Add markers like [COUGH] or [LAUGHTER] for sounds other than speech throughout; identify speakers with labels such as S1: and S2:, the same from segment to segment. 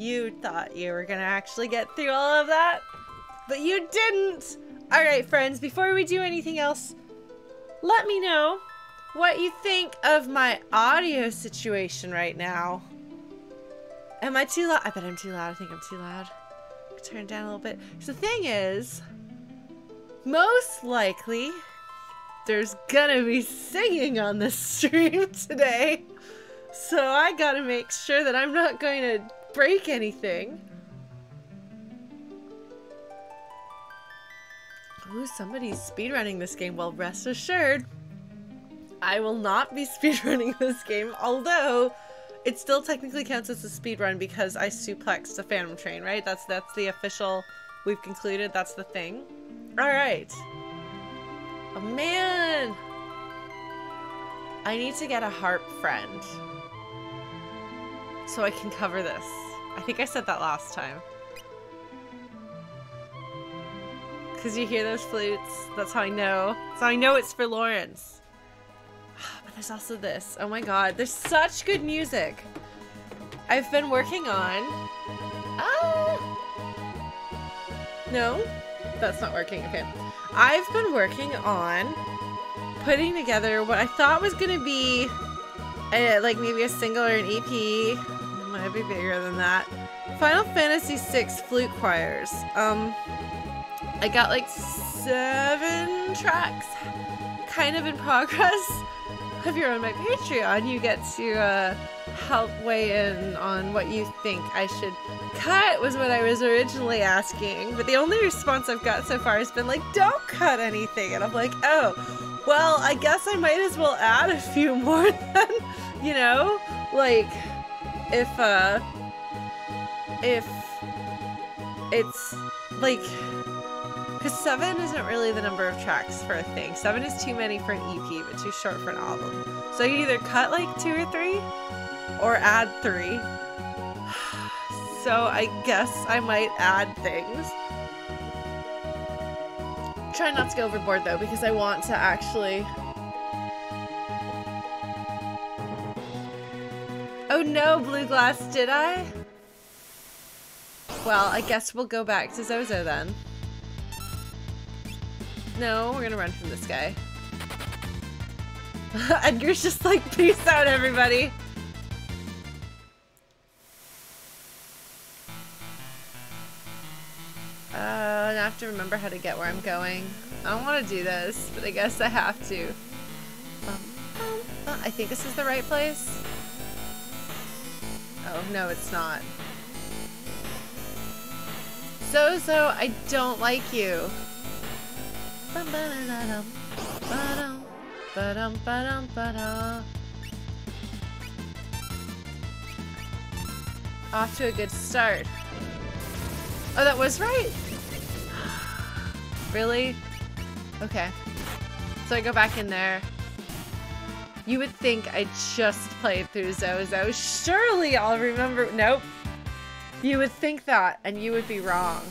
S1: You thought you were gonna actually get through all of that, but you didn't! Alright, friends, before we do anything else, let me know what you think of my audio situation right now. Am I too loud? I bet I'm too loud. I think I'm too loud. Turn down a little bit. So the thing is, most likely, there's gonna be singing on this [LAUGHS] stream today. So I gotta make sure that I'm not going to break anything. Ooh, somebody's speedrunning this game. Well, rest assured, I will not be [LAUGHS] speedrunning this game, although it still technically counts as a speedrun because I suplexed the Phantom Train, right? That's that's the official, we've concluded, that's the thing. Alright. Oh man! I need to get a harp friend. So I can cover this. I think I said that last time. Because you hear those flutes, that's how I know. So I know it's for Lawrence. [SIGHS] But there's also this. Oh my god, there's such good music. I've been working on... Ah! No? That's not working. Okay. I've been working on putting together what I thought was going to be a, like maybe a single or an EP. Might be bigger than that. Final Fantasy VI flute choirs. Um, I got like seven tracks kind of in progress. [LAUGHS] If you're on my Patreon, you get to uh, help weigh in on what you think I should cut was what I was originally asking. But the only response I've got so far has been like, don't cut anything. And I'm like, oh, well, I guess I might as well add a few [LAUGHS] more then, you know? Like, if, uh, if it's like because seven isn't really the number of tracks for a thing. Seven is too many for an EP, but too short for an album. So you either cut like two or three, or add three. [SIGHS] So I guess I might add things. Try not to go overboard though, because I want to actually... Oh no, Blue Glass, did I? Well, I guess we'll go back to Zozo then. No, we're gonna run from this guy. [LAUGHS] Edgar's just like, peace out, everybody. Uh, I have to remember how to get where I'm going. I don't want to do this, but I guess I have to. Um, I think this is the right place. Oh, no, it's not. So, so, I don't like you. Off to a good start. Oh, that was right? [GASPS] Really? Okay. So I go back in there. You would think I just played through Zozo. Surely I'll remember. Nope. You would think that, and you would be wrong.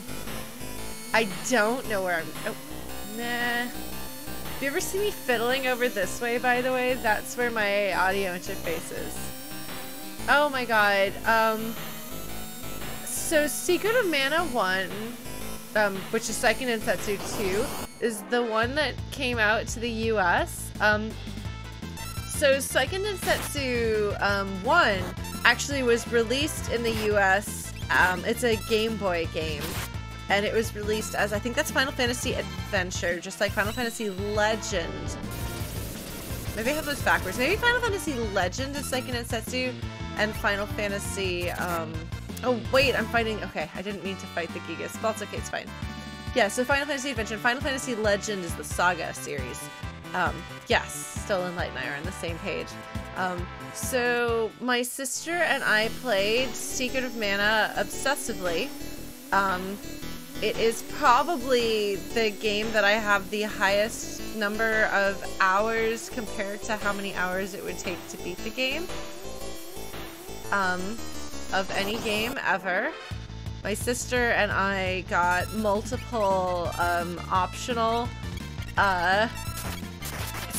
S1: I don't know where I'm... Oh, nah. Have you ever seen me fiddling over this way, by the way? That's where my audio interface is. Oh my god. Um... So, Secret of Mana 1, um, which is Seiken Densetsu 2, is the one that came out to the US. Um, so, Seiken Densetsu um, 1 actually was released in the US. Um, it's a Game Boy game and it was released as I think that's Final Fantasy Adventure, just like Final Fantasy Legend. Maybe I have those backwards. Maybe Final Fantasy Legend is Seiken Densetsu, and Final Fantasy. Um, oh wait, I'm fighting. Okay, I didn't mean to fight the Gigas. Well, it's okay. It's fine. Yeah. So Final Fantasy Adventure, Final Fantasy Legend is the Saga series. Um, yes, Stolen Light and I are on the same page. Um, so my sister and I played Secret of Mana obsessively. Um, it is probably the game that I have the highest number of hours compared to how many hours it would take to beat the game. Um, of any game ever. My sister and I got multiple um, optional. Uh,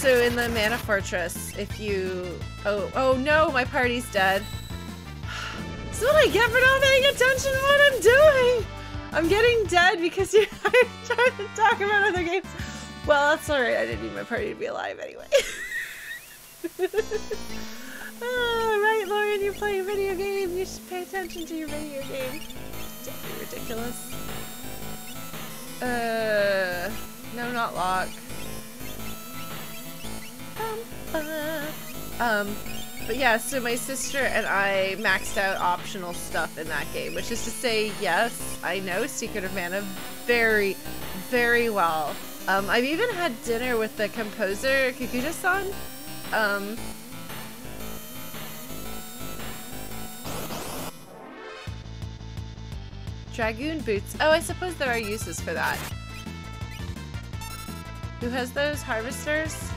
S1: so in the Mana Fortress, if you oh oh no, my party's dead. [SIGHS] is what I get for not paying attention to what I'm doing! I'm getting dead because [LAUGHS] you're trying to talk about other games. Well, that's alright. I didn't need my party to be alive anyway. [LAUGHS] oh, right, Lauren, you're playing video games. You should pay attention to your video games. Don't be ridiculous. Uh, no, not Locke. Um, but yeah, so my sister and I maxed out optional stuff in that game, which is to say, yes, I know Secret of Mana very, very well. Um, I've even had dinner with the composer, Kikuta-san. Um, Dragoon boots. Oh, I suppose there are uses for that. Who has those harvesters?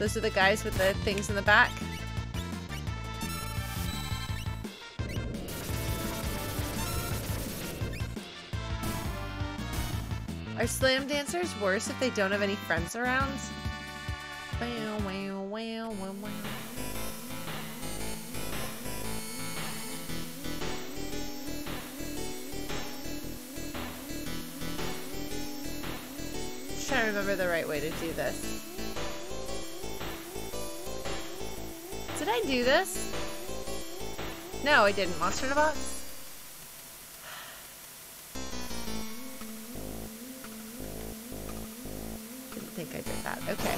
S1: Those are the guys with the things in the back. Are slam dancers worse if they don't have any friends around? Trying to remember the right way to do this. Did I do this? No, I didn't. Monster in a Box? Didn't think I did that. Okay.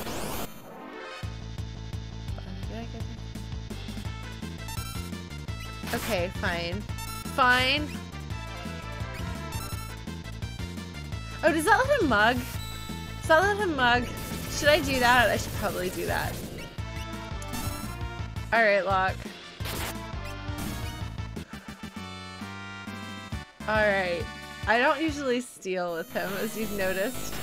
S1: Okay, fine. Fine. Oh, does that let him mug? Does that let him mug? Should I do that? I should probably do that. Alright, Locke. Alright. I don't usually steal with him, as you've noticed.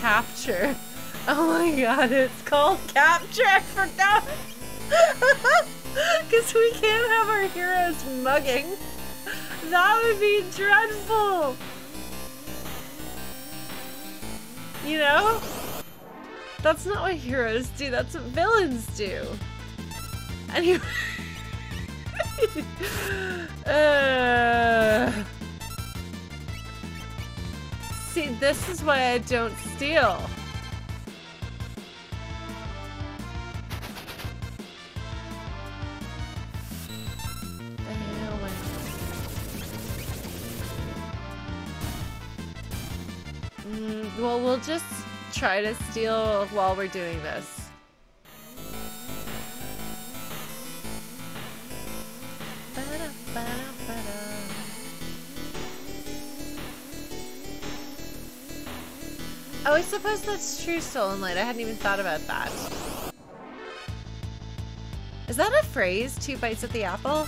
S1: Capture. [LAUGHS] Oh my god, it's called capture! I forgot! [LAUGHS] Because we can't have our heroes mugging. That would be dreadful! You know? That's not what heroes do, that's what villains do. Anyway. [LAUGHS] uh, see, this is why I don't steal. Mm, well, we'll just try to steal while we're doing this. Oh, I suppose that's true, Stolen Light. I hadn't even thought about that. Is that a phrase? Two bites at the apple?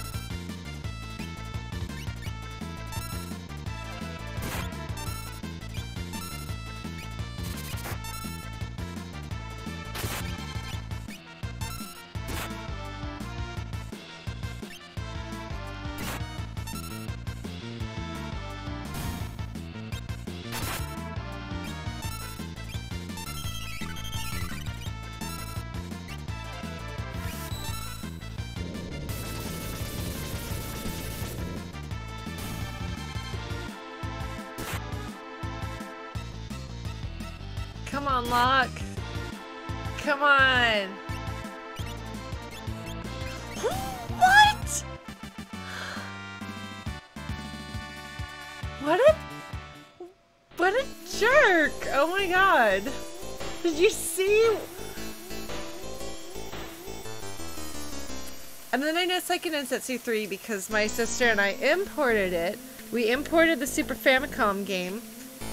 S1: Densetsu 3 because my sister and I imported it. We imported the Super Famicom game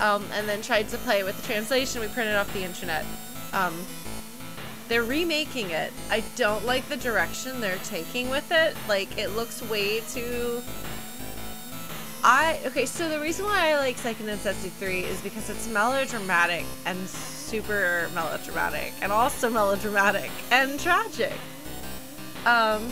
S1: um, and then tried to play it with the translation we printed off the internet. Um, they're remaking it. I don't like the direction they're taking with it. Like, it looks way too... I... Okay, so the reason why I like Seiken Densetsu 3 is because it's melodramatic and super melodramatic and also melodramatic and tragic. Um...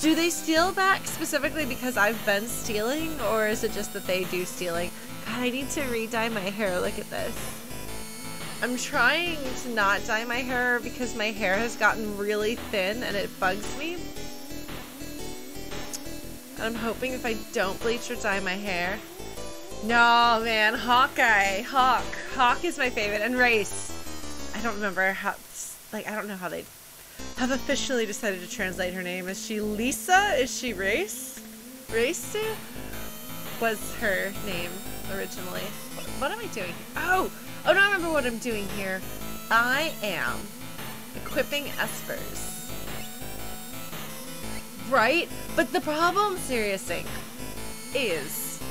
S1: Do they steal back specifically because I've been stealing, or is it just that they do stealing? God, I need to re-dye my hair. Look at this. I'm trying to not dye my hair because my hair has gotten really thin and it bugs me. And I'm hoping if I don't bleach or dye my hair. No, man, Hawkeye. Hawk. Hawk is my favorite. And Race. I don't remember how, like, I don't know how they have officially decided to translate her name. Is she Lisa? Is she Race? Race was her name originally. What, am I doing? Oh! Oh, no, I remember what I'm doing here. I am equipping espers. Right? But the problem, Serious Inc., is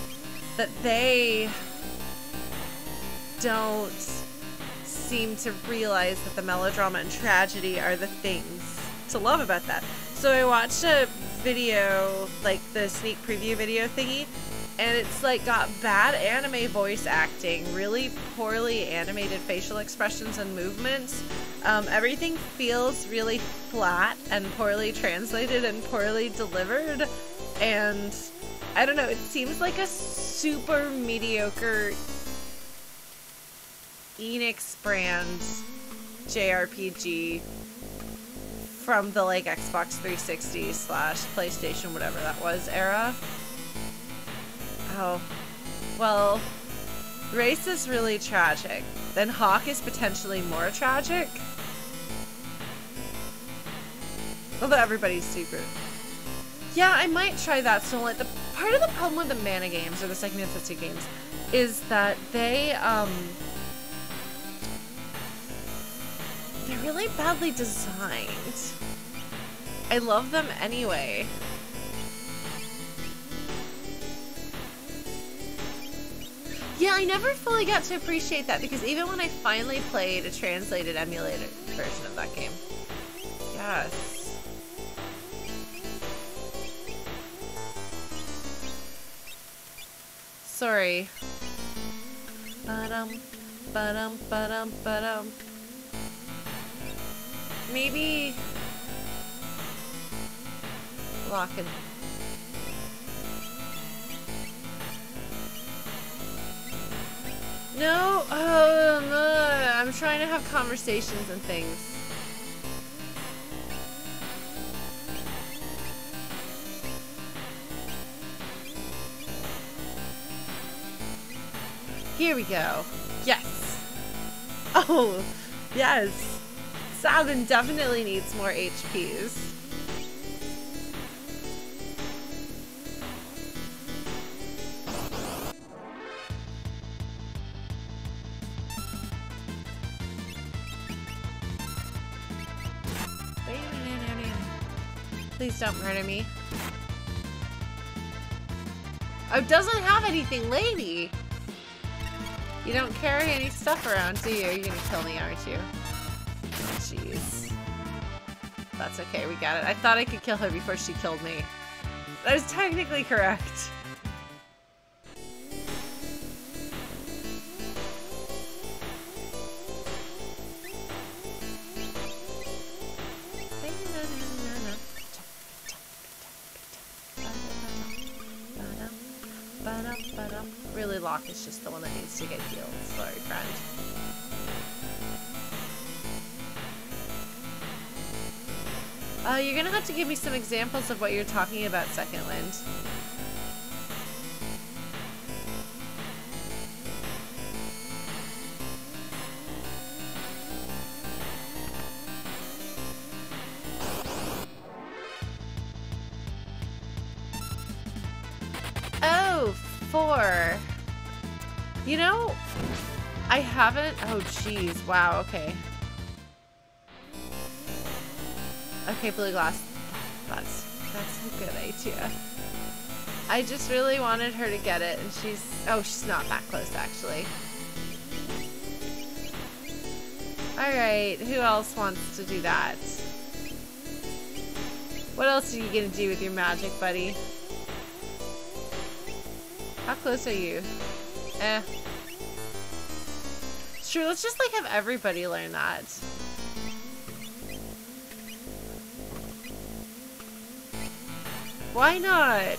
S1: that they don't seem to realize that the melodrama and tragedy are the things to love about that. So I watched a video, like the sneak preview video thingy, and it's like got bad anime voice acting, really poorly animated facial expressions and movements. Um, everything feels really flat and poorly translated and poorly delivered. And I don't know, it seems like a super mediocre Enix brand JRPG from the like Xbox 360 slash PlayStation, whatever that was, era. Oh. Well, Race is really tragic. Then Hawk is potentially more tragic. Although everybody's super. Yeah, I might try that So The part of the problem with the mana games or the second and games is that they um they're really badly designed. I love them anyway. Yeah, I never fully got to appreciate that because even when I finally played a translated emulated version of that game. Yes. Sorry. Ba-dum, ba-dum, ba-dum, ba-dum. Maybe... Locking. No, oh, no, I'm trying to have conversations and things. Here we go. Yes. Oh, yes. Sabin definitely needs more HPs. Please don't murder me. Oh, doesn't have anything, lady. You don't carry any stuff around, do you? You're gonna kill me, aren't you? Jeez. That's okay, we got it. I thought I could kill her before she killed me. That is technically correct. Really, Locke is just the one that needs to get healed. Sorry, friend. Uh, you're gonna have to give me some examples of what you're talking about, Second Wind. Oh, four. You know, I haven't... Oh, jeez. Wow, okay. Okay, blue glass. That's, that's a good idea. I just really wanted her to get it, and she's... Oh, she's not that close, actually. Alright, who else wants to do that? What else are you gonna do with your magic, buddy? How close are you? Eh. It's true, let's just like have everybody learn that. Why not?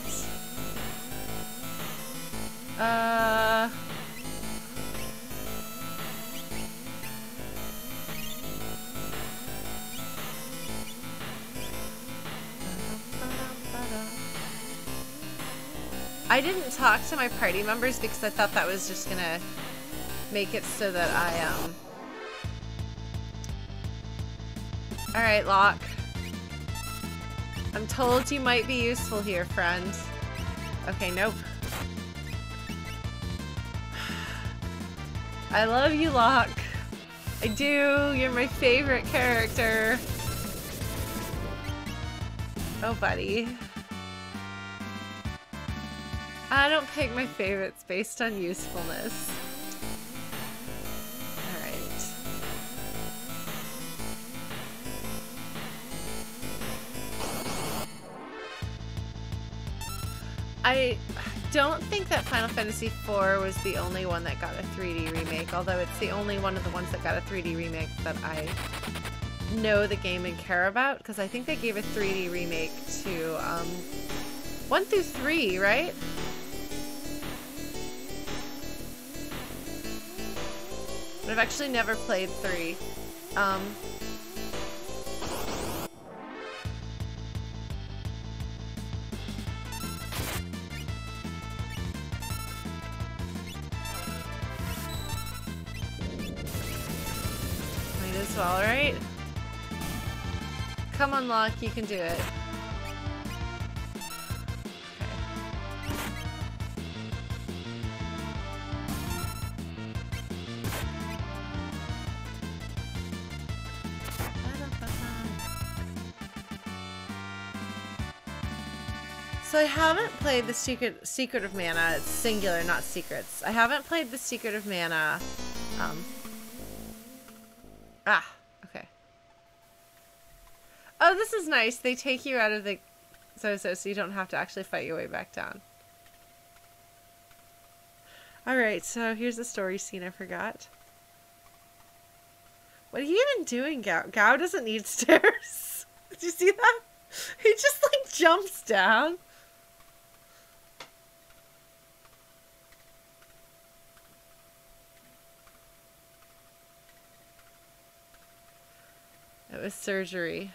S1: Uh... I didn't talk to my party members because I thought that was just gonna make it so that I, um... Alright, Locke. I'm told you might be useful here, friend. Okay, nope. I love you, Locke. I do. You're my favorite character. Oh, buddy. I don't pick my favorites based on usefulness. I don't think that Final Fantasy IV was the only one that got a 3D remake, although it's the only one of the ones that got a 3D remake that I know the game and care about, because I think they gave a 3D remake to um, 1 through 3, right? But I've actually never played 3. Um, on, Locke, you can do it. So I haven't played the Secret Secret of Mana. It's singular, not secrets. I haven't played the Secret of Mana. Um, Ah. Oh, this is nice. They take you out of the so so so you don't have to actually fight your way back down. Alright, so here's the story scene I forgot. What are you even doing, Gau? Gau doesn't need [LAUGHS] stairs. [LAUGHS] Did you see that? He just like jumps down. It was surgery.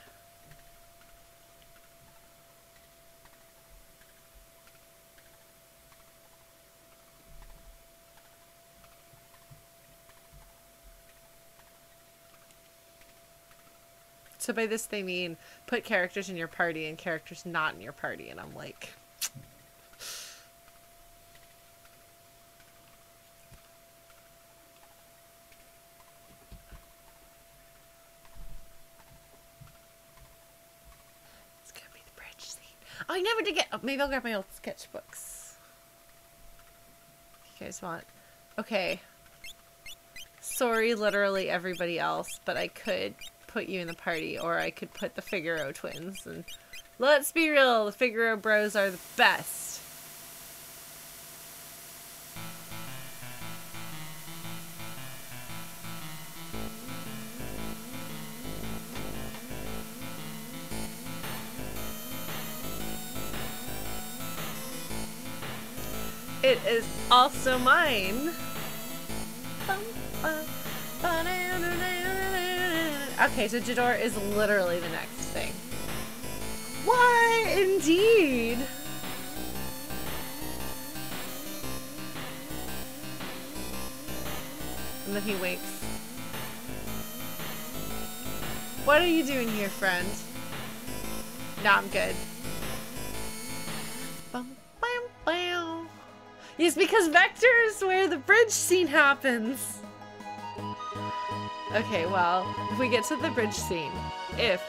S1: So by this they mean put characters in your party and characters not in your party and I'm like it's gonna be the bridge scene. Oh, I never did get. Oh, maybe I'll grab my old sketchbooks. If you guys want? Okay. Sorry, literally everybody else, but I could put you in the party, or I could put the Figaro twins. And let's be real, the Figaro bros are the best. It is also mine. Okay, so Jidoor is literally the next thing. Why, indeed? And then he winks. What are you doing here, friend? Nah, I'm good. Bum, bam, bam. Yes, because Vector is where the bridge scene happens. Okay, well, if we get to the bridge scene, if,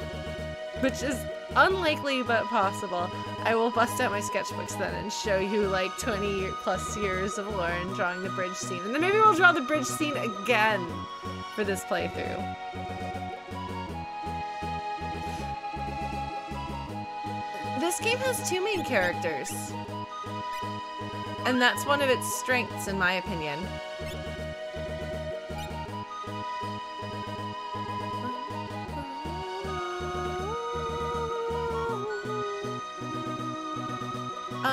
S1: which is unlikely but possible, I will bust out my sketchbooks then and show you like 20 plus years of Lauren drawing the bridge scene. And then maybe we'll draw the bridge scene again for this playthrough. This game has two main characters. And that's one of its strengths, in my opinion.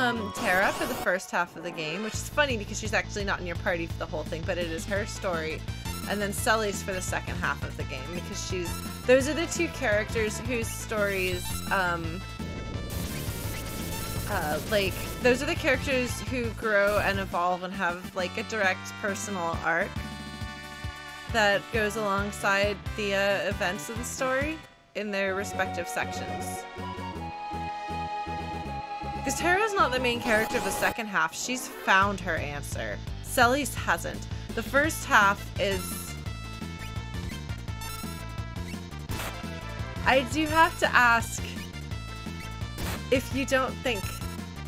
S1: Um, Terra for the first half of the game, which is funny because she's actually not in your party for the whole thing, but it is her story. And then Celes for the second half of the game because she's those are the two characters whose stories um, uh, like those are the characters who grow and evolve and have like a direct personal arc that goes alongside the uh, events of the story in their respective sections. Because Terra's not the main character of the second half. She's found her answer. Celes hasn't. The first half is... I do have to ask if you don't think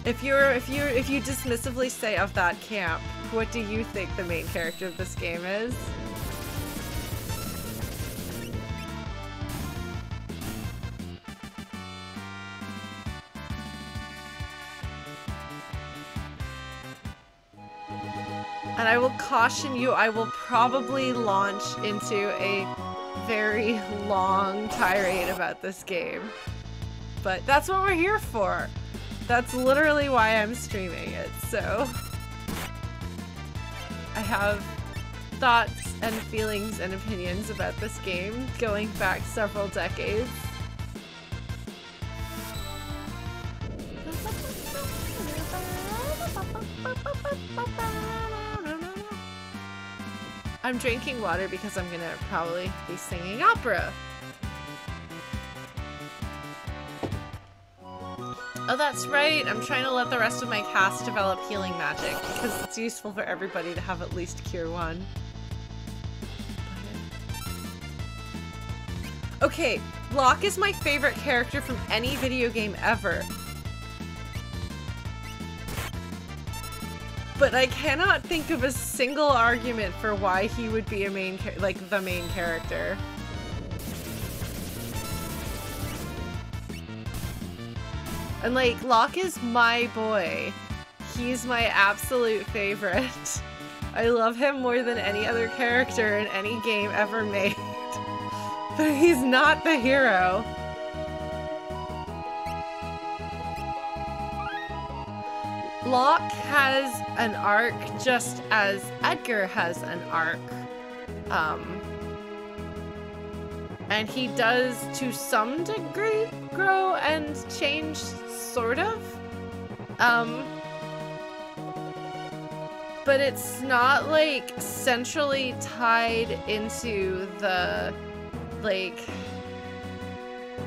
S1: if you're if you if you dismissively say of that camp, what do you think the main character of this game is? And I will caution you, I will probably launch into a very long tirade about this game. But that's what we're here for. That's literally why I'm streaming it, so... I have thoughts and feelings and opinions about this game going back several decades. [LAUGHS] I'm drinking water because I'm gonna probably be singing opera. Oh, that's right. I'm trying to let the rest of my cast develop healing magic because it's useful for everybody to have at least cure one. Okay, Locke is my favorite character from any video game ever. But I cannot think of a single argument for why he would be a main, like, the main character. And like, Locke is my boy. He's my absolute favorite. [LAUGHS] I love him more than any other character in any game ever made. [LAUGHS] but he's not the hero. Locke has an arc just as Edgar has an arc. Um, and he does to some degree grow and change sort of. Um, but it's not like centrally tied into the like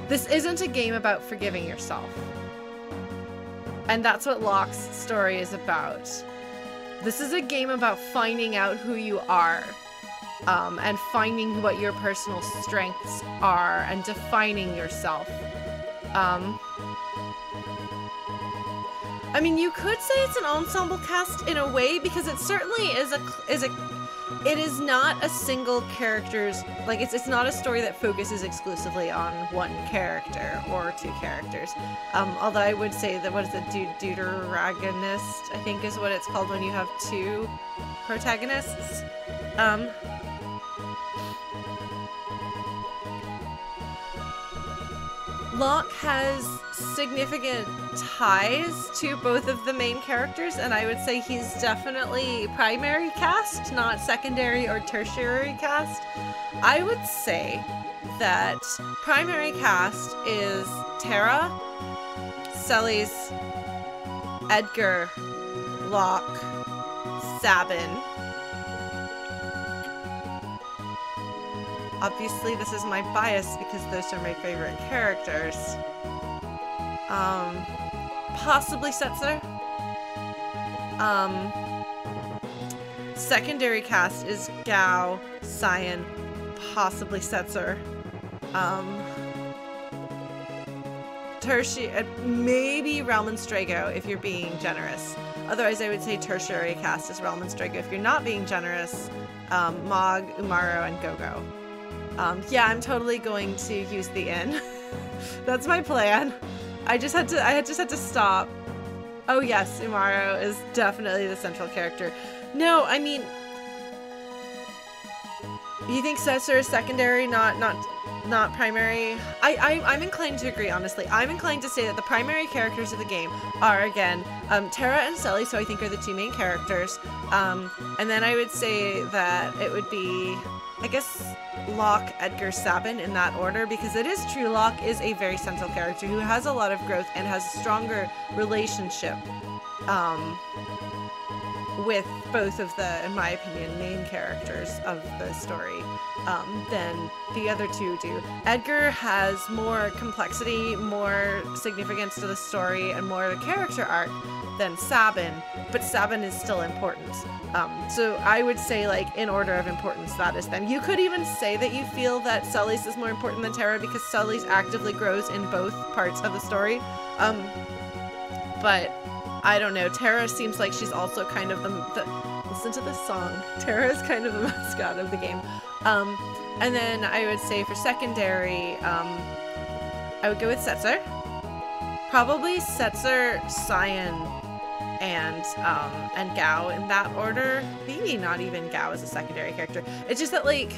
S1: this isn't a game about forgiving yourself. And that's what Locke's story is about. This is a game about finding out who you are um, and finding what your personal strengths are and defining yourself. Um, I mean, you could say it's an ensemble cast in a way because it certainly is a is a it is not a single character's like it's it's not a story that focuses exclusively on one character or two characters. Um, although I would say that what is it, De- deuteragonist? I think is what it's called when you have two protagonists. Um, Locke has significant ties to both of the main characters, and I would say he's definitely primary cast, not secondary or tertiary cast. I would say that primary cast is Terra, Celes, Edgar, Locke, Sabin, Obviously, this is my bias because those are my favorite characters. Um, possibly Setzer. Um, secondary cast is Gau, Cyan, possibly Setzer. Um, tertiary, uh, maybe Relm and Strago if you're being generous. Otherwise, I would say tertiary cast is Relm and Strago. If you're not being generous, um, Mog, Umaro, and Gogo. Um, yeah, I'm totally going to use the inn. [LAUGHS] That's my plan. I just had to, I just had to stop. Oh yes, Umaro is definitely the central character. No, I mean, You think Setzer is secondary, not not not primary? I, I I'm inclined to agree. Honestly, I'm inclined to say that the primary characters of the game are again um, Terra and Celes, So I think are the two main characters. Um, and then I would say that it would be, I guess, Locke, Edgar, Sabin in that order because it is true. Locke is a very central character who has a lot of growth and has a stronger relationship. Um, with both of the, in my opinion, main characters of the story um, than the other two do. Edgar has more complexity, more significance to the story, and more of a character arc than Sabin, but Sabin is still important. Um, so I would say, like, in order of importance, that is them. You could even say that you feel that Celes is more important than Terra because Celes actively grows in both parts of the story. Um, but I don't know. Terra seems like she's also kind of the, the listen to this song. [LAUGHS] Terra is kind of the [LAUGHS] mascot of the game. Um, and then I would say for secondary, um, I would go with Setzer. Probably Setzer, Cyan, and um, and Gau in that order. Maybe not even Gau as a secondary character. It's just that like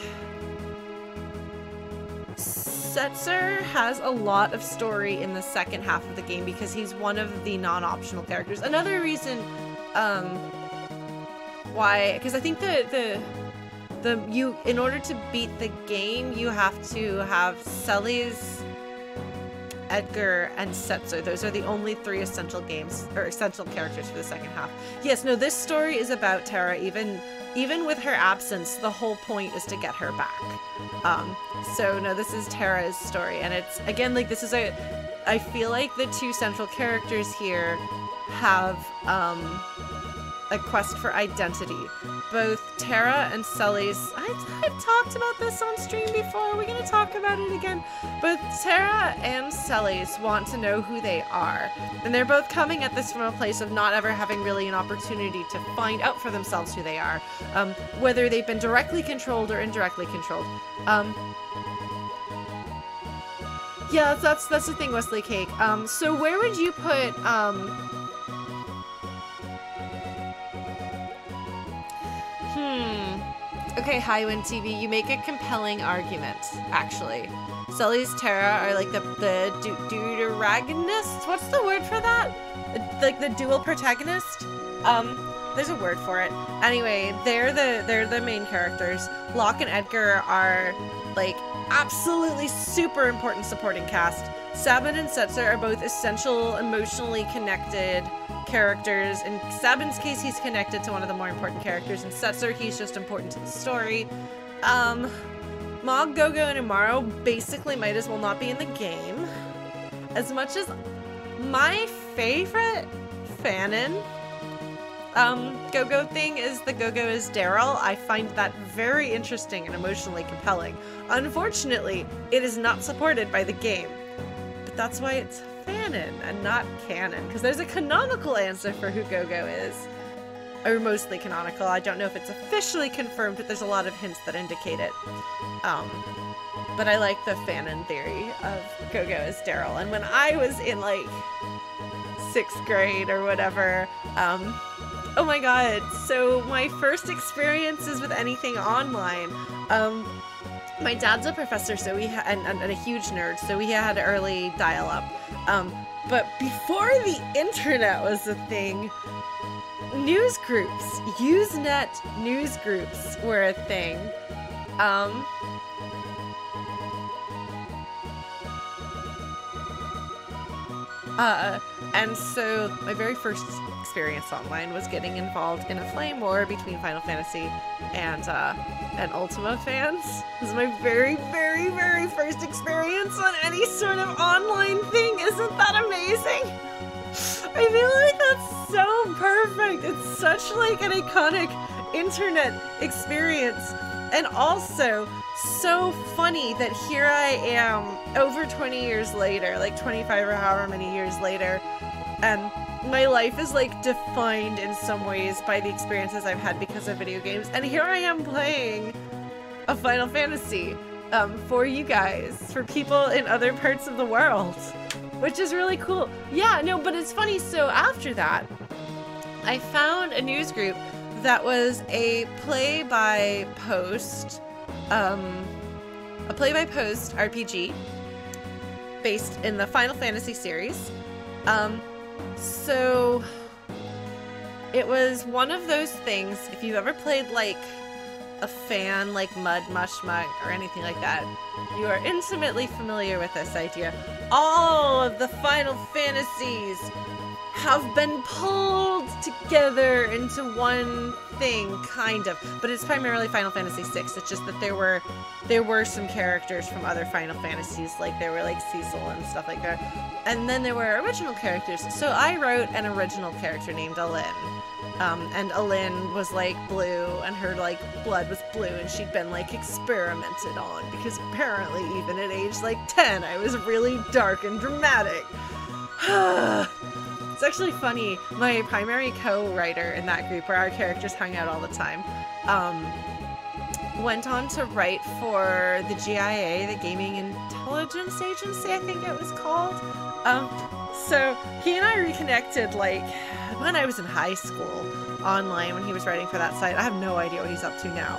S1: Setzer has a lot of story in the second half of the game because he's one of the non-optional characters. Another reason um, why, because I think the the the you in order to beat the game, you have to have Celes, Edgar, and Setzer. Those are the only three essential games or essential characters for the second half. Yes, no, this story is about Terra. Even even with her absence, the whole point is to get her back. Um, so no, this is Terra's story, and it's again like this is a. I feel like the two central characters here have um, a quest for identity. Both Terra and Celes, I've, I've talked about this on stream before, we're gonna talk about it again. Both Terra and Celes want to know who they are. And they're both coming at this from a place of not ever having really an opportunity to find out for themselves who they are. Um, whether they've been directly controlled or indirectly controlled. Um, yeah, that's that's the thing, Wesley Cake. Um, so where would you put Hmm. Okay, Highwind TV, you make a compelling argument, actually. Celes Terra are like the, the du deuteragonists? What's the word for that? Like the dual protagonist? Um, there's a word for it. Anyway, they're the they're the main characters. Locke and Edgar are like absolutely super important supporting cast. Sabin and Setzer are both essential, emotionally connected characters. In Sabin's case, he's connected to one of the more important characters. In Setzer, he's just important to the story. Um, Mog, Gogo, and Umaro basically might as well not be in the game. As much as my favorite fanon um, Go-Go thing is the Go-Go is Daryl. I find that very interesting and emotionally compelling. Unfortunately, it is not supported by the game. But that's why it's fanon and not canon, because there's a canonical answer for who Go-Go is. Or mostly canonical. I don't know if it's officially confirmed, but there's a lot of hints that indicate it. Um, but I like the fanon theory of Go-Go as Daryl. And when I was in like sixth grade or whatever, um, oh my god, so my first experiences with anything online, um, my dad's a professor, so we ha- and, and, a huge nerd, so we had early dial-up. Um, but before the internet was a thing, news groups, Usenet news groups were a thing. Um, uh, and so my very first experience online was getting involved in a flame war between Final Fantasy and uh, and Ultima fans. This is my very, very, very first experience on any sort of online thing. Isn't that amazing? I feel like that's so perfect. It's such like an iconic internet experience. And also, so funny that here I am over 20 years later, like 25 or however many years later, and my life is like defined in some ways by the experiences I've had because of video games. And here I am playing a Final Fantasy um, for you guys, for people in other parts of the world, which is really cool. Yeah, no, but it's funny. So after that, I found a news group that was a play by post um, a play by post RPG based in the Final Fantasy series. Um, so it was one of those things, if you've ever played like a fan like Mud Mushmug or anything like that, you are intimately familiar with this idea. All of the Final Fantasies have been pulled together into one thing, kind of. But it's primarily Final Fantasy VI. It's just that there were there were some characters from other Final Fantasies, like there were like Cecil and stuff like that. And then there were original characters. So I wrote an original character named Alin. Um, and Alin was like blue, and her like blood was blue, and she'd been like experimented on because apparently, even at age like 10, I was really dark and dramatic. [SIGHS] It's actually funny. My primary co-writer in that group, where our characters hung out all the time, um, went on to write for the GIA, the Gaming Intelligence Agency, I think it was called. Um, so he and I reconnected like when I was in high school online when he was writing for that site. I have no idea what he's up to now.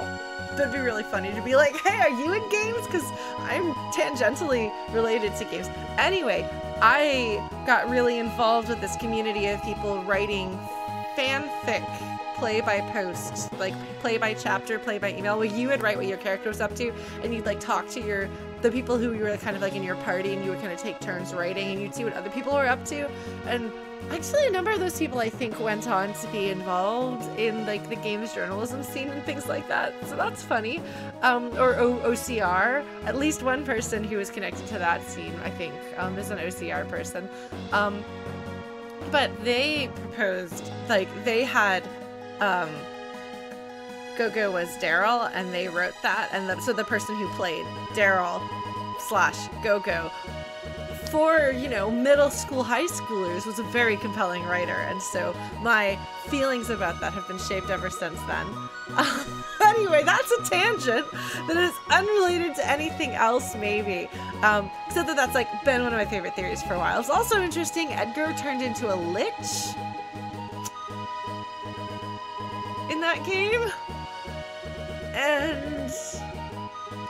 S1: That'd be really funny to be like, hey, are you in games? Because I'm tangentially related to games. Anyway, I got really involved with this community of people writing fanfic play by post, like play by chapter, play by email, where you would write what your character was up to, and you'd like talk to your the people who you were kind of like in your party, and you would kind of take turns writing, and you'd see what other people were up to, and actually a number of those people I think went on to be involved in like the games journalism scene and things like that. So that's funny. Um, or o OCR. At least one person who was connected to that scene, I think, um, is an OCR person. Um, but they proposed like they had um, Go-Go was Daryl, and they wrote that, and the, so the person who played Daryl slash Go-Go for, you know, middle school, high schoolers was a very compelling writer. And so my feelings about that have been shaped ever since then. Uh, [LAUGHS] anyway, that's a tangent that is unrelated to anything else, maybe. Um, that that's like been one of my favorite theories for a while. It's also interesting, Edgar turned into a lich in that game. And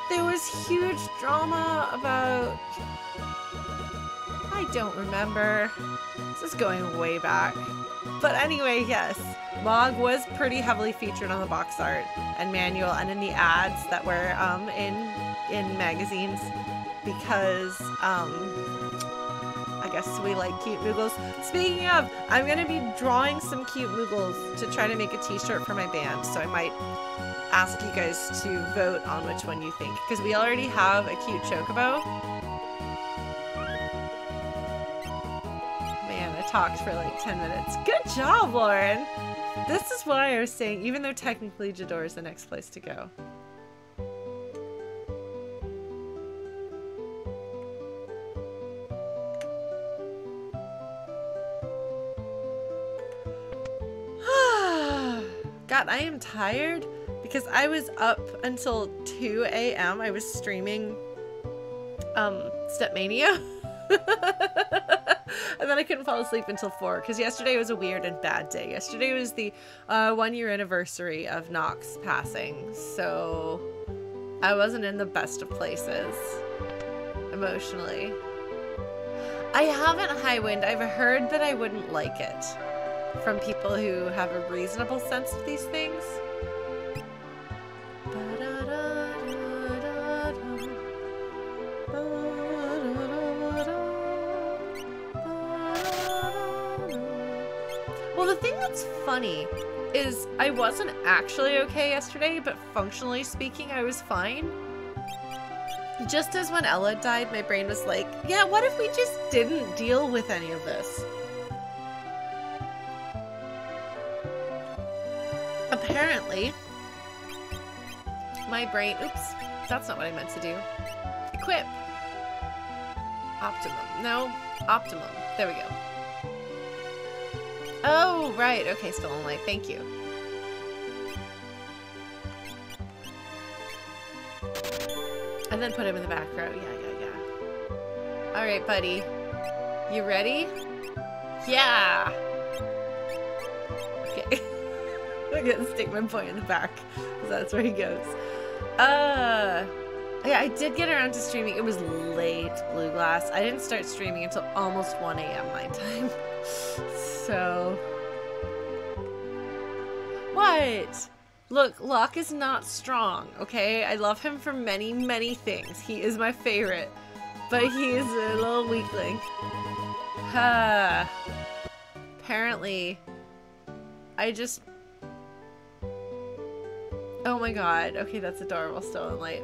S1: there was huge drama about I don't remember. This is going way back. But anyway, yes, Mog was pretty heavily featured on the box art and manual and in the ads that were um, in in magazines because um, I guess we like cute Moogles. Speaking of, I'm gonna be drawing some cute Moogles to try to make a t-shirt for my band, so I might ask you guys to vote on which one you think because we already have a cute Chocobo Man, I talked for like 10 minutes. Good job, Lauren! This is why I was saying, even though technically Jidoor is the next place to go. [SIGHS] God, I am tired because I was up until 2 a.m. I was streaming um, Stepmania. [LAUGHS] and then I couldn't fall asleep until 4 because yesterday was a weird and bad day. Yesterday was the uh, one year anniversary of Nox passing, so I wasn't in the best of places emotionally. I haven't Highwind. I've heard that I wouldn't like it from people who have a reasonable sense of these things. What's funny is I wasn't actually okay yesterday, but functionally speaking, I was fine. Just as when Ella died, my brain was like, yeah, what if we just didn't deal with any of this? Apparently, my brain, oops, that's not what I meant to do. Equip. Optimum. No, optimum. There we go. Oh, right. Okay, stolen light. Thank you. And then put him in the back row. Yeah, yeah, yeah. All right, buddy. You ready? Yeah. Okay. [LAUGHS] I'm gonna stick my boy in the back. That's where he goes. Uh, yeah, I did get around to streaming. It was late, Blue Glass. I didn't start streaming until almost 1 a.m. my time. [LAUGHS] so. What? Look, Locke is not strong, okay? I love him for many, many things. He is my favorite. But he is a little weakling. Ha. Apparently, I just... Oh my god. Okay, that's adorable. Still in light.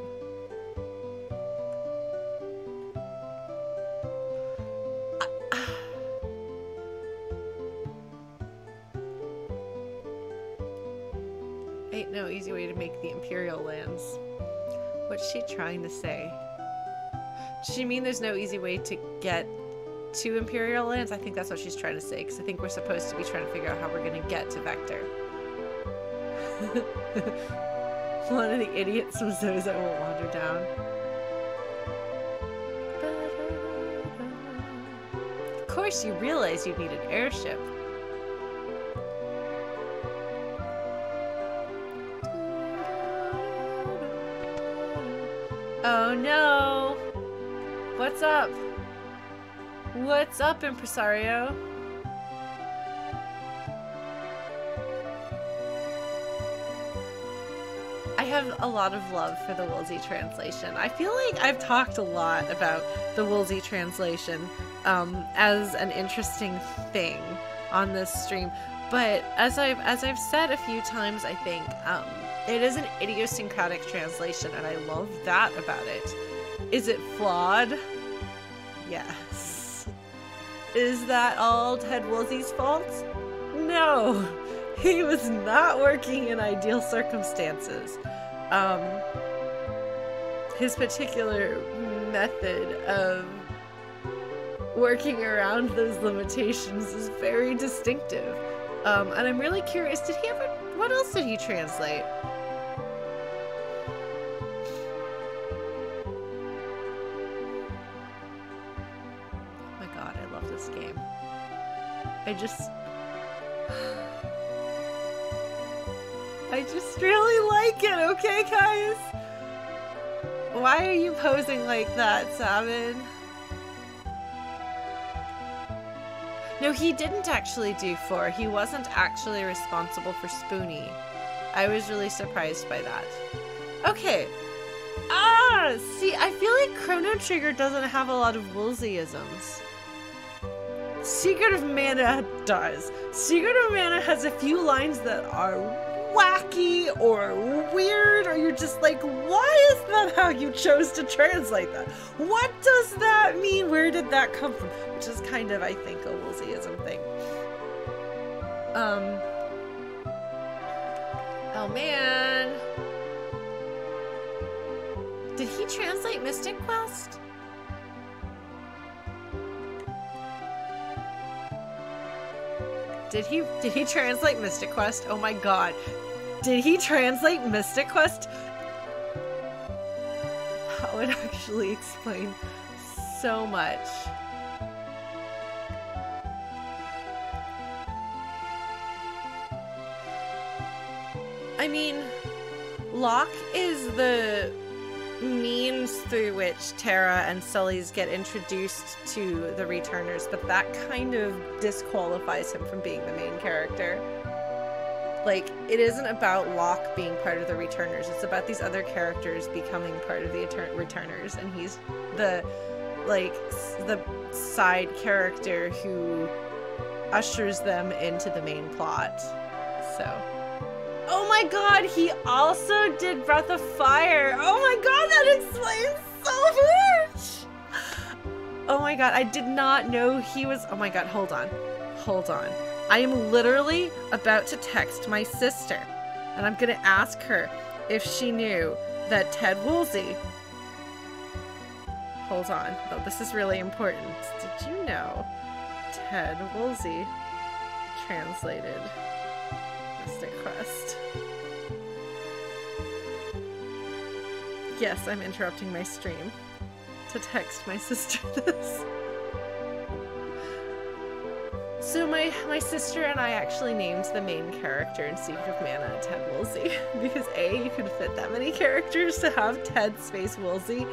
S1: No easy way to make the Imperial lands. What's she trying to say? Does she mean there's no easy way to get to Imperial lands? I think that's what she's trying to say, because I think we're supposed to be trying to figure out how we're going to get to Vector. [LAUGHS] One of the idiots from Zozo will wander down. Of course you realize you need an airship. What's up? What's up, Impresario? I have a lot of love for the Woolsey translation. I feel like I've talked a lot about the Woolsey translation um, as an interesting thing on this stream, but as I've as I've said a few times, I think um, it is an idiosyncratic translation, and I love that about it. Is it flawed? Is that all Ted Woolsey's fault? No. He was not working in ideal circumstances. Um, his particular method of working around those limitations is very distinctive. Um, and I'm really curious, did he ever, what else did he translate? Just... I just really like it, okay, guys? Why are you posing like that, Salmon? No, he didn't actually do four. He wasn't actually responsible for Spoony. I was really surprised by that. Okay. Ah! See, I feel like Chrono Trigger doesn't have a lot of Woolseyisms. Secret of Mana does. Secret of Mana has a few lines that are wacky or weird, or you're just like, why is that how you chose to translate that? What does that mean? Where did that come from? Which is kind of, I think, a Woolseyism thing. Um. Oh man. Did he translate Mystic Quest? Did he did he translate Mystic Quest? Oh my god. Did he translate Mystic Quest? That would [LAUGHS] actually explain so much. I mean, Locke is the means through which Terra and Celes get introduced to the returners, but that kind of disqualifies him from being the main character. Like, it isn't about Locke being part of the returners, it's about these other characters becoming part of the returners, and he's the, like, the side character who ushers them into the main plot. So. Oh my god, he also did Breath of Fire. Oh my god, that explains so much. Oh my god, I did not know he was. Oh my god, hold on. Hold on. I am literally about to text my sister, and I'm gonna ask her if she knew that Ted Woolsey. Hold on, though, this is really important. Did you know Ted Woolsey translated Yes, I'm interrupting my stream to text my [LAUGHS] sister this. So my my sister and I actually named the main character in Secret of Mana Ted Woolsey [LAUGHS] because a you could fit that many characters to have Ted Space Woolsey,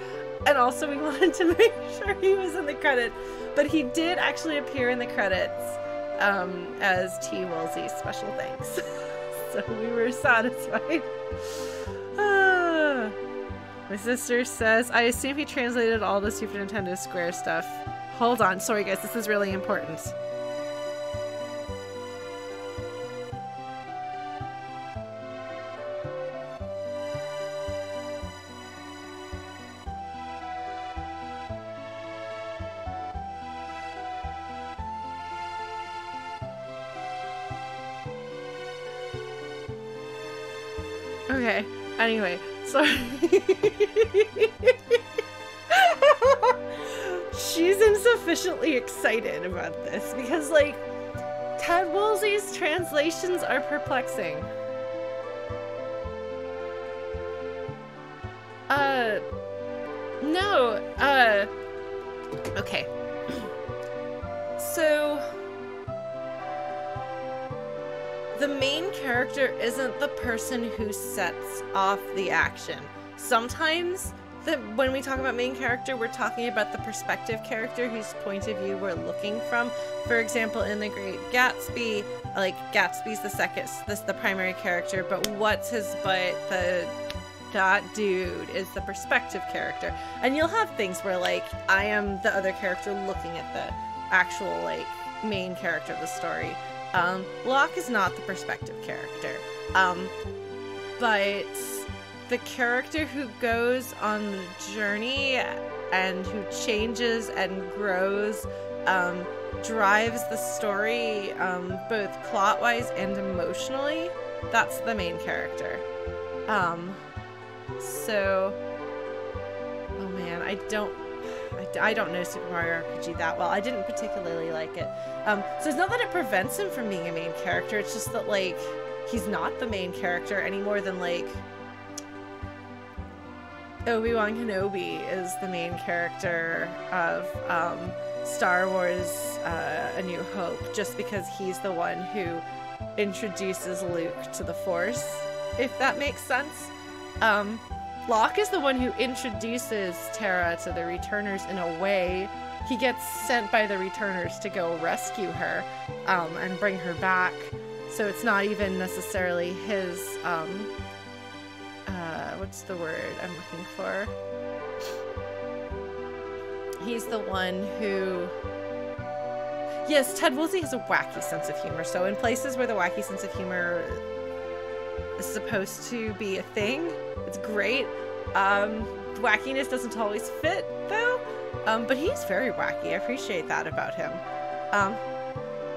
S1: and also we [LAUGHS] wanted to make sure he was in the credit, but he did actually appear in the credits um, as T Woolsey. Special thanks. So we were satisfied. [LAUGHS] Ah. My sister says, I assume he translated all the Super Nintendo Square stuff. Hold on. Sorry, guys. This is really important. Okay. Anyway, sorry. [LAUGHS] She's insufficiently excited about this because, like, Ted Woolsey's translations are perplexing. Uh, no, uh, okay. [CLEARS THROAT] So, the main character isn't the person who sets off the action. Sometimes the, when we talk about main character, we're talking about the perspective character whose point of view we're looking from. For example, in The Great Gatsby, like Gatsby's the second, this the primary character, but what's his butt, the that dude is the perspective character. And you'll have things where like I am the other character looking at the actual like main character of the story. Um, Locke is not the perspective character. Um, but the character who goes on the journey and who changes and grows um, drives the story um, both plot wise and emotionally. That's the main character. Um, so, oh man, I don't I, I don't know Super Mario RPG that well. I didn't particularly like it. Um, so it's not that it prevents him from being a main character. It's just that like he's not the main character any more than like Obi-Wan Kenobi is the main character of um, Star Wars uh, A New Hope just because he's the one who introduces Luke to the Force, if that makes sense. Um, Locke is the one who introduces Terra to the Returners in a way. He gets sent by the Returners to go rescue her um, and bring her back. So it's not even necessarily his. Um, uh, what's the word I'm looking for? He's the one who. Yes, Ted Woolsey has a wacky sense of humor. So in places where the wacky sense of humor is supposed to be a thing, it's great. Um, wackiness doesn't always fit, though. Um, but he's very wacky. I appreciate that about him. Um,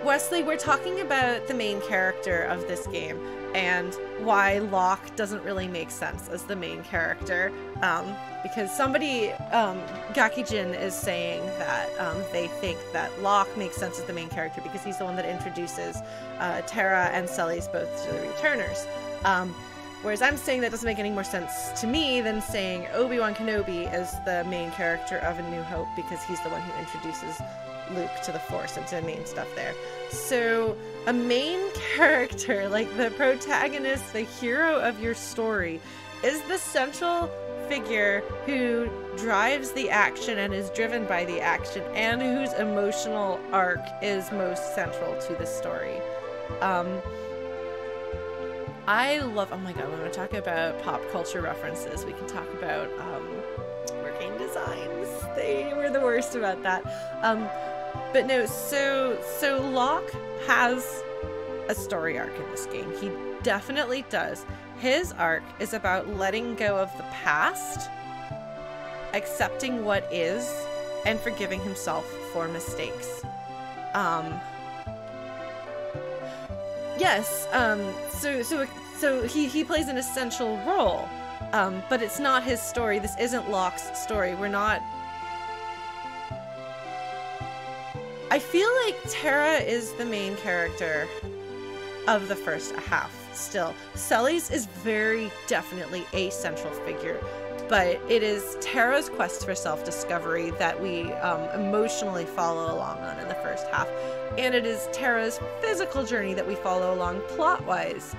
S1: Wesley, we're talking about the main character of this game and why Locke doesn't really make sense as the main character. Um, because somebody, um, Gakijin is saying that um, they think that Locke makes sense as the main character because he's the one that introduces uh, Terra and Celes both to the Returners. Whereas I'm saying that doesn't make any more sense to me than saying Obi-Wan Kenobi is the main character of A New Hope because he's the one who introduces Luke to the Force and to the main stuff there. So, a main [LAUGHS] character, like the protagonist, the hero of your story, is the central figure who drives the action and is driven by the action and whose emotional arc is most central to the story. Um, I love. Oh my god, when we talk about pop culture references, we can talk about um, working designs. They were the worst about that. Um, but no, so so Locke has a story arc in this game. He definitely does. His arc is about letting go of the past, accepting what is, and forgiving himself for mistakes. Um, Yes. Um. So so so he he plays an essential role. Um. But it's not his story. This isn't Locke's story. We're not. I feel like Terra is the main character of the first half. Still, Celes is very definitely a central figure. But it is Terra's quest for self discovery that we um, emotionally follow along on in the first half. And it is Terra's physical journey that we follow along plot wise.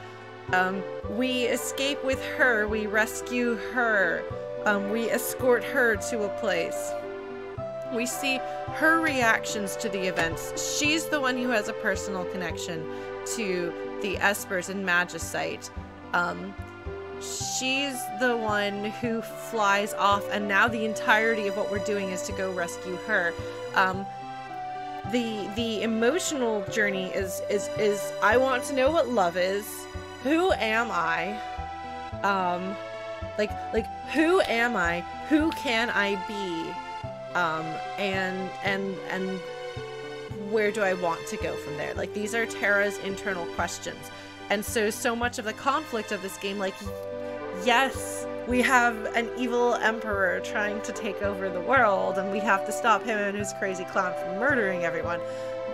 S1: Um, we escape with her, we rescue her, um, we escort her to a place. We see her reactions to the events. She's the one who has a personal connection to the Espers and Magicite. Um, she's the one who flies off, and now the entirety of what we're doing is to go rescue her. Um, the the emotional journey is is is I want to know what love is. Who am I? Um, like like who am I? Who can I be? Um, and and and where do I want to go from there? Like these are Terra's internal questions. And so so much of the conflict of this game like yes, we have an evil emperor trying to take over the world and we have to stop him and his crazy clown from murdering everyone.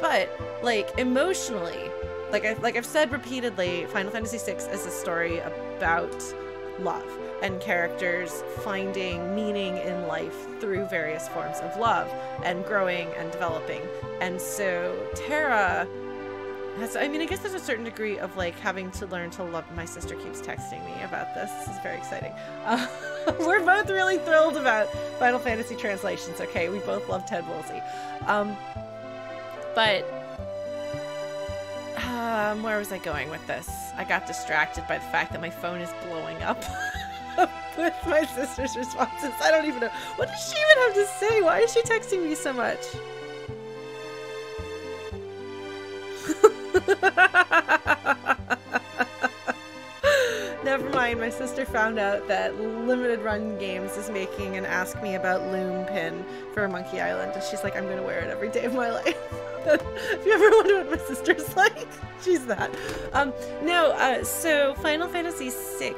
S1: But like emotionally, like I've like I've said repeatedly, Final Fantasy VI is a story about love and characters finding meaning in life through various forms of love and growing and developing. And so Terra has, I mean, I guess there's a certain degree of like having to learn to love. My sister keeps texting me about this. This is very exciting. Uh, [LAUGHS] we're both really thrilled about Final Fantasy translations. Okay, we both love Ted Woolsey. Um, but um, where was I going with this? I got distracted by the fact that my phone is blowing up. [LAUGHS] with my sister's responses. I don't even know. What does she even have to say? Why is she texting me so much? [LAUGHS] Never mind, my sister found out that Limited Run Games is making an Ask Me About Loom pin for Monkey Island, and she's like, I'm gonna wear it every day of my [LAUGHS] life. if you ever wonder what my sister's [LAUGHS] like, she's that. Um, no, uh, so Final Fantasy VI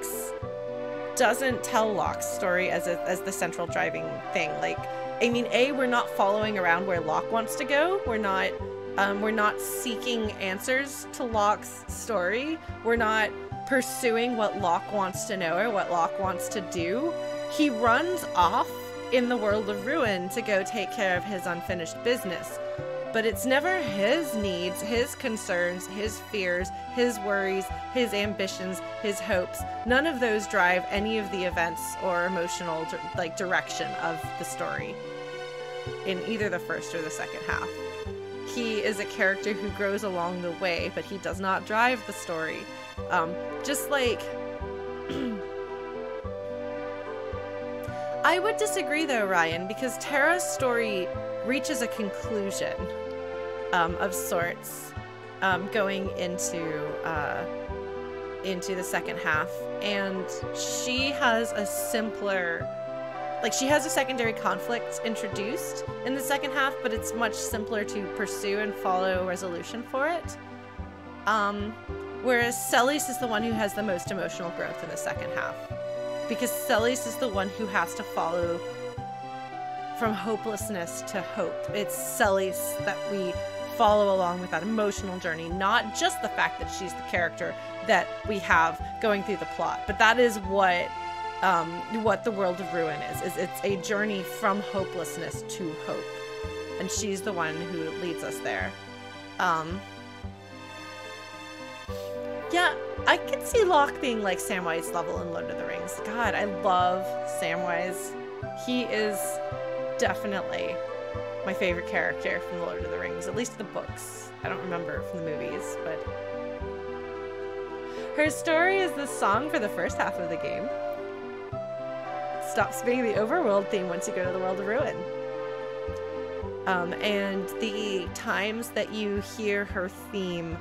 S1: doesn't tell Locke's story as, a, as the central driving thing. Like, I mean, A, we're not following around where Locke wants to go. We're not um, we're not seeking answers to Locke's story. We're not pursuing what Locke wants to know or what Locke wants to do. He runs off in the world of ruin to go take care of his unfinished business. But it's never his needs, his concerns, his fears, his worries, his ambitions, his hopes. None of those drive any of the events or emotional like direction of the story in either the first or the second half he is a character who grows along the way, but he does not drive the story. Um, just like. [CLEARS THROAT] I would disagree though, Ryan, because Terra's story reaches a conclusion um, of sorts um, going into uh, into the second half, and she has a simpler like she has a secondary conflict introduced in the second half, but it's much simpler to pursue and follow resolution for it. Um, whereas Celes is the one who has the most emotional growth in the second half. Because Celes is the one who has to follow from hopelessness to hope. It's Celes that we follow along with that emotional journey, not just the fact that she's the character that we have going through the plot, but that is what um, what the world of ruin is. Is it's a journey from hopelessness to hope, and she's the one who leads us there. Um, yeah, I could see Locke being like Samwise level in Lord of the Rings. God, I love Samwise. He is definitely my favorite character from Lord of the Rings, at least the books. I don't remember from the movies, but her story is the song for the first half of the game stops being the overworld theme once you go to the world of ruin. Um, and the times that you hear her theme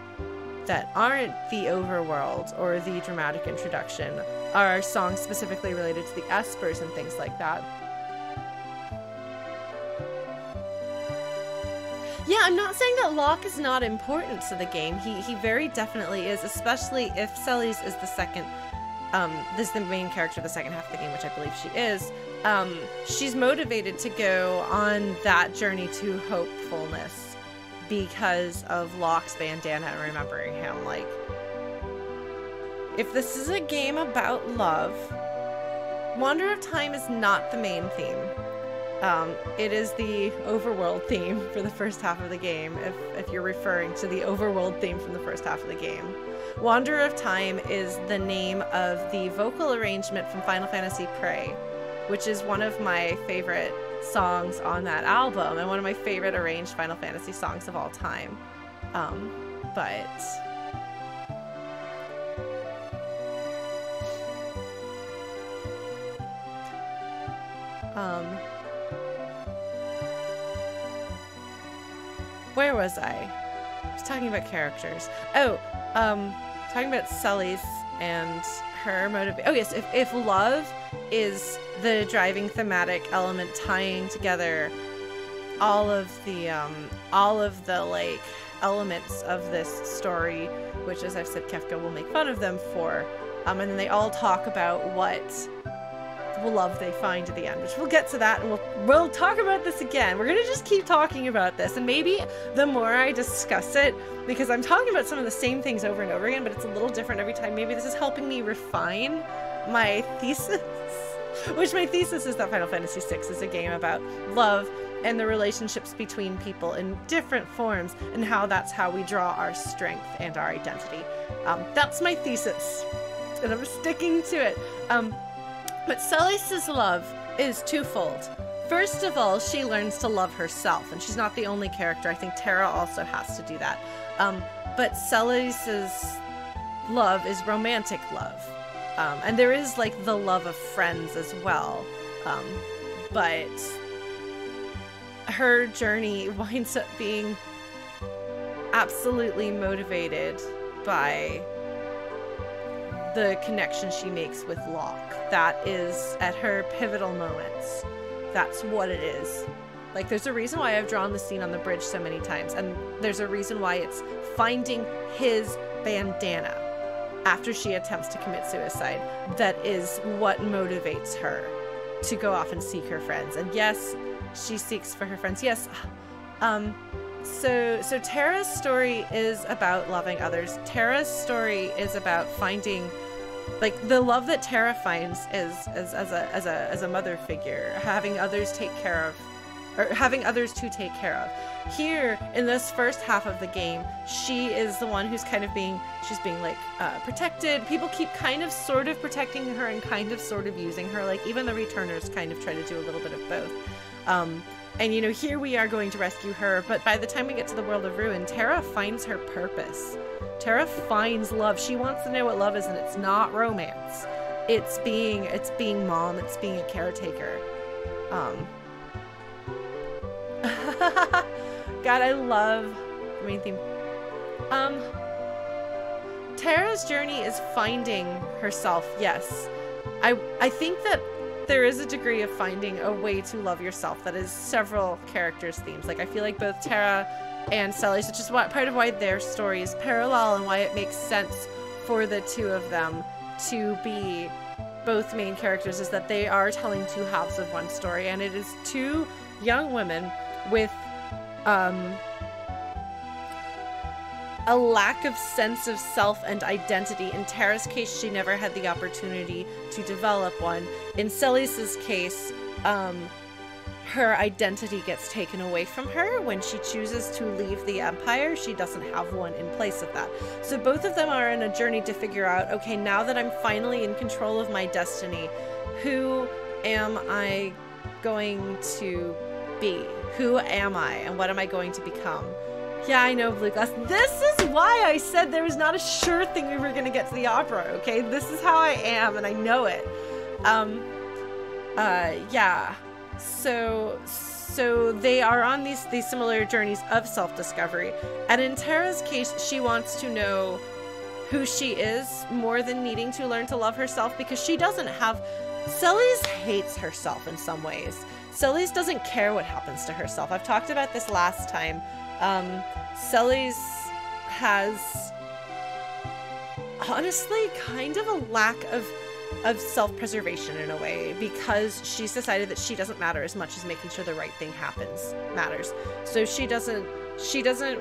S1: that aren't the overworld or the dramatic introduction are songs specifically related to the Espers and things like that. Yeah, I'm not saying that Locke is not important to the game. He he very definitely is, especially if Celes is the second um, this is the main character of the second half of the game, which I believe she is. Um, she's motivated to go on that journey to hopefulness because of Locke's bandana and remembering him. Like, if this is a game about love, Wander of Time is not the main theme. Um, it is the overworld theme for the first half of the game, if, if you're referring to the overworld theme from the first half of the game. Wander of Time is the name of the vocal arrangement from Final Fantasy Pray, which is one of my favorite songs on that album and one of my favorite arranged Final Fantasy songs of all time. Um, but um where was I? I was talking about characters. Oh, um, talking about Celes and her motive. Oh yes, if, if love is the driving thematic element tying together all of the um, all of the like elements of this story, which as I've said, Kefka will make fun of them for, um, and then they all talk about what love they find at the end, which we'll get to that and we'll we'll talk about this again. We're gonna just keep talking about this, and maybe the more I discuss it, because I'm talking about some of the same things over and over again, but it's a little different every time. Maybe this is helping me refine my thesis. [LAUGHS] Which my thesis is that Final Fantasy VI is a game about love and the relationships between people in different forms, and how that's how we draw our strength and our identity. Um, that's my thesis, and I'm sticking to it. Um, but Celes' love is twofold. First of all, she learns to love herself, and she's not the only character. I think Terra also has to do that. Um, but Celes' love is romantic love. Um, and there is like the love of friends as well. Um, but her journey [LAUGHS] winds up being absolutely motivated by the connection she makes with Locke. That is at her pivotal moments. That's what it is. Like, there's a reason why I've drawn the scene on the bridge so many times, and there's a reason why it's finding his bandana after she attempts to commit suicide that is what motivates her to go off and seek her friends. And yes, she seeks for her friends. Yes, um, so so Terra's story is about loving others. Terra's story is about finding like the love that Terra finds is, is as a as a as a mother figure, having others take care of or having others to take care of. Here in this first half of the game, she is the one who's kind of being she's being like uh, protected. People keep kind of sort of protecting her and kind of sort of using her. Like even the returners kind of try to do a little bit of both. Um, and you know, here we are going to rescue her, but by the time we get to the world of ruin, Terra finds her purpose. Terra finds love. She wants to know what love is, and it's not romance. It's being it's being mom, it's being a caretaker. Um [LAUGHS] God, I love the main theme. Um Terra's journey is finding herself, yes. I I think that there is a degree of finding a way to love yourself that is several characters' themes. Like I feel like both Terra and Celes, which is what part of why their story is parallel and why it makes sense for the two of them to be both main characters is that they are telling two halves of one story and it is two young women with um a lack of sense of self and identity. In Terra's case, she never had the opportunity to develop one. In Celes' case, um, her identity gets taken away from her when she chooses to leave the Empire. She doesn't have one in place of that. So both of them are in a journey to figure out okay, now that I'm finally in control of my destiny, who am I going to be? Who am I and what am I going to become? Yeah, I know, Blue Glass. This is why I said there was not a sure thing we were going to get to the opera, okay? This is how I am, and I know it. Um, uh, yeah. So, so they are on these, these similar journeys of self-discovery. And in Terra's case, she wants to know who she is more than needing to learn to love herself because she doesn't have... Celes hates herself in some ways. Celes doesn't care what happens to herself. I've talked about this last time um, Celes has honestly kind of a lack of of self-preservation in a way because she's decided that she doesn't matter as much as making sure the right thing happens matters. So she doesn't she doesn't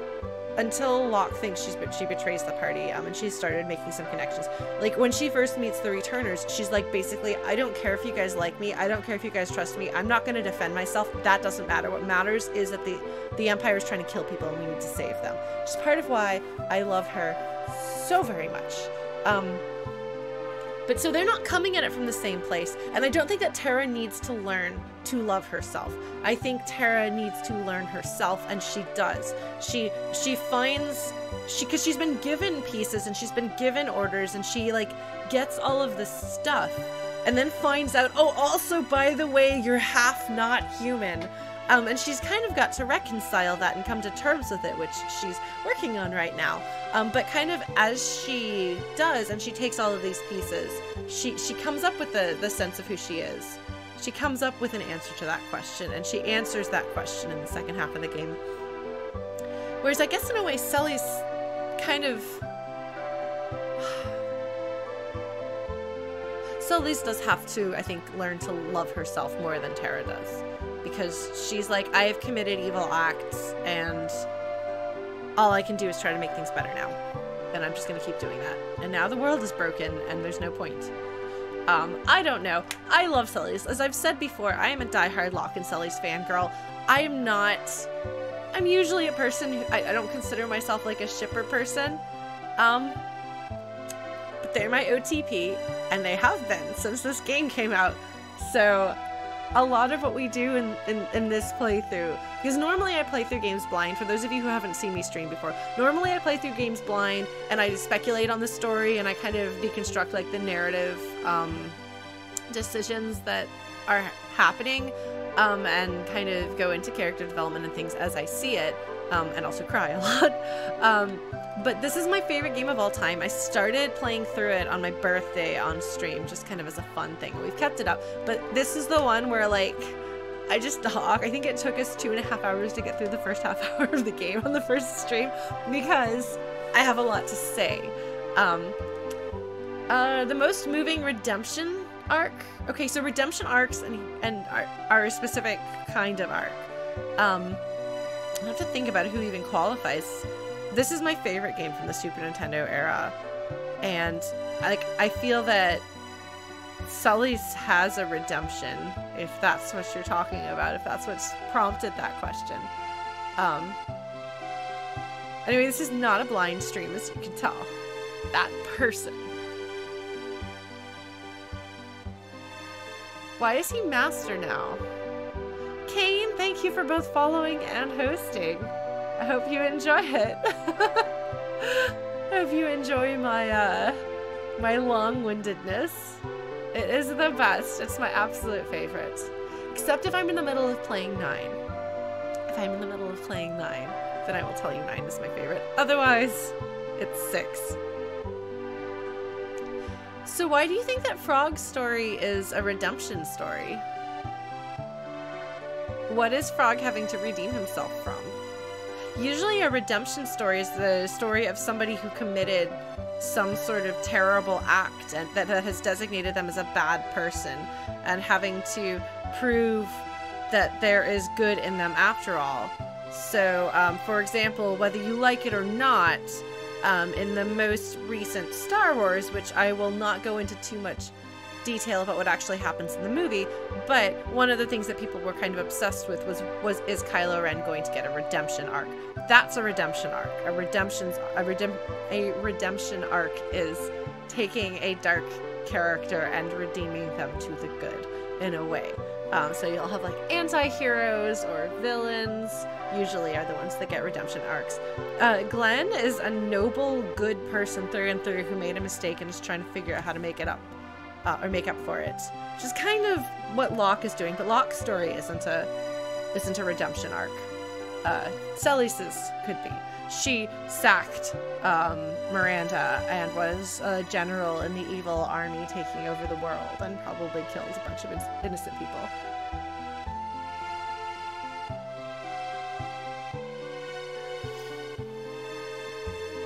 S1: until Locke thinks she's she betrays the party, um, and she's started making some connections. Like when she first meets the returners, she's like basically, I don't care if you guys like me, I don't care if you guys trust me, I'm not gonna defend myself. That doesn't matter. What matters is that the the Empire is trying to kill people and we need to save them. Which is part of why I love her so very much. Um, but so they're not coming at it from the same place. And I don't think that Terra needs to learn to love herself. I think Terra needs to learn herself and she does. She she finds she cuz she's been given pieces and she's been given orders and she like gets all of this stuff and then finds out, "Oh, also by the way, you're half not human." Um, and she's kind of got to reconcile that and come to terms with it, which she's working on right now. Um, but kind of as she does, and she takes all of these pieces, she she comes up with the the sense of who she is. She comes up with an answer to that question, and she answers that question in the second half of the game. Whereas I guess in a way, Celes kind of. [SIGHS] Celes does have to, I think, learn to love herself more than Terra does because she's like, I have committed evil acts and all I can do is try to make things better now. And I'm just going to keep doing that. And now the world is broken and there's no point. Um, I don't know. I love Celes. As I've said before, I am a die-hard Locke and Celes fangirl. I am not... I'm usually a person who... I, I don't consider myself like a shipper person. Um, but they're my OTP, and they have been since this game came out. So a lot of what we do in, in, in, this playthrough. Because normally I play through games blind, for those of you who haven't seen me stream before. Normally I play through games blind and I speculate on the story and I kind of deconstruct like the narrative um, decisions that are happening um, and kind of go into character development and things as I see it um, and also cry a lot. [LAUGHS] But this is my favorite game of all time. I started playing through it on my birthday on stream, just kind of as a fun thing. We've kept it up. But this is the one where, like, I just talk. I think it took us two and a half hours to get through the first [LAUGHS] half hour of the game on the first stream because I have a lot to say. Um, uh, the most moving redemption arc. Okay, so redemption arcs and and are, are a specific kind of arc. Um, I have to think about who even qualifies. This is my favorite game from the Super Nintendo era. And like I feel that Celes has a redemption, if that's what you're talking about, if that's what's prompted that question. Um Anyway, this is not a blind stream, as you can tell. That person. Why is he master now? Kane, thank you for both following and hosting. I hope you enjoy it. I [LAUGHS] hope you enjoy my uh my long-windedness. It is the best. It's my absolute favorite. Except if I'm in the middle of playing 9. If I'm in the middle of playing 9, then I will tell you 9 is my favorite. Otherwise, it's 6. So why do you think that Frog's story is a redemption story? What is Frog having to redeem himself from? Usually a redemption story is the story of somebody who committed some sort of terrible act and that, that has designated them as a bad person and having to prove that there is good in them after all. So, um, for example, whether you like it or not, um, in the most recent Star Wars, which I will not go into too much detail about what actually happens in the movie, but one of the things that people were kind of obsessed with was was is Kylo Ren going to get a redemption arc? That's a redemption arc. A redemption's a redem a redemption arc is taking a dark character and redeeming them to the good in a way. Um, so you'll have like anti-heroes or villains usually are the ones that get redemption arcs. Uh, Glenn is a noble, good person through and through who made a mistake and is trying to figure out how to make it up uh, or make up for it, which is kind of what Locke is doing. But Locke's story isn't a isn't a redemption arc. Uh, Celes's could be. She sacked um, Maranda and was a general in the evil army taking over the world and probably killed a bunch of innocent people.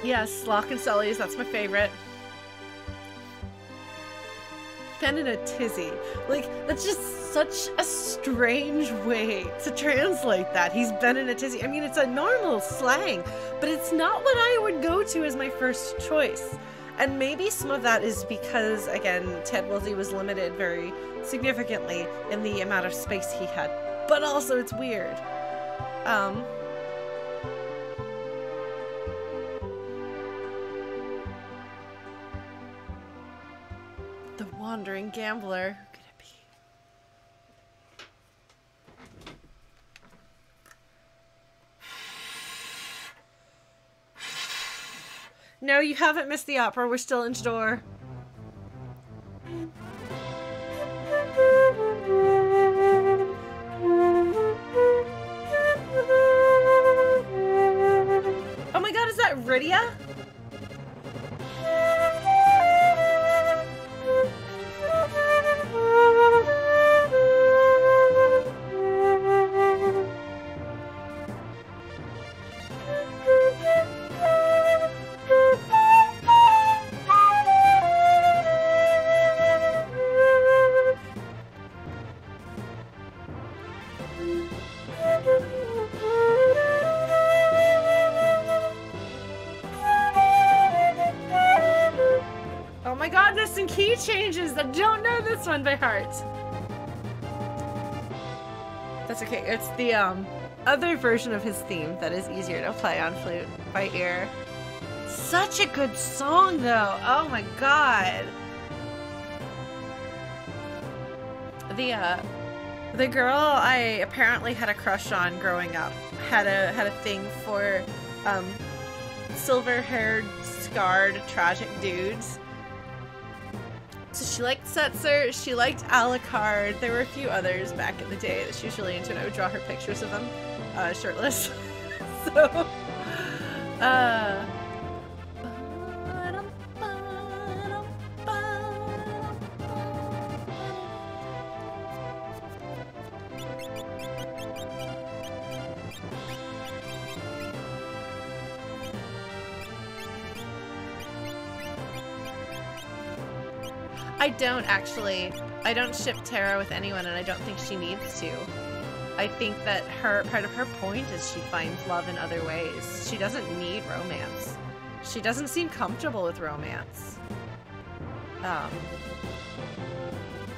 S1: Yes, Locke and Celes, that's my favorite. Been in a tizzy. Like, that's just such a strange way to translate that. He's been in a tizzy. I mean, it's a normal slang, but it's not what I would go to as my first choice. And maybe some of that is because, again, Ted Woolsey was limited very significantly in the amount of space he had. But also, it's weird. Um, Wandering Gambler. Who could it be? No, you haven't missed the opera. We're still in store. Oh my god, is that Rydia? Key changes. I don't know this one by heart. That's okay. It's the um other version of his theme that is easier to play on flute by ear. Such a good song though. Oh my god. The uh the girl I apparently had a crush on growing up had a had a thing for um silver-haired, scarred, tragic dudes. So she liked Setzer, she liked Alucard, there were a few others back in the day that she was really into and I would draw her pictures of them, uh, shirtless. [LAUGHS] so, uh... I don't actually. I don't ship Terra with anyone, and I don't think she needs to. I think that her part of her point is she finds love in other ways. She doesn't need romance. She doesn't seem comfortable with romance. Um,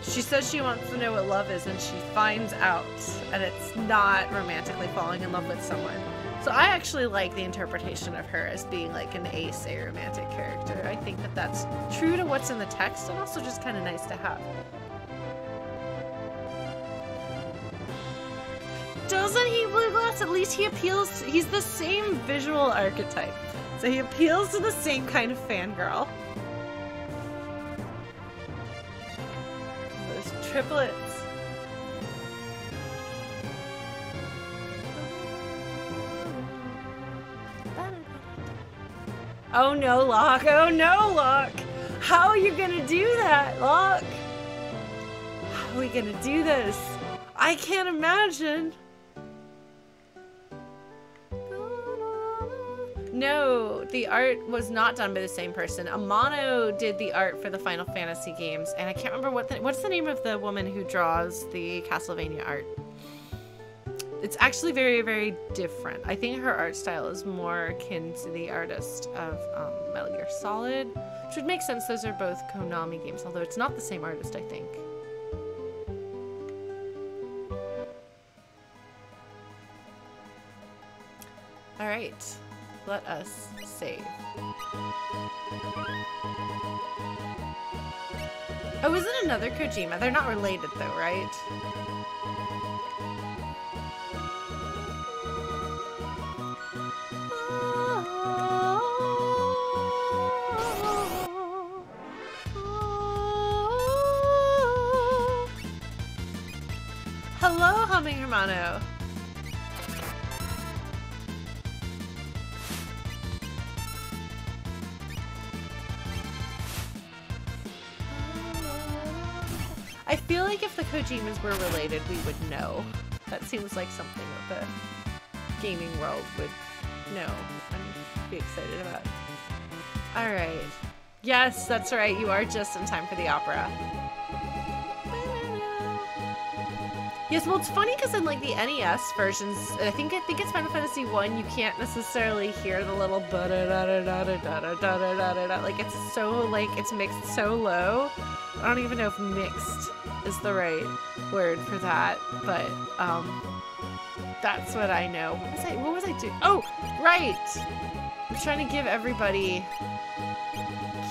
S1: she says she wants to know what love is, and she finds out, and it's not romantically falling in love with someone. So I actually like the interpretation of her as being like an ace aromantic character. I think that that's true to what's in the text and also just kind of nice to have. Doesn't he, Blue Glass? At least he appeals, he's the same visual archetype. So he appeals to the same kind of fangirl. Those triplets. Oh no, Locke. Oh no, Locke. How are you gonna do that, Locke? How are we gonna do this? I can't imagine. No, the art was not done by the same person. Amano did the art for the Final Fantasy games, and I can't remember what the, what's the name of the woman who draws the Castlevania art. It's actually very, very different. I think her art style is more akin to the artist of um, Metal Gear Solid, which would make sense. Those are both Konami games, although it's not the same artist, I think. All right, let us save. Oh, is it another Kojima? They're not related though, right? Hermano. I feel like if the Kojimas were related, we would know. That seems like something that the gaming world would know and be excited about. Alright. Yes, that's right. You are just in time for the opera. Yes, well, it's funny because in like the NES versions, I think I think it's Final Fantasy One. You can't necessarily hear the little da da da da da da da da da da da. Like it's so like it's mixed so low. I don't even know if mixed is the right word for that, but um, that's what I know. What was I? What was I doing? Oh, right. I'm trying to give everybody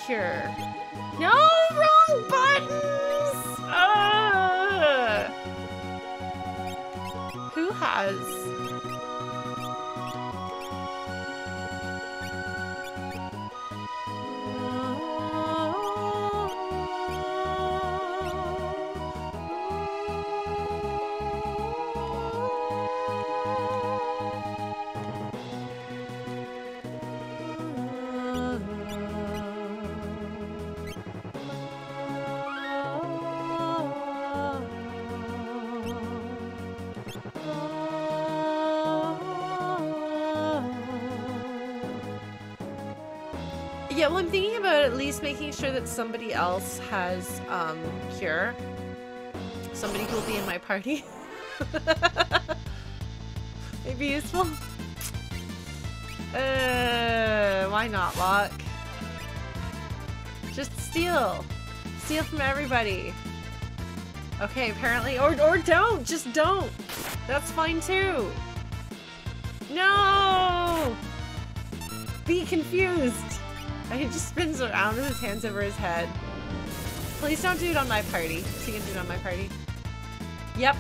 S1: cure. No, wrong buttons. Uh, who has? Least making sure that somebody else has um, cure. Somebody who will be in my party. [LAUGHS] Maybe useful. Uh, why not, Locke? Just steal. Steal from everybody. Okay, apparently, or, or don't, just don't. That's fine too. No! Be confused. He just spins around with his hands over his head. Please don't do it on my party. Is he gonna do it on my party? Yep.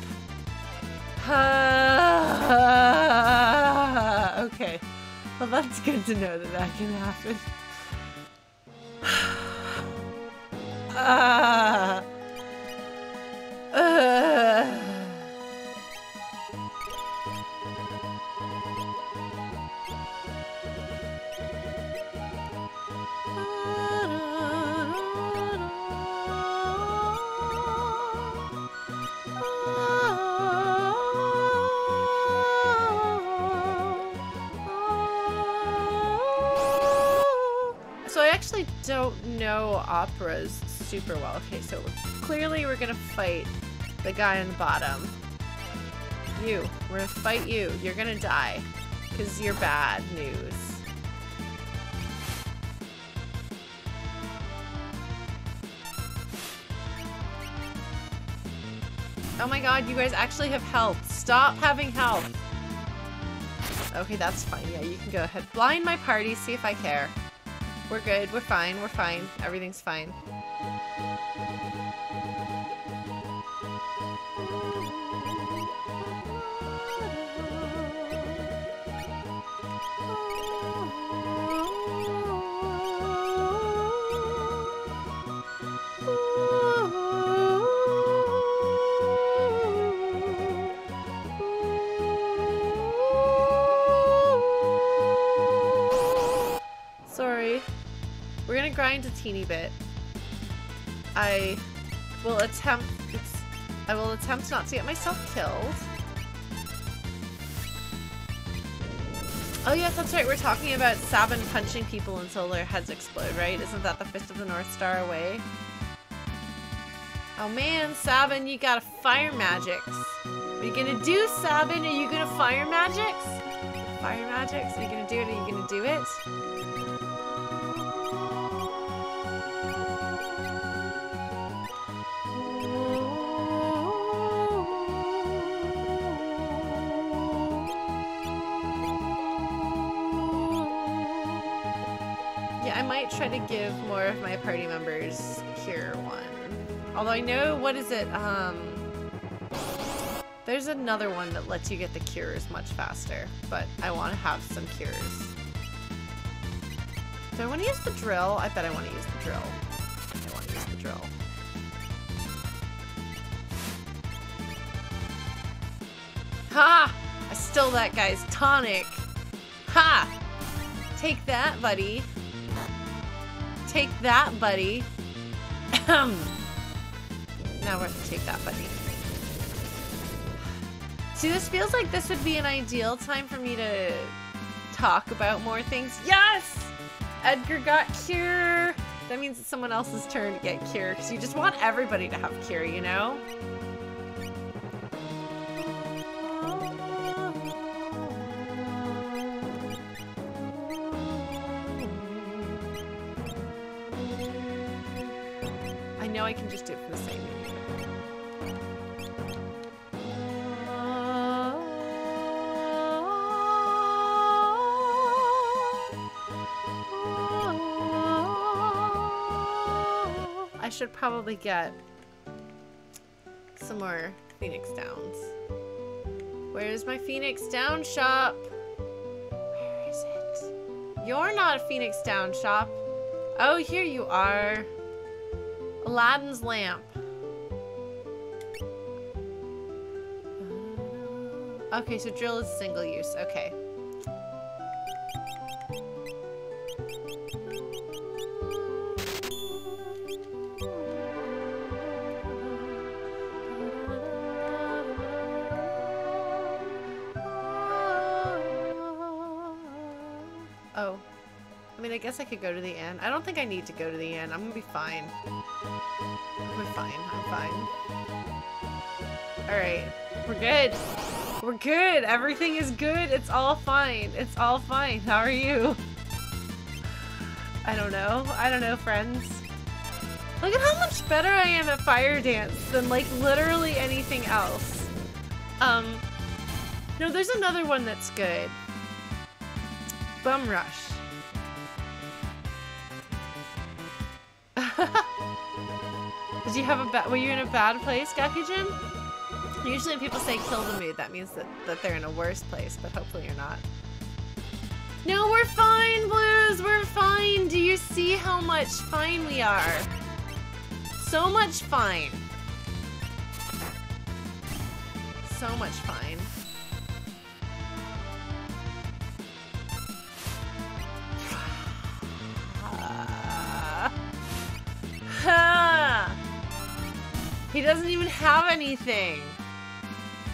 S1: Uh, okay. Well, that's good to know that that can happen. uh, uh. Know operas super well. Okay, so clearly we're gonna fight the guy on the bottom. You. We're gonna fight you. You're gonna die. Because you're bad news. Oh my god, you guys actually have health. Stop having health. Okay, that's fine. Yeah, you can go ahead. Blind my party, see if I care. We're good. We're fine. We're fine. Everything's fine. Teeny bit. I will attempt I will attempt not to get myself killed. Oh yes, that's right. We're talking about Sabin punching people until their heads explode, right? Isn't that the Fist of the North Star away? Oh man, Sabin, you got fire magics. Are you gonna do, Sabin? Are you gonna fire magics? Fire magics? Are you gonna do it? Are you gonna do it? Give more of my party members cure one. Although I know, what is it? Um, there's another one that lets you get the cures much faster, but I want to have some cures. Do I want to use the drill? I bet I want to use the drill. I want to use the drill. Ha! I stole that guy's tonic. Ha! Take that, buddy. Take that, buddy. Now we're gonna take that, buddy. See, this feels like this would be an ideal time for me to talk about more things. Yes! Edgar got cure. That means it's someone else's turn to get cure, because you just want everybody to have cure, you know? I can just do it the same I should probably get some more Phoenix Downs. Where's my Phoenix Down shop? Where is it? You're not a Phoenix Down shop. Oh, here you are. Aladdin's lamp. Okay, so drill is single use. Okay. I mean, I guess I could go to the end. I don't think I need to go to the end. I'm gonna be fine. I'm be fine. I'm fine. Alright. We're good. We're good. Everything is good. It's all fine. It's all fine. How are you? I don't know. I don't know, friends. Look at how much better I am at fire dance than like literally anything else. Um, no, there's another one that's good. Bum Rush. [LAUGHS] Did you have a bad? Were you in a bad place, Gakujin? Usually, when people say kill the mood, that means that that they're in a worse place. But hopefully, you're not. No, we're fine, Blues. We're fine. Do you see how much fine we are? So much fine. So much fine. He doesn't even have anything.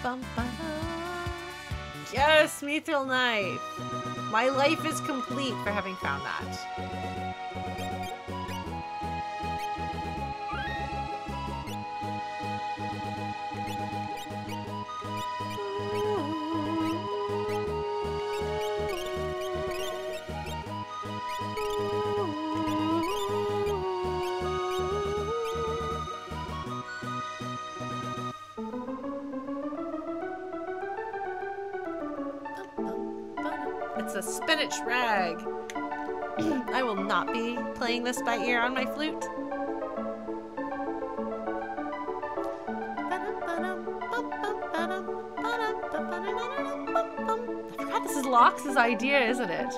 S1: Bum, bum. Yes, Mithril Knife. My life is complete for having found that. Rag. I will not be playing this by ear on my flute. I forgot this is Locke's idea, isn't it?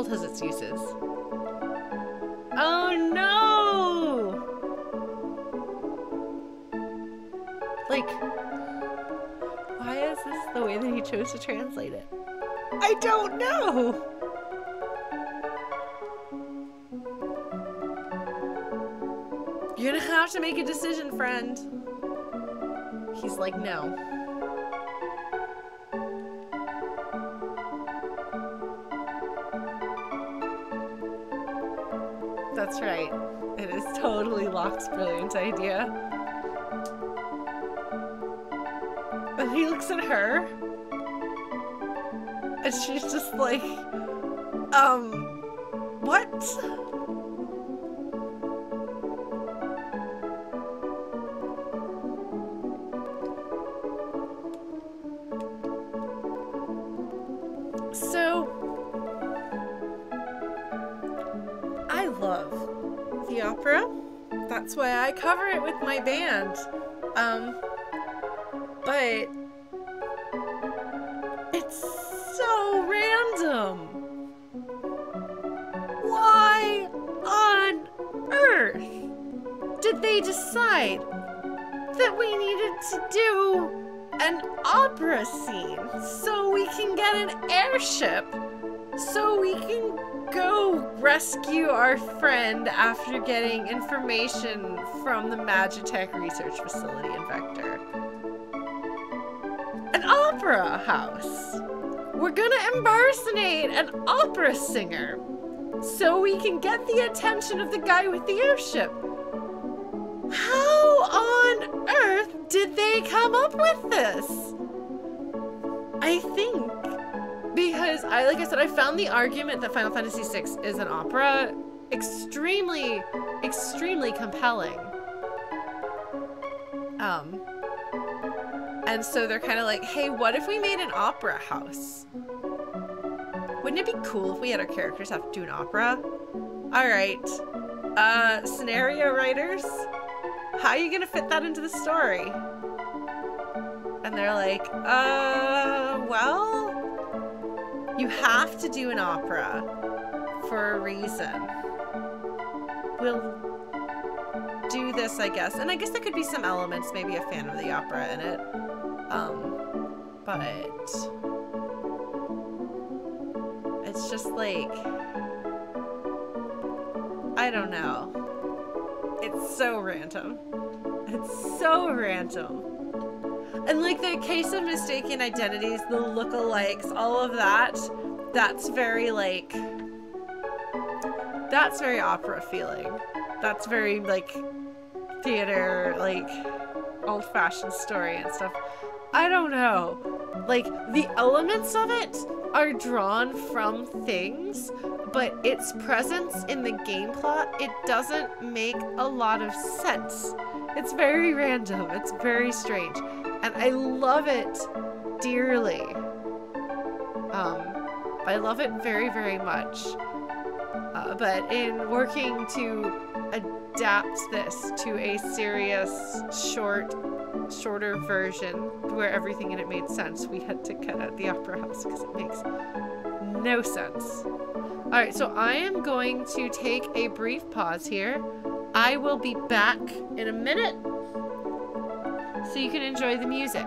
S1: Aurabolt has its uses. Oh no! Like, why is this the way that he chose to translate it? I don't know! You're gonna have to make a decision, friend. He's like, no. That's right. It is totally Locke's brilliant idea. And he looks at her. And she's just like, um, what? I cover it with my band. Um, but it's so random. Why on earth did they decide that we needed to do an opera scene so we can get an airship so we can go rescue our friend after getting information from the Magitech research facility in Vector. An opera house. We're gonna impersonate an opera singer so we can get the attention of the guy with the airship. How on earth did they come up with this? I think because I like I said I found the argument that Final Fantasy VI is an opera extremely extremely compelling. Um and so they're kind of like, "Hey, what if we made an opera house?" Wouldn't it be cool if we had our characters have to do an opera? All right. Uh scenario writers, how are you going to fit that into the story? And they're like, "Uh, well, you have to do an opera for a reason. We'll do this, I guess. And I guess there could be some elements, maybe a fan of the opera in it. Um, but it's just like, I don't know. It's so random. It's so random. And like the case of mistaken identities, the lookalikes, all of that, that's very like that's very opera feeling. That's very like theater, like old fashioned story and stuff. I don't know. Like the elements of it are drawn from things, but its presence in the game plot, it doesn't make a lot of sense. It's very random. It's very strange and I love it dearly. Um, I love it very, very much. Uh, but in working to adapt this to a serious, short, shorter version where everything in it made sense, we had to cut out the opera house because it makes no sense. All right, so I am going to take a brief pause here. I will be back in a minute so you can enjoy the music.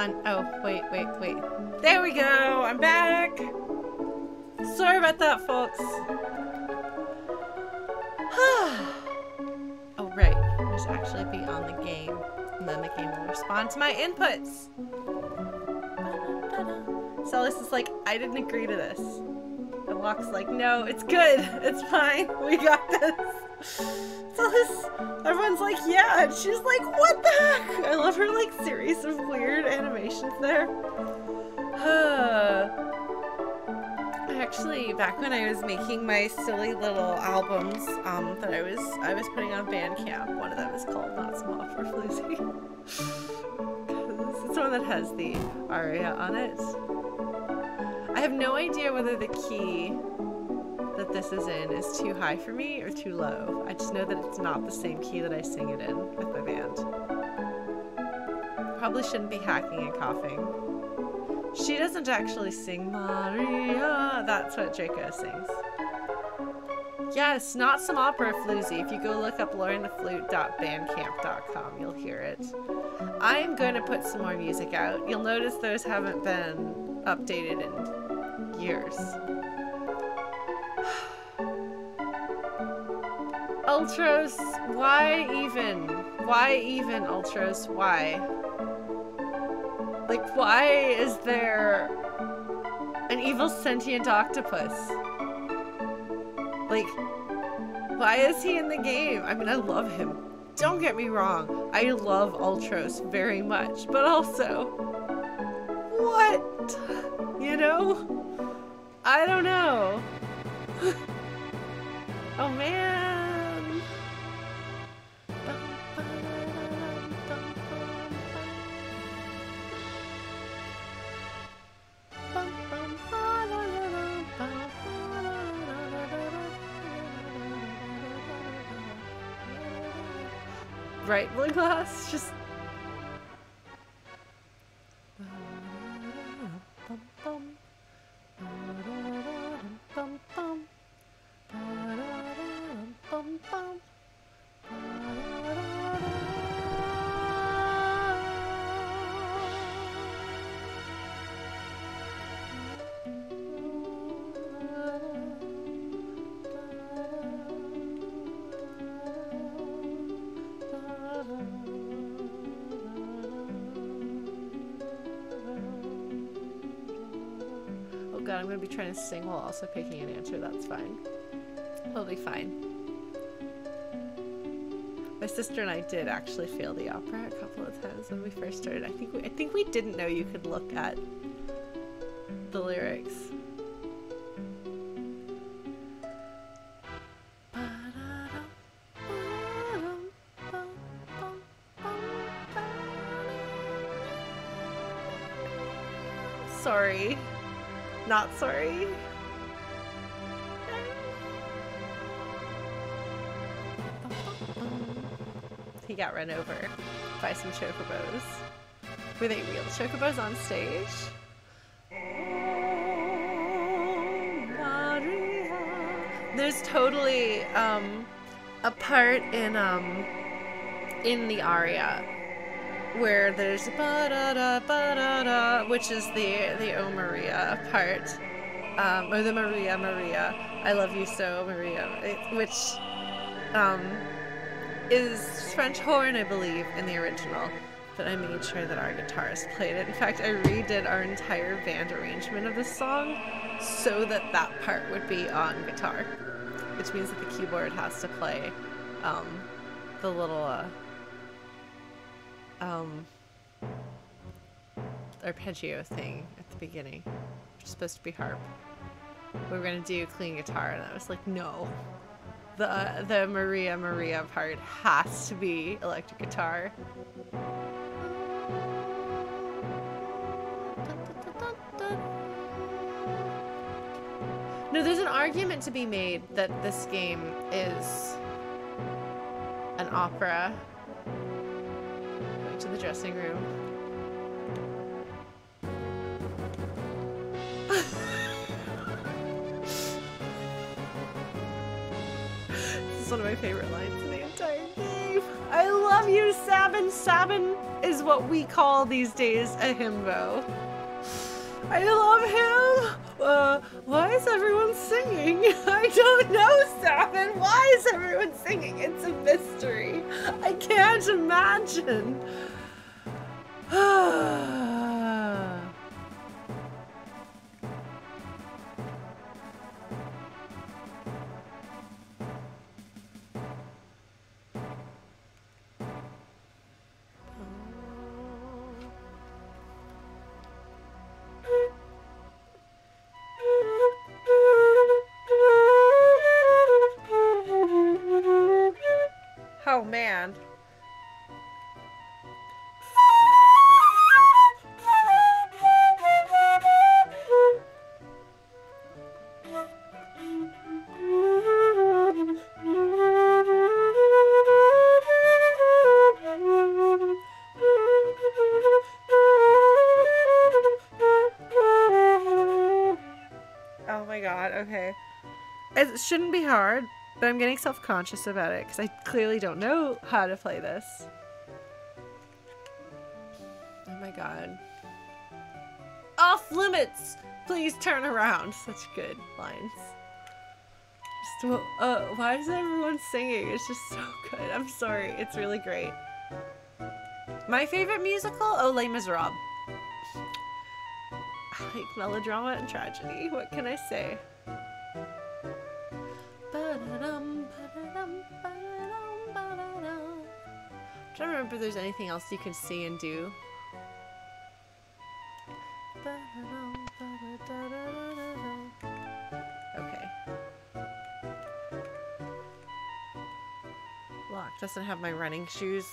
S1: On. Oh, wait, wait, wait. There we go. I'm back. Sorry about that, folks. [SIGHS] oh, right. I should actually be on the game. And then the game will respond to my inputs. Celes is like, I didn't agree to this. And Locke's like, no, it's good. [LAUGHS] It's fine. We got this. [LAUGHS] Celes, everyone's like, yeah. And she's like, what the heck? I love her, like, series of weird animations there. [SIGHS] Actually, back when I was making my silly little albums um, that I was I was putting on Bandcamp, one of them is called Not Some Opera Floozy. [LAUGHS] it's one that has the aria on it. I have no idea whether the key this is in is too high for me or too low. I just know that it's not the same key that I sing it in with my band. Probably shouldn't be hacking and coughing. She doesn't actually sing Maria. That's what Draco sings. Yes, not some opera floozy. If you go look up laurentheflute.bandcamp.com, you'll hear it. I'm going to put some more music out. You'll notice those haven't been updated in years. Ultros, why even? Why even, Ultros? Why? Like, why is there an evil sentient octopus? Like, why is he in the game? I mean, I love him. Don't get me wrong. I love Ultros very much. But also, what? You know? I don't know. [LAUGHS] oh man. Right, blue glass, just trying to sing while also picking an answer. That's fine. We'll be fine. My sister and I did actually fail the opera a couple of times when we first started. I think we, I think we didn't know you could look at the lyrics. Sorry. Not sorry. Got run over by some chocobos. Were they real chocobos on stage? There's totally um, a part in um, in the aria where there's ba da da ba da da, which is the the O Maria part, um, or the Maria Maria. I love you so, Maria, which um, is French horn, I believe, in the original. But I made sure that our guitarist played it. In fact, I redid our entire band arrangement of this song so that that part would be on guitar, which means that the keyboard has to play um, the little. Uh, um, arpeggio thing at the beginning, which is supposed to be harp. We were gonna do clean guitar, and I was like, no. The the Maria Maria part has to be electric guitar. No, there's an argument to be made that this game is an opera Going to the dressing room. One of my favorite lines in the entire game. I love you, Sabin Sabin. is what we call these days a himbo. [SIGHS] I love him. Uh, why is everyone singing? [LAUGHS] I don't know, Stefan. Why is everyone singing? It's a mystery. I can't imagine. [SIGHS] [SIGHS] hard, but I'm getting self-conscious about it because I clearly don't know how to play this. Oh my god. Off limits! Please turn around. Such good lines. Just, uh, why is everyone singing? It's just so [LAUGHS] good. I'm sorry. It's really great. My favorite musical? Oh, Les Miserables. I [SIGHS] like melodrama and tragedy. What can I say? I'm trying to remember if there's anything else you can see and do. Okay. Locke doesn't have my running shoes.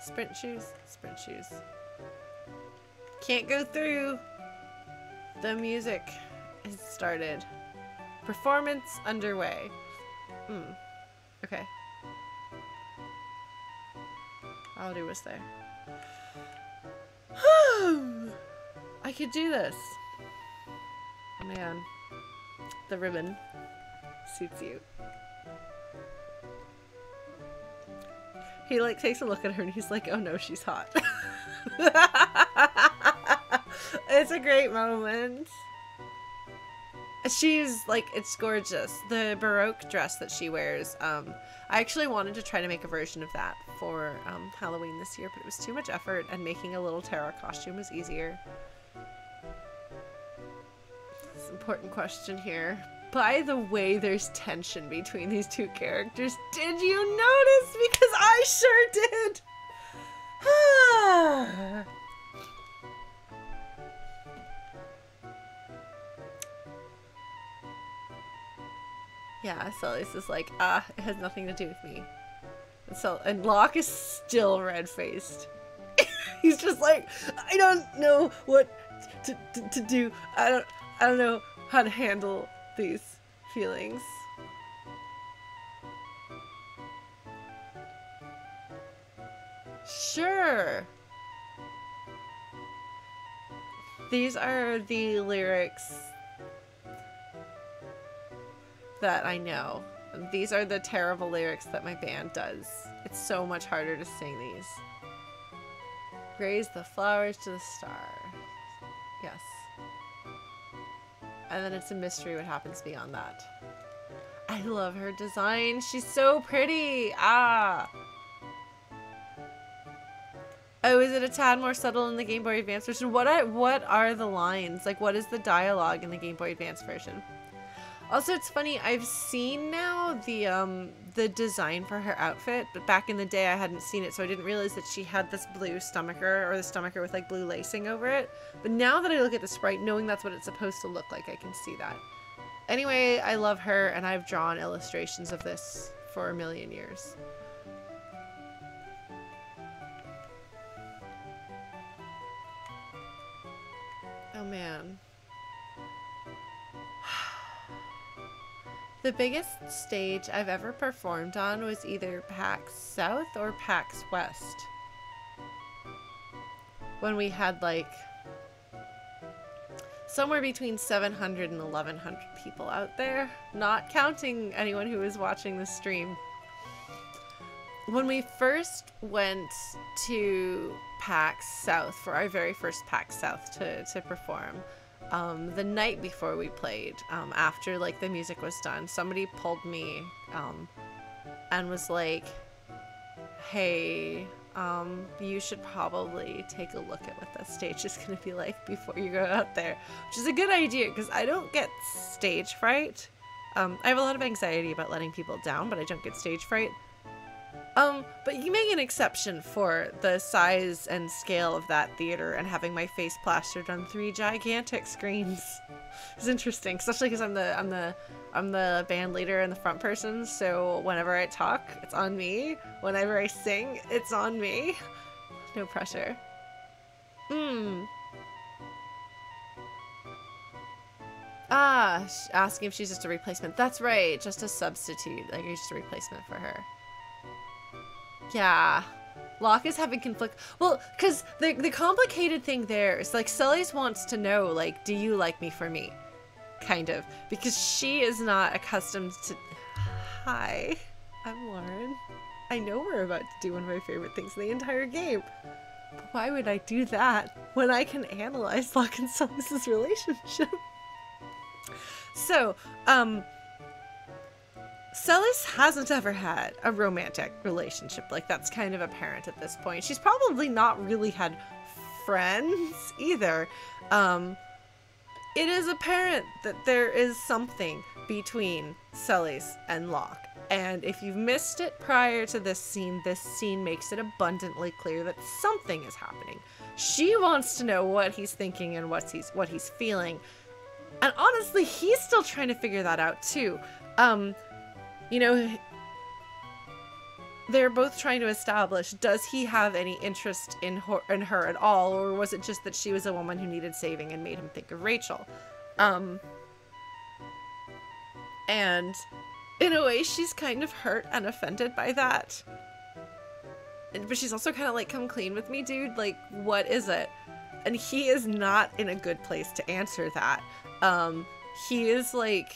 S1: Sprint shoes? Sprint shoes. Can't go through. The music has started. Performance underway. Hmm. Okay. Do what's there. [SIGHS] I could do this. Oh man. The ribbon suits you. He like takes a look at her and he's like, oh no, she's hot. [LAUGHS] it's a great moment. She's like, it's gorgeous. The Baroque dress that she wears. Um, I actually wanted to try to make a version of that for um, Halloween this year, but it was too much effort, and making a little Terra costume was easier. It's an important question here. By the way, there's tension between these two characters. Did you notice? Because I sure did. [SIGHS] [SIGHS] yeah, Celes is like, ah, it has nothing to do with me. And so, and Locke is still red-faced. [LAUGHS] He's just like, I don't know what to, to, to do. I don't, I don't know how to handle these feelings. Sure. These are the lyrics that I know. These are the terrible lyrics that my band does. It's so much harder to sing these. Raise the flowers to the star. Yes. And then it's a mystery what happens beyond that. I love her design. She's so pretty. Ah. Oh, is it a tad more subtle in the Game Boy Advance version? What are, what are the lines? Like, what is the dialogue in the Game Boy Advance version? Also, it's funny, I've seen now the um the design for her outfit, but back in the day I hadn't seen it, so I didn't realize that she had this blue stomacher or the stomacher with like blue lacing over it. But now that I look at the sprite, knowing that's what it's supposed to look like, I can see that. Anyway, I love her and I've drawn illustrations of this for a million years. Oh man. The biggest stage I've ever performed on was either PAX South or PAX West. When we had like somewhere between 700 and 1100 people out there, not counting anyone who was watching the stream. when we first went to PAX South for our very first PAX South to, to perform, um, the night before we played, um, after like the music was done, somebody pulled me um, and was like, "Hey, um, you should probably take a look at what that stage is going to be like before you go out there," which is a good idea because I don't get stage fright. Um, I have a lot of anxiety about letting people down, but I don't get stage fright. Um, but you make an exception for the size and scale of that theater and having my face plastered on three gigantic screens. [LAUGHS] It's interesting, especially because I'm the I'm the I'm the band leader and the front person. So whenever I talk, it's on me. Whenever I sing, it's on me. [LAUGHS] No pressure. Hmm. Ah, asking if she's just a replacement. That's right, just a substitute. Like you're just a replacement for her. Yeah. Locke is having conflict. Well, because the, the complicated thing there is like Celes wants to know, like, do you like me for me? Kind of. Because she is not accustomed to. Hi, I'm Lauren. I know we're about to do one of my favorite things in the entire game. But why would I do that when I can analyze Locke and Celes' [LAUGHS] relationship? so, um, Celes hasn't ever had a romantic relationship. Like, that's kind of apparent at this point. She's probably not really had friends [LAUGHS] either. Um, it is apparent that there is something between Celes and Locke. And if you've missed it prior to this scene, this scene makes it abundantly clear that something is happening. She wants to know what he's thinking and what he's what he's feeling. And honestly, he's still trying to figure that out too. Um, you know, they're both trying to establish does he have any interest in her, in her at all? Or was it just that she was a woman who needed saving and made him think of Rachel? Um and in a way she's kind of hurt and offended by that. But she's also kind of like come clean with me dude. Like what is it? And he is not in a good place to answer that. Um he is like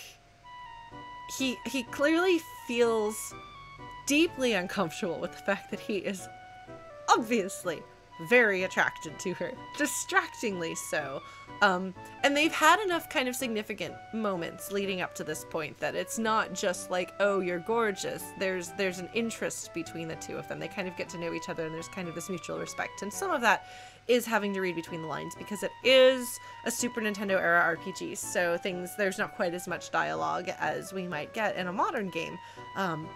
S1: he he clearly feels deeply uncomfortable with the fact that he is obviously very attracted to her, distractingly so. Um, and they've had enough kind of significant moments leading up to this point that it's not just like, oh, you're gorgeous. There's there's an interest between the two of them. They kind of get to know each other, and there's kind of this mutual respect. And some of that is having to read between the lines because it is a Super Nintendo era RPG, so things there's not quite as much dialogue as we might get in a modern game. Um,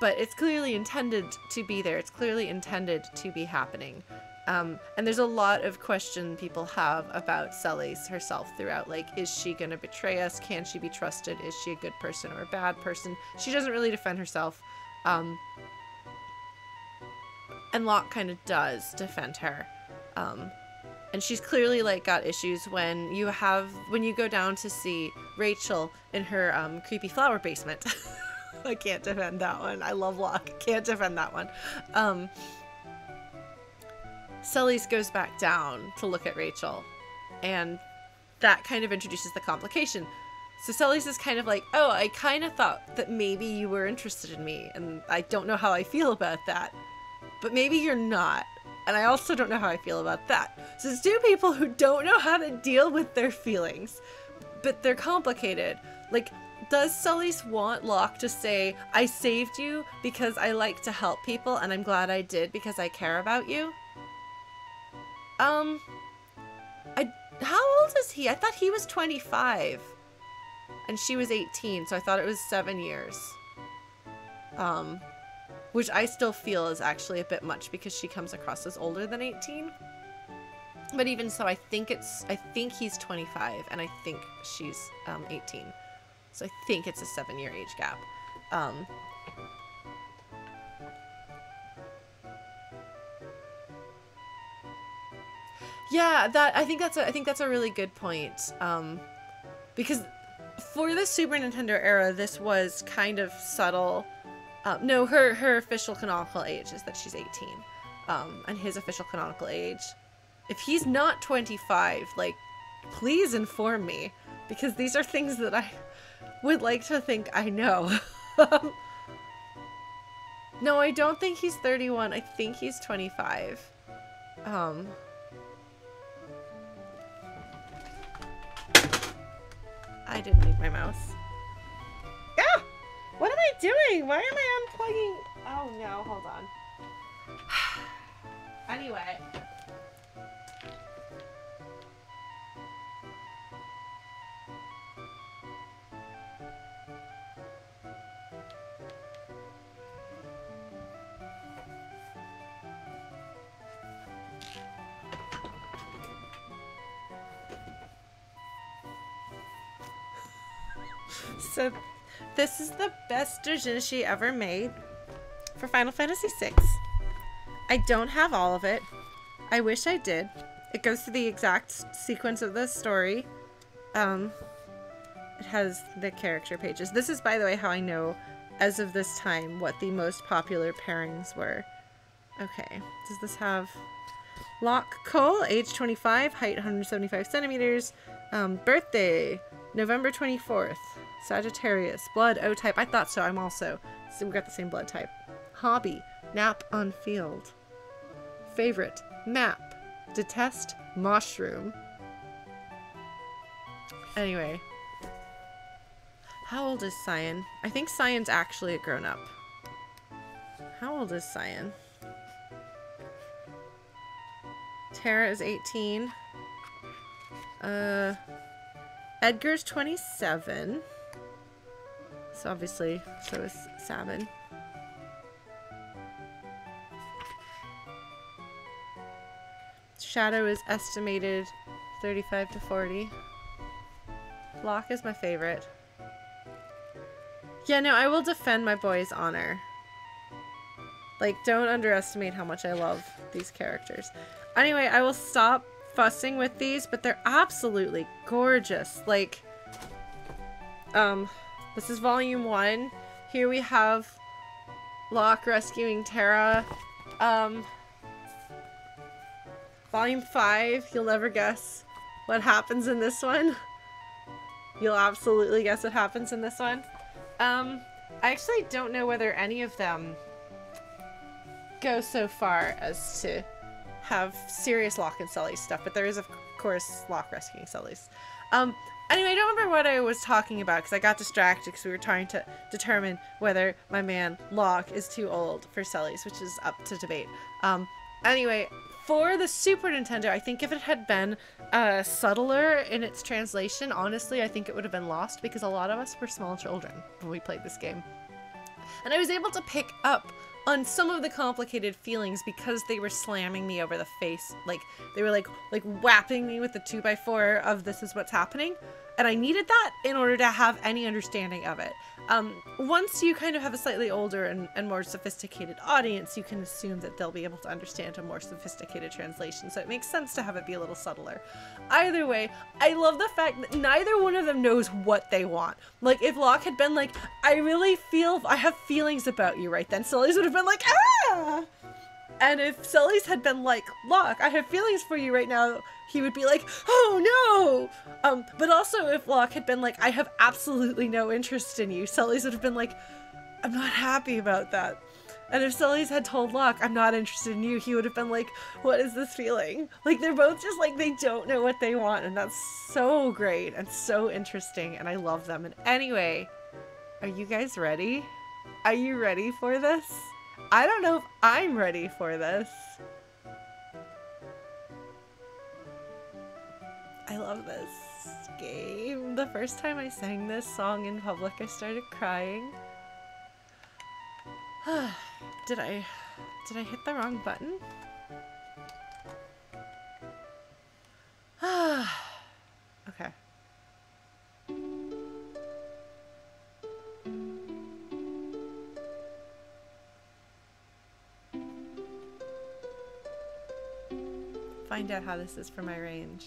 S1: but it's clearly intended to be there. It's clearly intended to be happening. Um, and there's a lot of question people have about Celes herself throughout. Like, is she going to betray us? Can she be trusted? Is she a good person or a bad person? She doesn't really defend herself. Um, and Locke kind of does defend her. Um, and she's clearly like got issues when you have when you go down to see Rachel in her um, creepy flower basement. [LAUGHS] I can't defend that one. I love Locke. Can't defend that one. Um, Celes goes back down to look at Rachel, and that kind of introduces the complication. So Celes is kind of like, oh, I kind of thought that maybe you were interested in me, and I don't know how I feel about that. But maybe you're not. And I also don't know how I feel about that. So it's two people who don't know how to deal with their feelings, but they're complicated. Like, does Celes want Locke to say, I saved you because I like to help people and I'm glad I did because I care about you? Um, I, how old is he? I thought he was 25 and she was 18, so I thought it was seven years. Um, which I still feel is actually a bit much because she comes across as older than 18. But even so, I think it's, I think he's 25 and I think she's um, 18. So I think it's a seven year age gap. Um, yeah, that I think that's a I think that's a really good point. Um, because for the Super Nintendo era, this was kind of subtle. Uh, no, her her official canonical age is that she's 18, um, and his official canonical age. If he's not 25, like, please inform me, because these are things that I would like to think I know. [LAUGHS] No, I don't think he's 31. I think he's 25. Um. I didn't need my mouse. Ah! Am I doing? Why am I unplugging? Oh no, hold on. [SIGHS] anyway. [LAUGHS] So, this is the best doujinshi ever made for Final Fantasy VI. I don't have all of it. I wish I did. It goes through the exact sequence of the story. Um, it has the character pages. This is, by the way, how I know, as of this time, what the most popular pairings were. Okay, does this have... Locke Cole, age 25, height 175 centimeters, um, birthday, November 24th. Sagittarius. Blood O type. I thought so. I'm also. So we got the same blood type. Hobby. Nap on field. Favorite. Map. Detest. Mushroom. Anyway. How old is Cyan? I think Cyan's actually a grown up. How old is Cyan? Terra is 18. Uh, Edgar's 27. So obviously, so is Sabin. Shadow is estimated 35 to 40. Locke is my favorite. Yeah, no, I will defend my boy's honor. Like, don't underestimate how much I love these characters. Anyway, I will stop fussing with these, but they're absolutely gorgeous. Like, um, this is volume one. Here we have Locke rescuing Terra. Um, volume five, you'll never guess what happens in this one. You'll absolutely guess what happens in this one. Um, I actually don't know whether any of them go so far as to have serious Locke and Celes stuff, but there is, of course, Locke rescuing Celes. Um, Anyway, I don't remember what I was talking about because I got distracted because we were trying to determine whether my man Locke is too old for Celes, which is up to debate. Um, anyway, for the Super Nintendo, I think if it had been uh, subtler in its translation, honestly, I think it would have been lost because a lot of us were small children when we played this game. And I was able to pick up on some of the complicated feelings because they were slamming me over the face. Like they were like like whapping me with the two by four of this is what's happening and I needed that in order to have any understanding of it. Um, once you kind of have a slightly older and, and more sophisticated audience, you can assume that they'll be able to understand a more sophisticated translation, so it makes sense to have it be a little subtler. Either way, I love the fact that neither one of them knows what they want. Like, if Locke had been like, I really feel, I have feelings about you right then, Celes would have been like, ah! And if Celes had been like, Locke, I have feelings for you right now, he would be like, oh no! Um, but also if Locke had been like, I have absolutely no interest in you, Celes would have been like, I'm not happy about that. And if Celes had told Locke, I'm not interested in you, he would have been like, what is this feeling? Like, they're both just like, they don't know what they want, and that's so great and so interesting, and I love them. And anyway, are you guys ready? Are you ready for this? I don't know if I'm ready for this. I love this game. The first time I sang this song in public, I started crying. [SIGHS] did I did I hit the wrong button? [SIGHS] okay. Find out how this is for my range.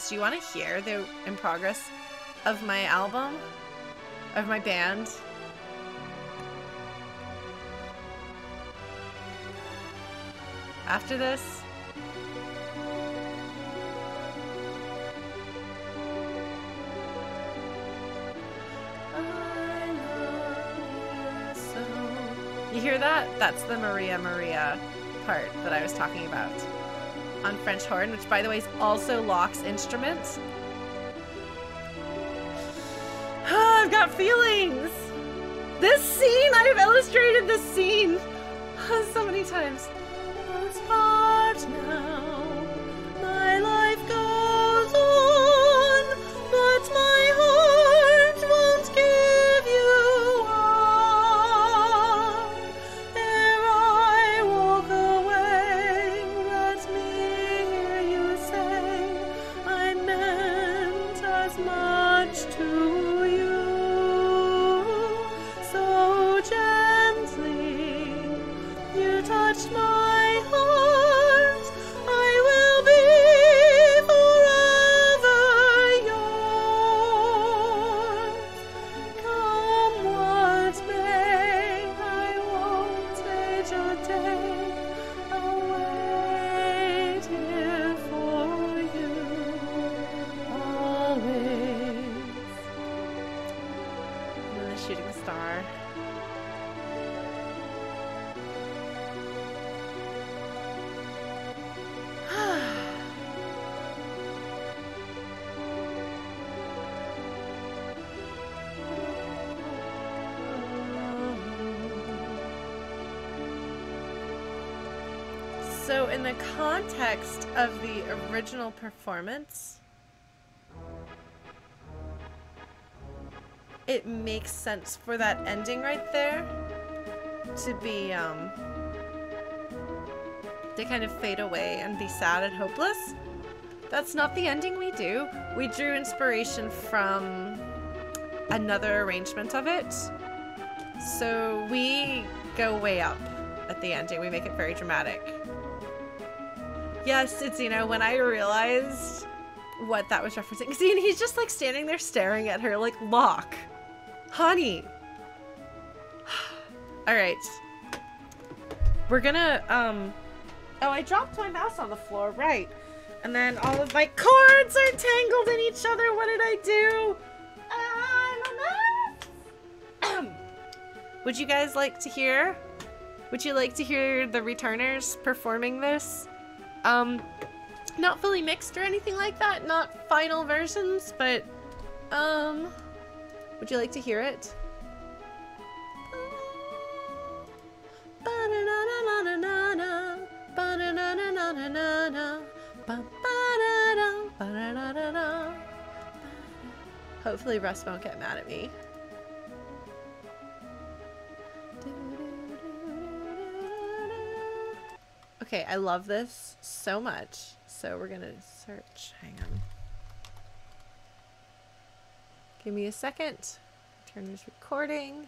S1: Guys. Do you want to hear the in progress of my album? Of my band? After this? You hear that? That's the Maria Maria part that I was talking about on French horn, which by the way is also Locke's instrument. [SIGHS] I've got feelings. This scene, I've illustrated this scene [LAUGHS] so many times. Context of the original performance, it makes sense for that ending right there to be, um, to kind of fade away and be sad and hopeless. That's not the ending we do. We drew inspiration from another arrangement of it. So we go way up at the ending. We make it very dramatic. Yes, it's, you know, when I realized what that was referencing. See, he's just like standing there staring at her like, Locke, honey. [SIGHS] All right. We're gonna, um, oh, I dropped my mouse on the floor, right. And then all of my cords are tangled in each other. What did I do? I'm a mess. [CLEARS THROAT] Would you guys like to hear? Would you like to hear the returners performing this? Um, not fully mixed or anything like that, not final versions, but, um, would you like to hear it? Hopefully Russ won't get mad at me. Okay, I love this so much. So we're gonna search. Hang on. Give me a second. Turn this recording.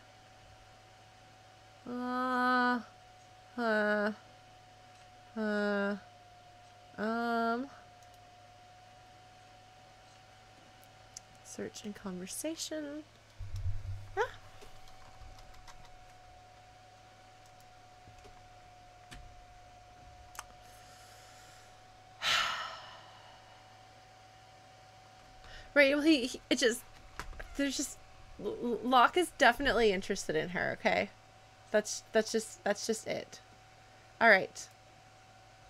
S1: Uh, uh, uh, um, search and conversation. Right, well, he, he it just, there's just, Locke is definitely interested in her, okay? That's, that's just, that's just it. All right.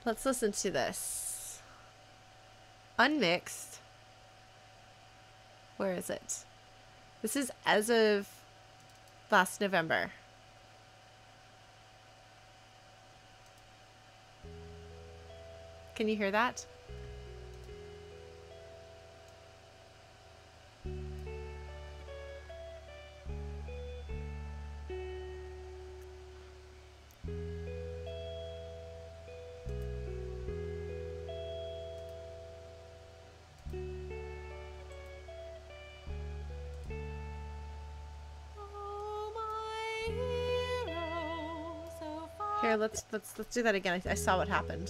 S1: Let's listen to this. Unmixed. Where is it? This is as of last November. Can you hear that? Here, let's let's let's do that again. I, I saw what happened.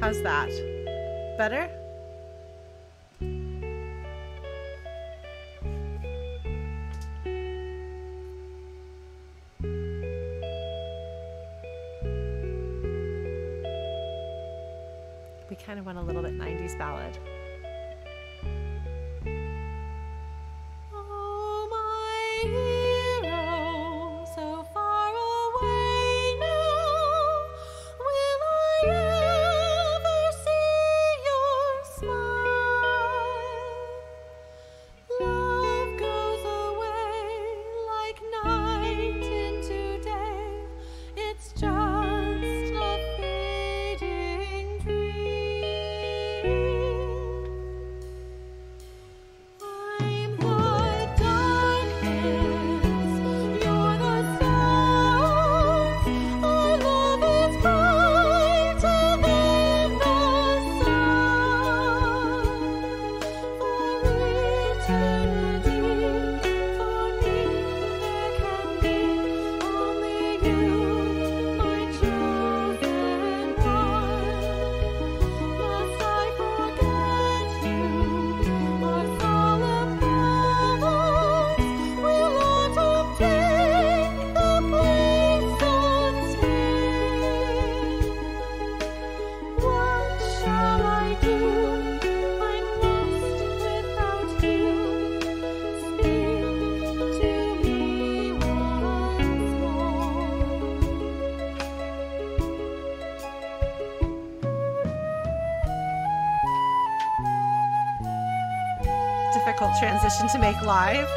S1: How's that? Better? Make live,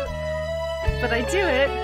S1: but I do it.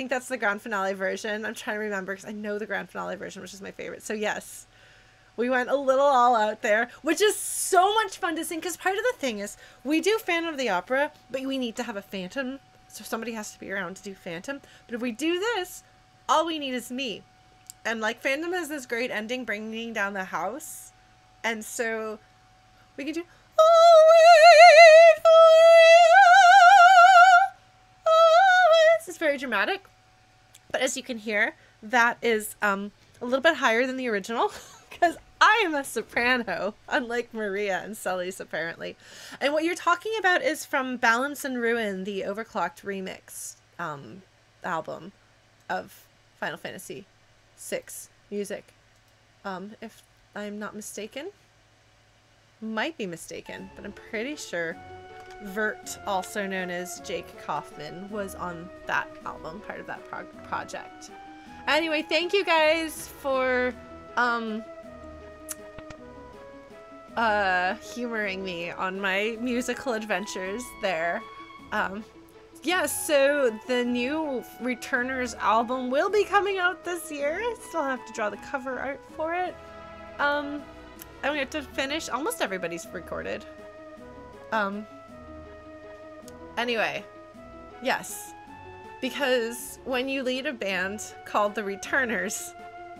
S1: Think that's the grand finale version. I'm trying to remember because I know the grand finale version, which is my favorite. So, yes, we went a little all out there, which is so much fun to sing because part of the thing is we do Phantom of the Opera, but we need to have a Phantom. So, somebody has to be around to do Phantom. But if we do this, all we need is me. And like Phantom has this great ending bringing down the house. And so we can do I'll wait for you always. It's very dramatic. But as you can hear, that is um, a little bit higher than the original [LAUGHS] because I am a soprano, unlike Maria and Celes apparently. And what you're talking about is from Balance and Ruin, the overclocked remix um, album of Final Fantasy VI music. Um, if I'm not mistaken, might be mistaken, but I'm pretty sure virt, also known as Jake Kaufman, was on that album, part of that project. Anyway, thank you guys for um uh humoring me on my musical adventures there. Um yeah, so the new Returners album will be coming out this year. I still have to draw the cover art for it. Um, and we have to finish. Almost everybody's recorded. Um, anyway, yes. Because when you lead a band called the Returners,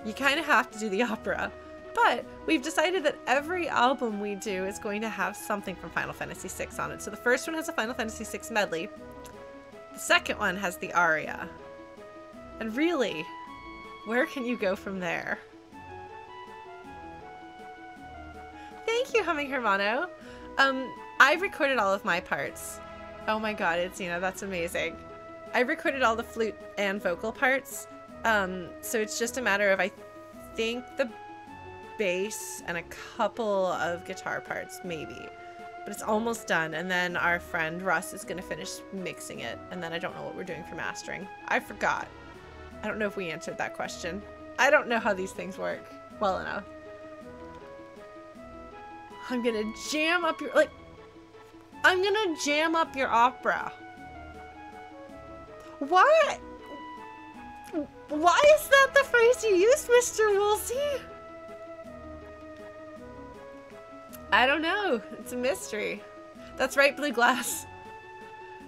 S1: you kind of have to do the opera. But we've decided that every album we do is going to have something from Final Fantasy VI on it. So the first one has a Final Fantasy VI medley. The second one has the aria. And really, where can you go from there? Thank you, Humming Hermano. Um, I've recorded all of my parts. Oh my god, it's you know that's amazing. I recorded all the flute and vocal parts. Um, so it's just a matter of I think the bass and a couple of guitar parts, maybe. But it's almost done, and then our friend Russ is gonna finish mixing it, and then I don't know what we're doing for mastering. I forgot. I don't know if we answered that question. I don't know how these things work well enough. I'm gonna jam up your, like, I'm gonna jam up your opera. What? Why is that the phrase you used, Mr. Woolsey? I don't know. It's a mystery. That's right, Blue Glass.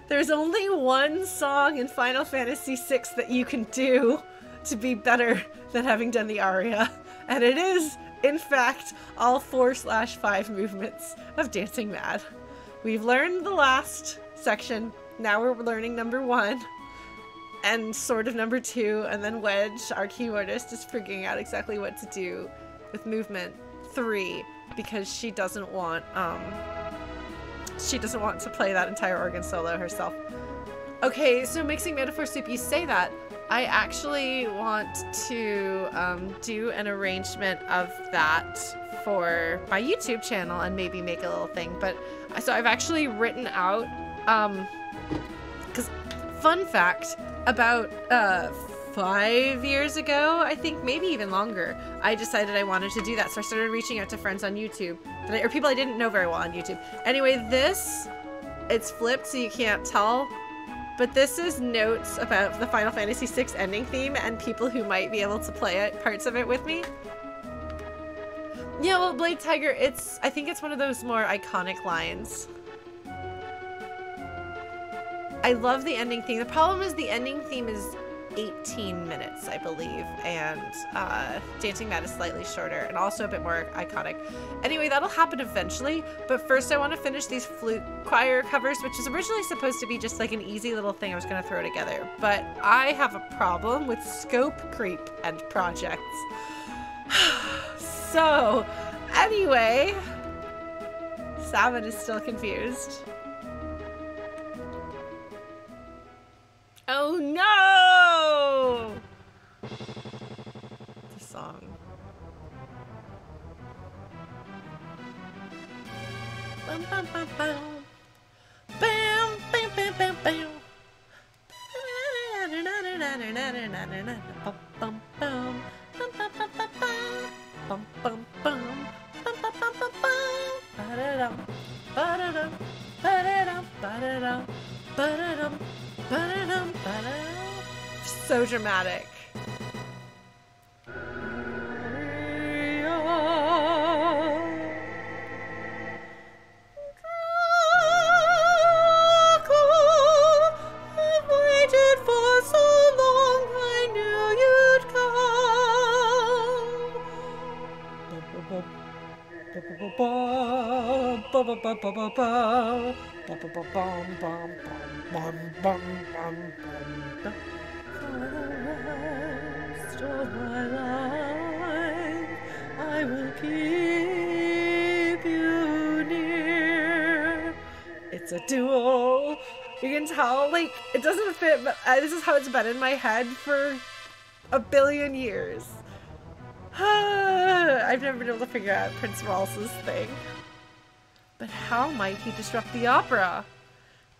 S1: There's only one song in Final Fantasy VI that you can do to be better than having done the aria, and it is, in fact, all four slash five movements of Dancing Mad. We've learned the last section, now we're learning number one, and sort of number two, and then Wedge, our keyboardist, is figuring out exactly what to do with movement three because she doesn't want um she doesn't want to play that entire organ solo herself. Okay, so mixing metaphor soup, you say that. I actually want to um, do an arrangement of that for my YouTube channel and maybe make a little thing. But so I've actually written out, um, because fun fact about uh, five years ago, I think, maybe even longer, I decided I wanted to do that. So I started reaching out to friends on YouTube, I, or people I didn't know very well on YouTube. Anyway, this, it's flipped so you can't tell, but this is notes about the Final Fantasy VI ending theme and people who might be able to play it, parts of it with me. Yeah, well, Blade Tiger, it's, I think it's one of those more iconic lines. I love the ending theme. The problem is the ending theme is 18 minutes, I believe, and uh, Dancing Mad is slightly shorter and also a bit more iconic. Anyway, that'll happen eventually, but first I want to finish these flute choir covers, which is originally supposed to be just like an easy little thing I was going to throw together, but I have a problem with scope creep and projects. [SIGHS] [SIGHS] so, anyway, Sabin is still confused. Oh no! The song. Bum, bum, bum. Bum, bum, bum, bum, bum. Bum, bum, bum. Bum, bum, bum, bum, bum. Ba-da-dum. Ba-da-dum. Ba-da-dum. Ba-da-dum. Ba-da-dum. So dramatic. It's a duel. You can tell, like, it doesn't fit, but uh, this is how it's been in my head for a billion years. [SIGHS] I've never been able to figure out Prince Ralse's thing. But how might he disrupt the opera?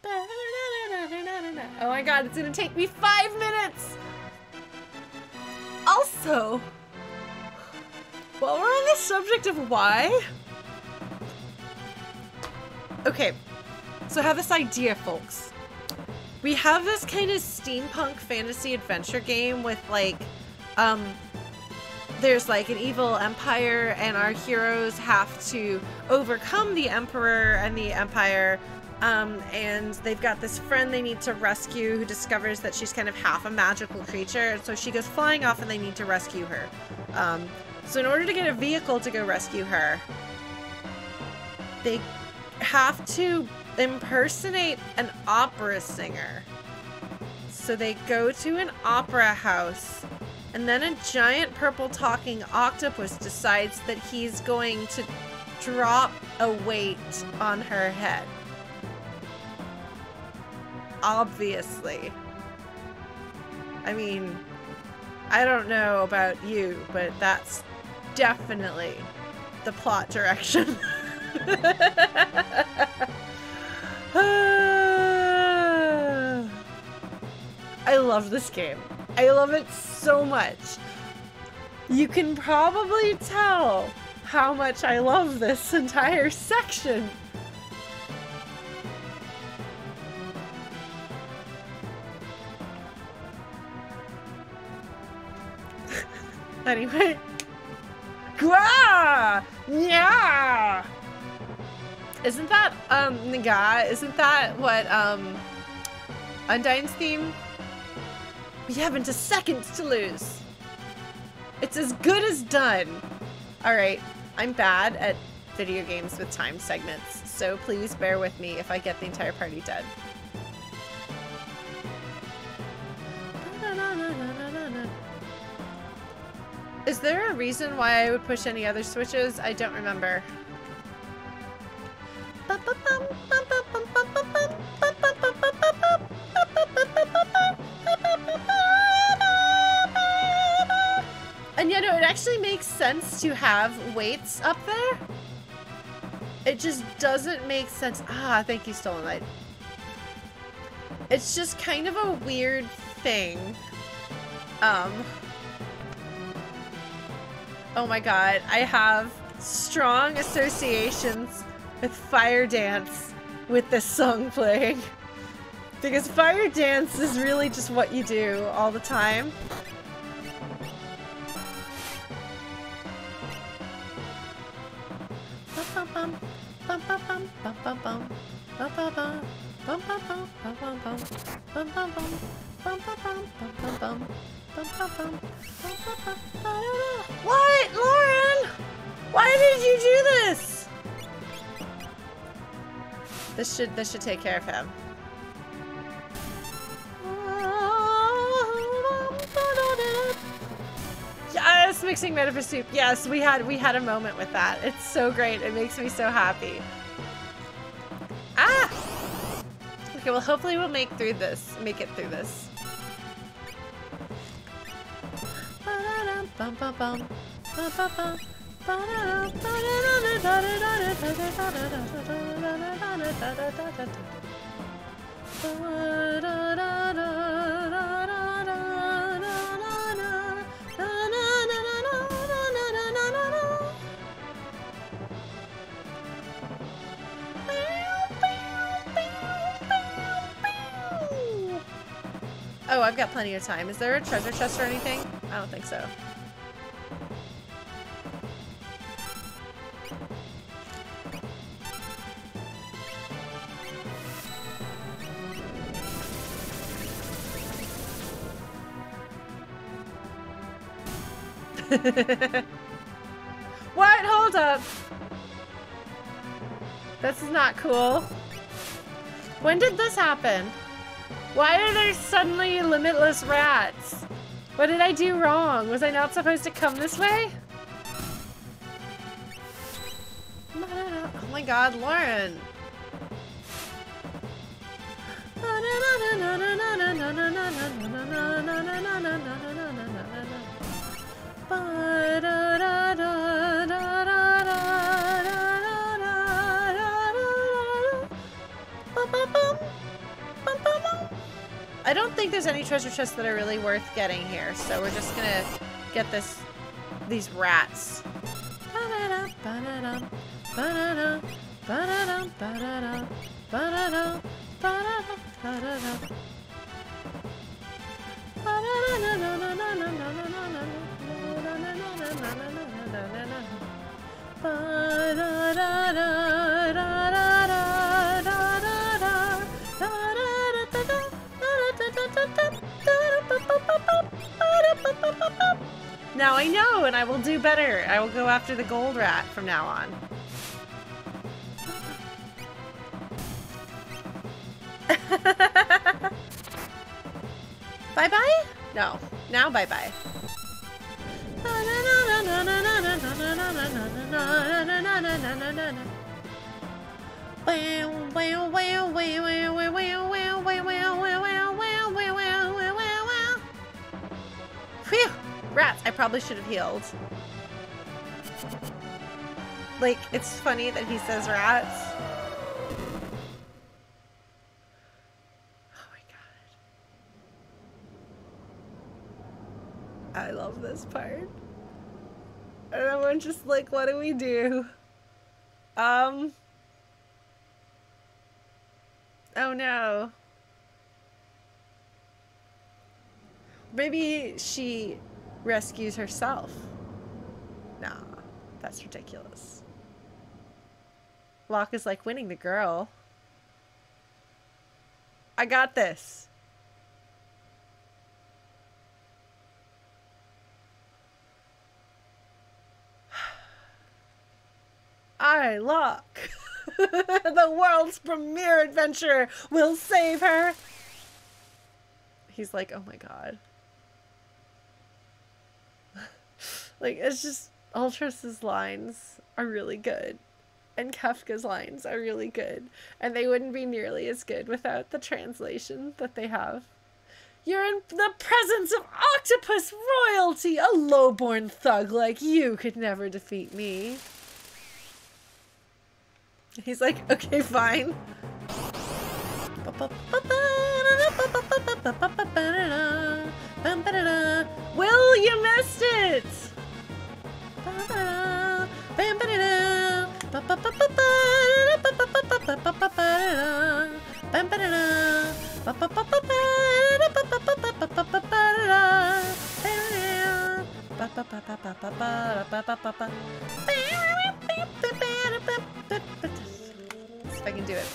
S1: Oh my god, it's gonna take me five minutes! Also, while we're on the subject of why... Okay, so I have this idea, folks. We have this kind of steampunk fantasy adventure game with like, um, there's like an evil empire and our heroes have to overcome the emperor and the empire um, and they've got this friend they need to rescue who discovers that she's kind of half a magical creature so she goes flying off and they need to rescue her. Um, so in order to get a vehicle to go rescue her they have to impersonate an opera singer. So they go to an opera house and then a giant purple talking octopus decides that he's going to drop a weight on her head. Obviously. I mean, I don't know about you, but that's definitely the plot direction. [LAUGHS] [SIGHS] I love this game. I love it so much. You can probably tell how much I love this entire section. [LAUGHS] anyway. Gwa! Yeah! Isn't that, um, Nga? Isn't that what, um, Undyne's theme we haven't a second to lose. It's as good as done. Alright, I'm bad at video games with time segments, so please bear with me if I get the entire party dead. Is there a reason why I would push any other switches? I don't remember. And you know, it actually makes sense to have weights up there. It just doesn't make sense. Ah, thank you, Stolen Light. It's just kind of a weird thing. Um. Oh my god, I have strong associations with Fire Dance with this song playing. Because Fire Dance is really just what you do all the time. What, Lauren? Why did you do this? This should this should take care of him. Mixing metaphor soup. Yes, we had we had a moment with that. It's so great. It makes me so happy. Ah! Okay, well hopefully we'll make through this. Make it through this. Oh, I've got plenty of time. Is there a treasure chest or anything? I don't think so. [LAUGHS] what? Hold up. This is not cool. When did this happen? Why are there suddenly limitless rats? What did I do wrong? Was I not supposed to come this way? Oh my god, Lauren. I don't think there's any treasure chests that are really worth getting here, so we're just gonna get this, these rats. Now I know, and I will do better. I will go after the gold rat from now on. Bye-bye? No. Now bye-bye. Phew! Rats, I probably should have healed. Like, it's funny that he says rats. Oh my god. I love this part. And everyone's just like, what do we do? Um. Oh no. Maybe she rescues herself. Nah, that's ridiculous. Locke is like winning the girl. I got this. [SIGHS] I, Locke, [LAUGHS] the world's premier adventurer, will save her. He's like, oh my god. Like, it's just, Ultros's lines are really good. And Kefka's lines are really good. And they wouldn't be nearly as good without the translation that they have. You're in the presence of octopus royalty! A low-born thug like you could never defeat me. He's like, okay, fine. Will, you missed it! If I can do it.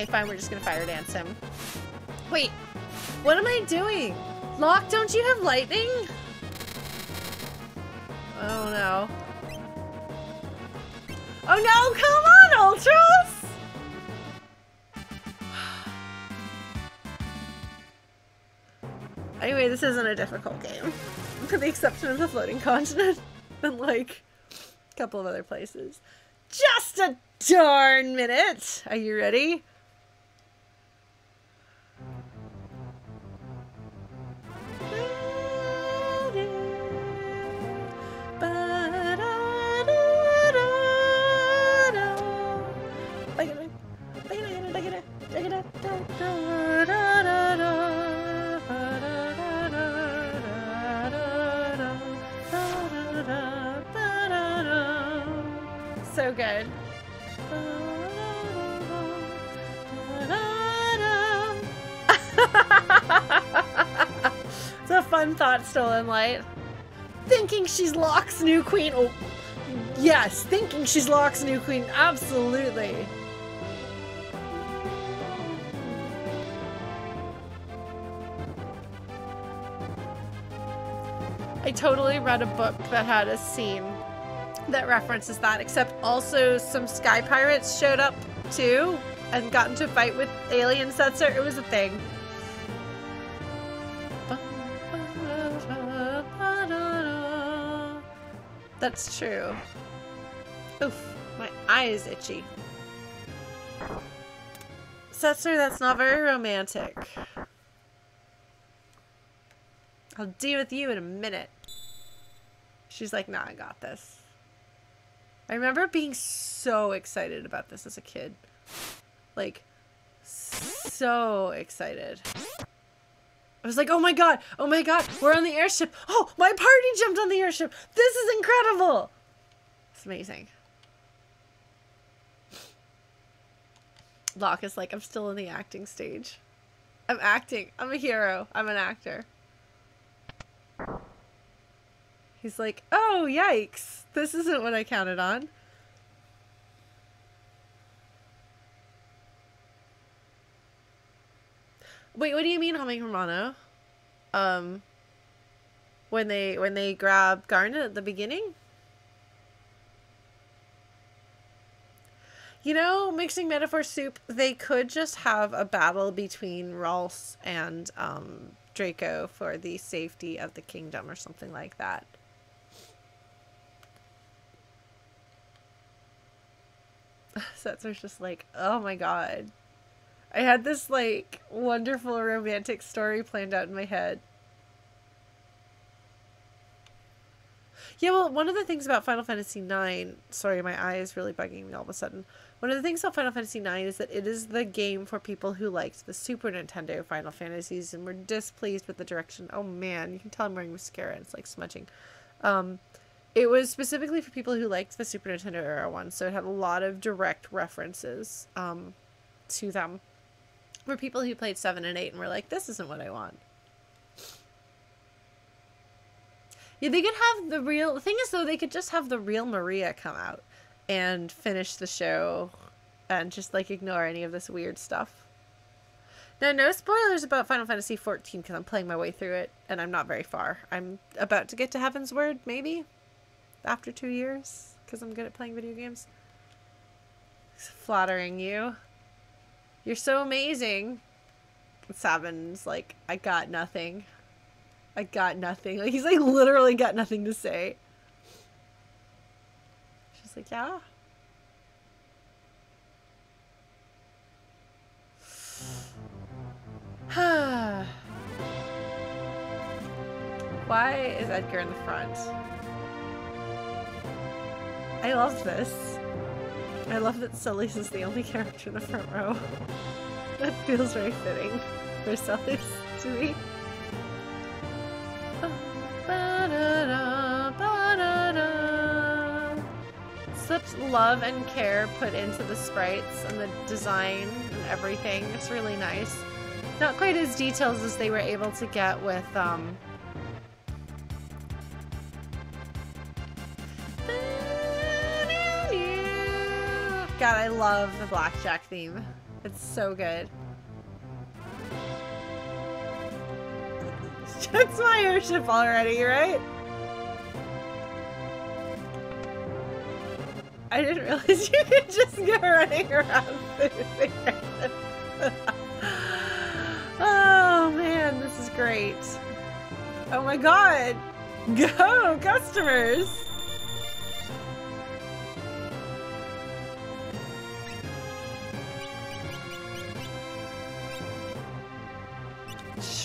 S1: Okay, fine, we're just gonna fire dance him. Wait, what am I doing? Locke, don't you have lightning? Oh no. Oh no, come on, Ultros! [SIGHS] Anyway, this isn't a difficult game. [LAUGHS] For the exception of the floating continent [LAUGHS] and like a couple of other places. Just a darn minute! Are you ready? Fun thought, Stolen Light. Thinking she's Locke's new queen. Oh, yes, thinking she's Locke's new queen. Absolutely. I totally read a book that had a scene that references that, except also some sky pirates showed up too and got into a fight with alien Setzer. It was a thing. That's true. Oof, my eye is itchy. Setzer, that's not very romantic. I'll deal with you in a minute. She's like, nah, I got this. I remember being so excited about this as a kid. Like, so excited. I was like, oh my god, oh my god, we're on the airship. Oh, my party jumped on the airship. This is incredible. It's amazing. Locke is like, I'm still in the acting stage. I'm acting. I'm a hero. I'm an actor. He's like, oh, yikes. This isn't what I counted on. Wait, what do you mean humming Romano? Um, when they when they grab Garnet at the beginning? You know, mixing metaphor soup, they could just have a battle between Ralse and um, Draco for the safety of the kingdom or something like that. [LAUGHS] Setzer's just like, oh my god. I had this like wonderful romantic story planned out in my head. Yeah, well, one of the things about Final Fantasy IX, sorry, my eye is really bugging me all of a sudden. One of the things about Final Fantasy IX is that it is the game for people who liked the Super Nintendo Final Fantasies and were displeased with the direction. Oh man, you can tell I'm wearing mascara. It's like smudging. Um, it was specifically for people who liked the Super Nintendo era one, so it had a lot of direct references um, to them. People who played 7 and 8 and were like, this isn't what I want. Yeah, they could have the real. The thing is, though, they could just have the real Maria come out and finish the show and just like ignore any of this weird stuff. Now, no spoilers about Final Fantasy XIV because I'm playing my way through it and I'm not very far. I'm about to get to Heavensward, maybe, after two years because I'm good at playing video games. Flattering you. You're so amazing. Sabin's like, I got nothing. I got nothing. Like, he's like literally got nothing to say. She's like, yeah. [SIGHS] Why is Edgar in the front? I love this. I love that Celes is the only character in the front row. that feels very fitting for Celes to me. Such love and care put into the sprites and the design and everything. It's really nice. Not quite as detailed as they were able to get with, um... God, I love the blackjack theme. It's so good. [LAUGHS] It's my airship already, right? I didn't realize [LAUGHS] you could just go running around [LAUGHS] Oh man, this is great. Oh my god! Go, customers!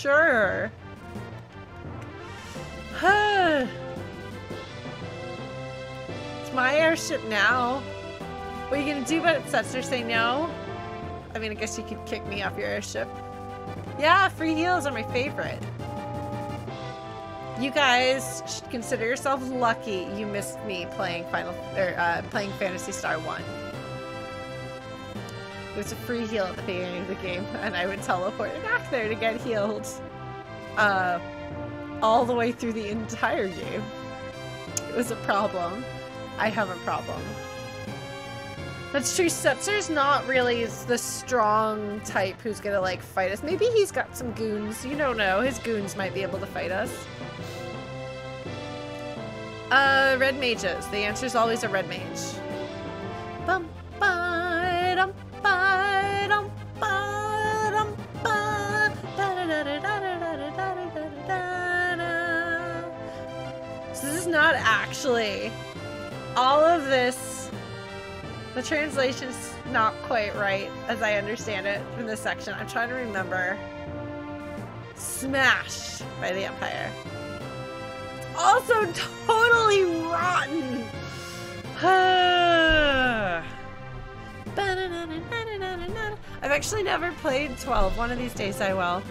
S1: sure. it's my airship now. What are you gonna do about it, Setzer? Say no? I mean, I guess you could kick me off your airship. Yeah, free heals are my favorite. You guys should consider yourselves lucky you missed me playing Final or er, uh, playing Phantasy Star 1. It was a free heal at the beginning of the game, and I would teleport back there to get healed. Uh, all the way through the entire game. It was a problem. I have a problem. That's true. is not really the strong type who's gonna like fight us. Maybe he's got some goons. You don't know. His goons might be able to fight us. Uh, red mages. The answer's always a red mage. Not actually all of this. The translation's not quite right as I understand it from this section. I'm trying to remember. Smash by the Empire. Also totally rotten. [SIGHS] I've actually never played 12. One of these days I will.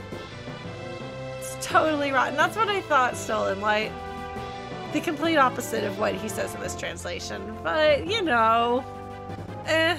S1: It's totally rotten. That's what I thought, Stolen Light. The complete opposite of what he says in this translation. But, you know, eh.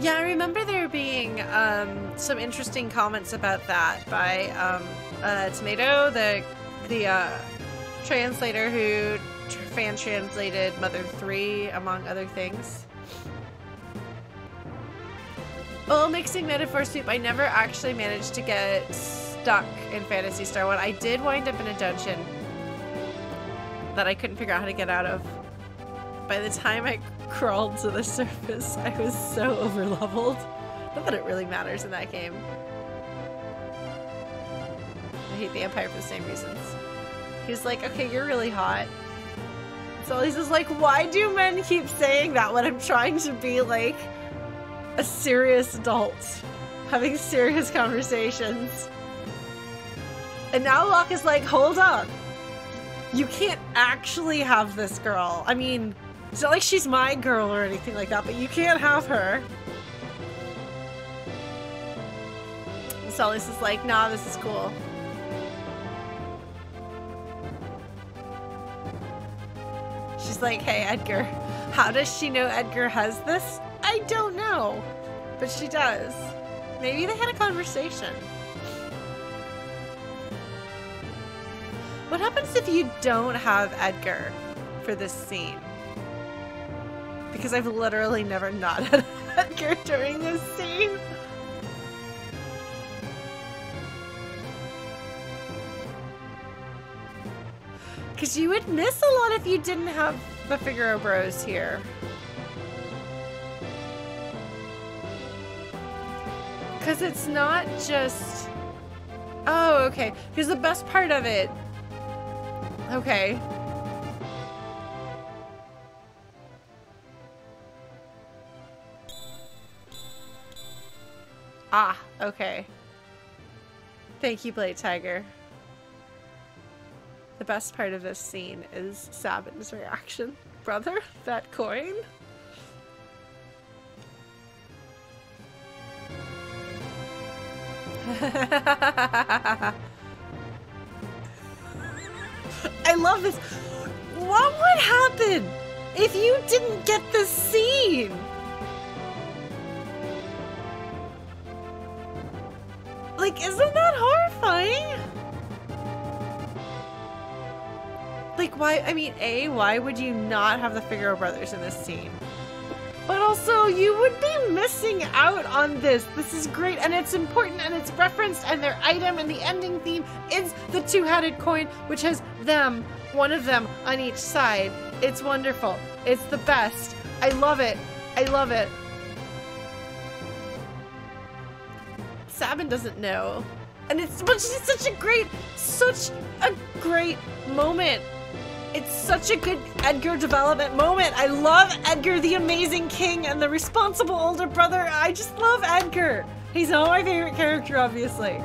S1: Yeah, I remember there being um, some interesting comments about that by um, uh, Tomato, the the uh, translator who fan translated Mother 3, among other things. Oh, mixing Metaphor Soup, I never actually managed to get stuck in Phantasy Star 1. I did wind up in a dungeon that I couldn't figure out how to get out of. By the time I crawled to the [LAUGHS] surface, I was so overleveled. Not that it really matters in that game. I hate the Empire for the same reasons. He's like, okay, you're really hot. So he's just like, why do men keep saying that when I'm trying to be like a serious adult? Having serious conversations. And now Locke is like, hold on. You can't actually have this girl. I mean, it's not like she's my girl or anything like that, but you can't have her. And Celes is like, nah, this is cool. She's like, hey, Edgar, how does she know Edgar has this? I don't know, but she does. Maybe they had a conversation. What happens if you don't have Edgar for this scene? Because I've literally never not had [LAUGHS] Edgar during this scene. Because you would miss a lot if you didn't have the Figaro Bros here. Because it's not just... Oh, okay. Because the best part of it... Okay. Ah, okay. Thank you, Blade Tiger. The best part of this scene is Sabin's reaction. Brother, that coin? [LAUGHS] I love this. What would happen if you didn't get this scene? Like, isn't that horrifying? Like, why? I mean, A, why would you not have the Figaro brothers in this scene? But also, you would be missing out on this. This is great, and it's important, and it's referenced, and their item and the ending theme is the two-headed coin, which has them, one of them, on each side. It's wonderful. It's the best. I love it. I love it. Sabin doesn't know. And it's, it's such a great, such a great moment. It's such a good Edgar development moment. I love Edgar, the amazing king, and the responsible older brother. I just love Edgar. He's not my favorite character, obviously,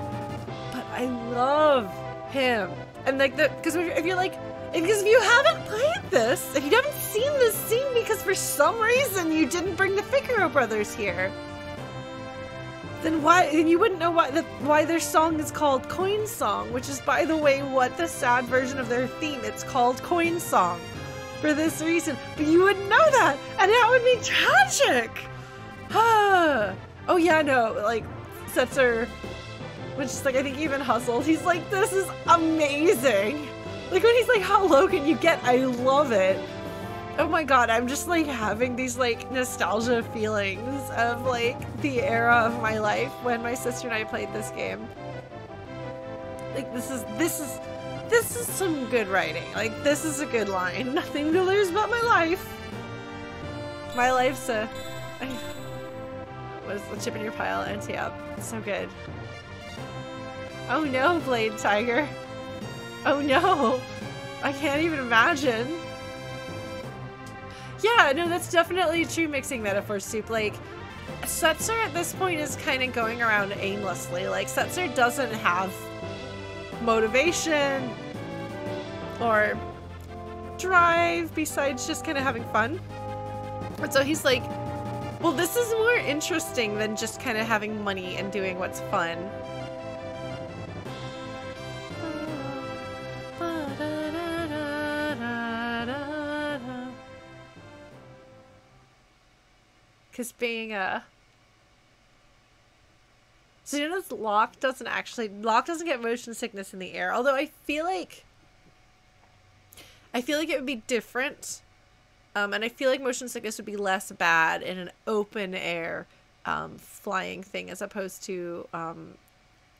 S1: but I love him. And like the, because if you're like, because if you haven't played this, if you haven't seen this scene, because for some reason you didn't bring the Figaro brothers here, then why then you wouldn't know why the, why their song is called Coin Song, which is by the way what the sad version of their theme. It's called Coin Song for this reason. But you wouldn't know that, and that would be tragic. oh yeah, no, like Setzer, which is like I think even hustled. He's like, this is amazing. Like when he's like, how low can you get? I love it. Oh my god, I'm just like having these like nostalgia feelings of like the era of my life when my sister and I played this game. Like this is this is this is some good writing. Like this is a good line. [LAUGHS] Nothing to lose but my life. My life's a [SIGHS] was the chip in your pile and yeah, so good. Oh no, Blade Tiger. Oh no. I can't even imagine. Yeah, no, that's definitely true mixing metaphor soup. Like, Setzer at this point is kind of going around aimlessly. Like, Setzer doesn't have motivation or drive besides just kind of having fun. And so he's like, well, this is more interesting than just kind of having money and doing what's fun. Because being a... So you notice Locke doesn't actually... Locke doesn't get motion sickness in the air. Although I feel like... I feel like it would be different. Um, and I feel like motion sickness would be less bad in an open air um, flying thing as opposed to um,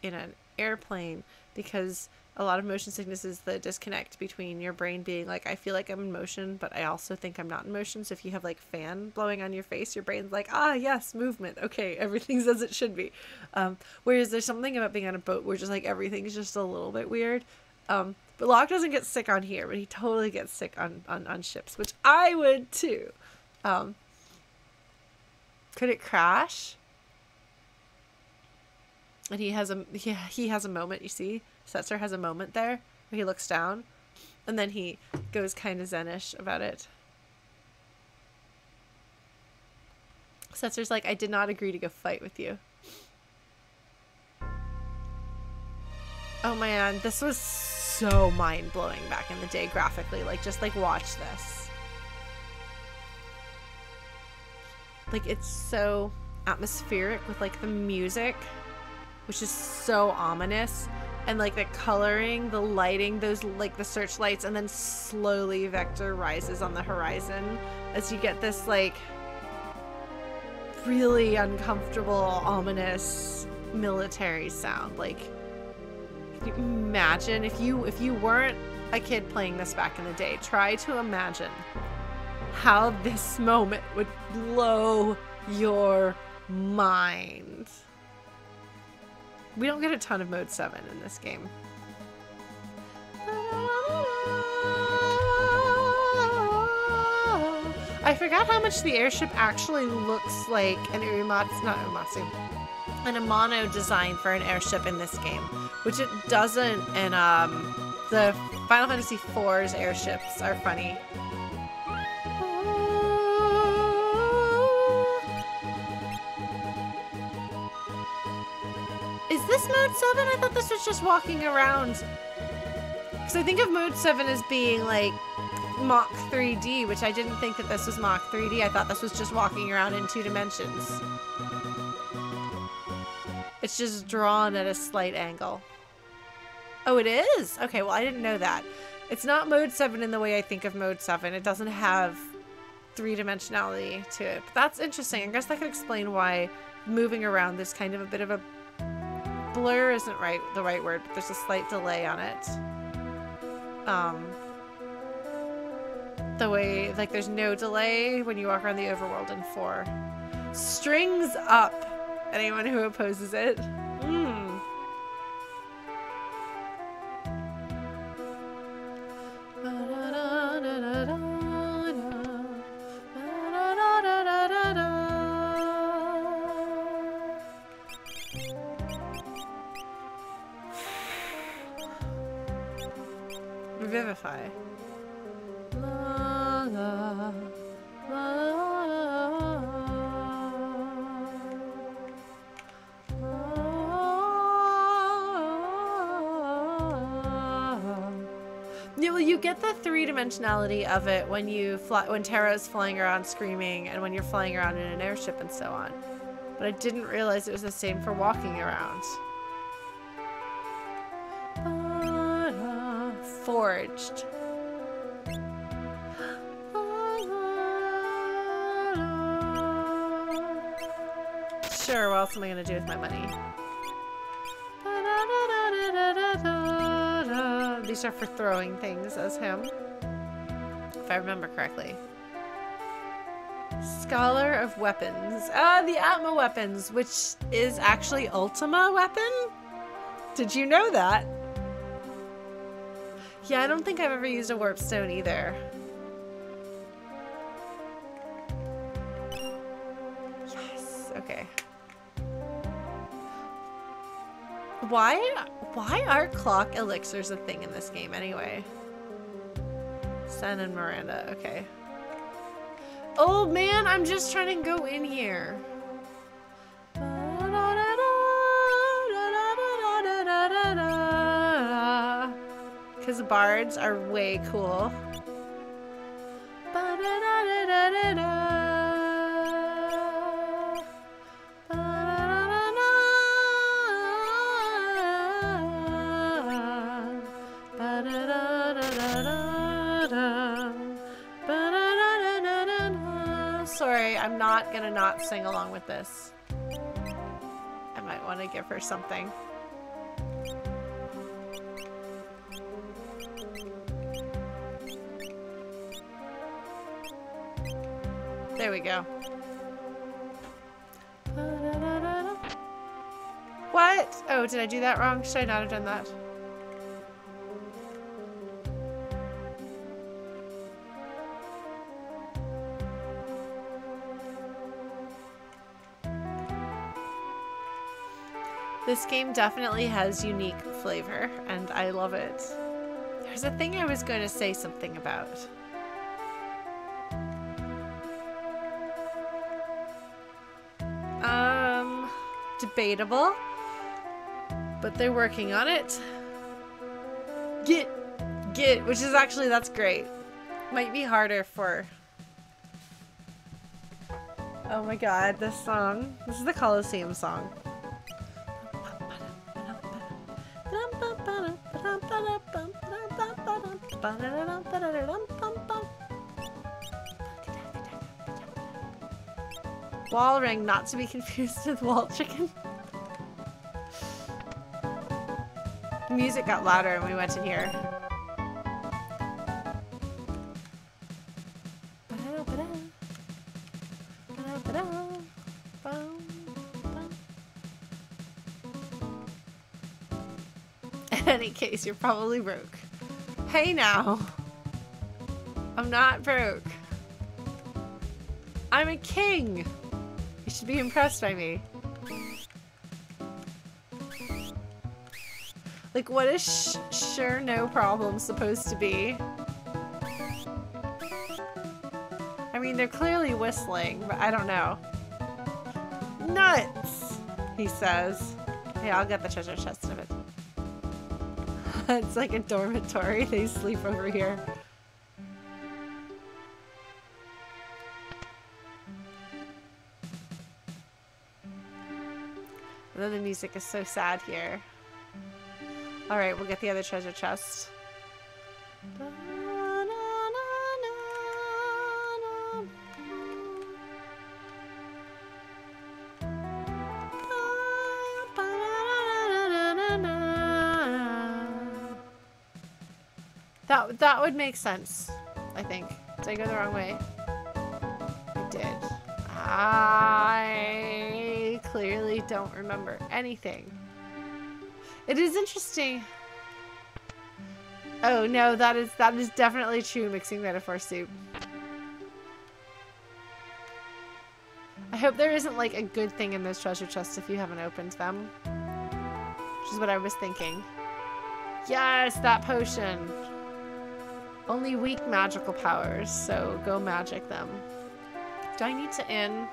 S1: in an airplane because a lot of motion sickness is the disconnect between your brain being like i feel like i'm in motion but i also think i'm not in motion. So if you have like fan blowing on your face your brain's like ah yes movement. Okay [LAUGHS] everything's as it should be. Um, whereas there's something about being on a boat where just like everything's just a little bit weird. Um, but Locke doesn't get sick on here but he totally gets sick on on, on ships which i would too. Um, could it crash? And he has a he, he has a moment you see Setzer has a moment there where he looks down and then he goes kind of zenish about it. Setzer's like I did not agree to go fight with you. Oh man this was so mind-blowing back in the day graphically like just like watch this. Like it's so atmospheric with like the music which is so ominous and like the coloring the lighting those like the searchlights and then slowly vector rises on the horizon as you get this like really uncomfortable ominous military sound. Like imagine if you if you weren't a kid playing this back in the day try to imagine how this [LAUGHS] moment would blow your mind we don't get a ton of mode 7 in this game. I forgot how much the airship actually looks like an Uematsu, not Uematsu, an Amano design for an airship in this game, which it doesn't in um, the Final Fantasy IV's airships are funny. This mode 7? I thought this was just walking around. Because I think of mode 7 as being like mock 3D, which I didn't think that this was mock 3D. I thought this was just walking around in two dimensions. It's just drawn at a slight angle. Oh, it is? Okay, well, I didn't know that. It's not mode 7 in the way I think of mode 7. It doesn't have three-dimensionality to it. But that's interesting. I guess that could explain why moving around there's kind of a bit of a blur isn't right the right word, but there's a slight delay on it. Um, the way, like there's no delay when you walk around the overworld in 4. Strings up! Anyone who opposes it? Of it when you fly when Terra's flying around screaming and when you're flying around in an airship and so on. But I didn't realize it was the same for walking around. [GASPS] Forged. Sure, what else am I gonna do with my money? These are for throwing things as him. I remember correctly. Scholar of Weapons. Ah, the Atma weapons, which is actually Ultima weapon? Did you know that? Yeah, I don't think I've ever used a warp stone either. Yes, okay. Why, why are clock elixirs a thing in this game anyway? Tzen and Maranda, okay. Oh man, I'm just trying to go in here. Because the bards are way cool. Not sing along with this. I might want to give her something. There we go. What? Oh, did I do that wrong? Should I not have done that? This game definitely has unique flavor, and I love it. There's a thing I was going to say something about. Um, debatable, but they're working on it. Get, get, which is actually, that's great. Might be harder for Oh my god, this song. This is the Coliseum song. Wall ring, not to be [LAUGHS] confused with wall chicken. The music got louder and we went in here. [LAUGHS] In any case, you're probably broke. Hey now. I'm not broke. I'm a king. Should be impressed by me. Like, what is sure no problem supposed to be? I mean, they're clearly whistling, but I don't know. Nuts, he says. Yeah, I'll get the treasure chest of it. [LAUGHS] it's like a dormitory. They sleep over here. Music is so sad here. Alright, we'll get the other treasure chest. That, that would make sense, I think. Did I go the wrong way? I did. I clearly don't remember anything. It is interesting. Oh no, that is that is definitely true mixing metaphor soup. I hope there isn't like a good thing in those treasure chests if you haven't opened them. Which is what I was thinking. Yes, that potion. Only weak magical powers, so go magic them. Do I need to in?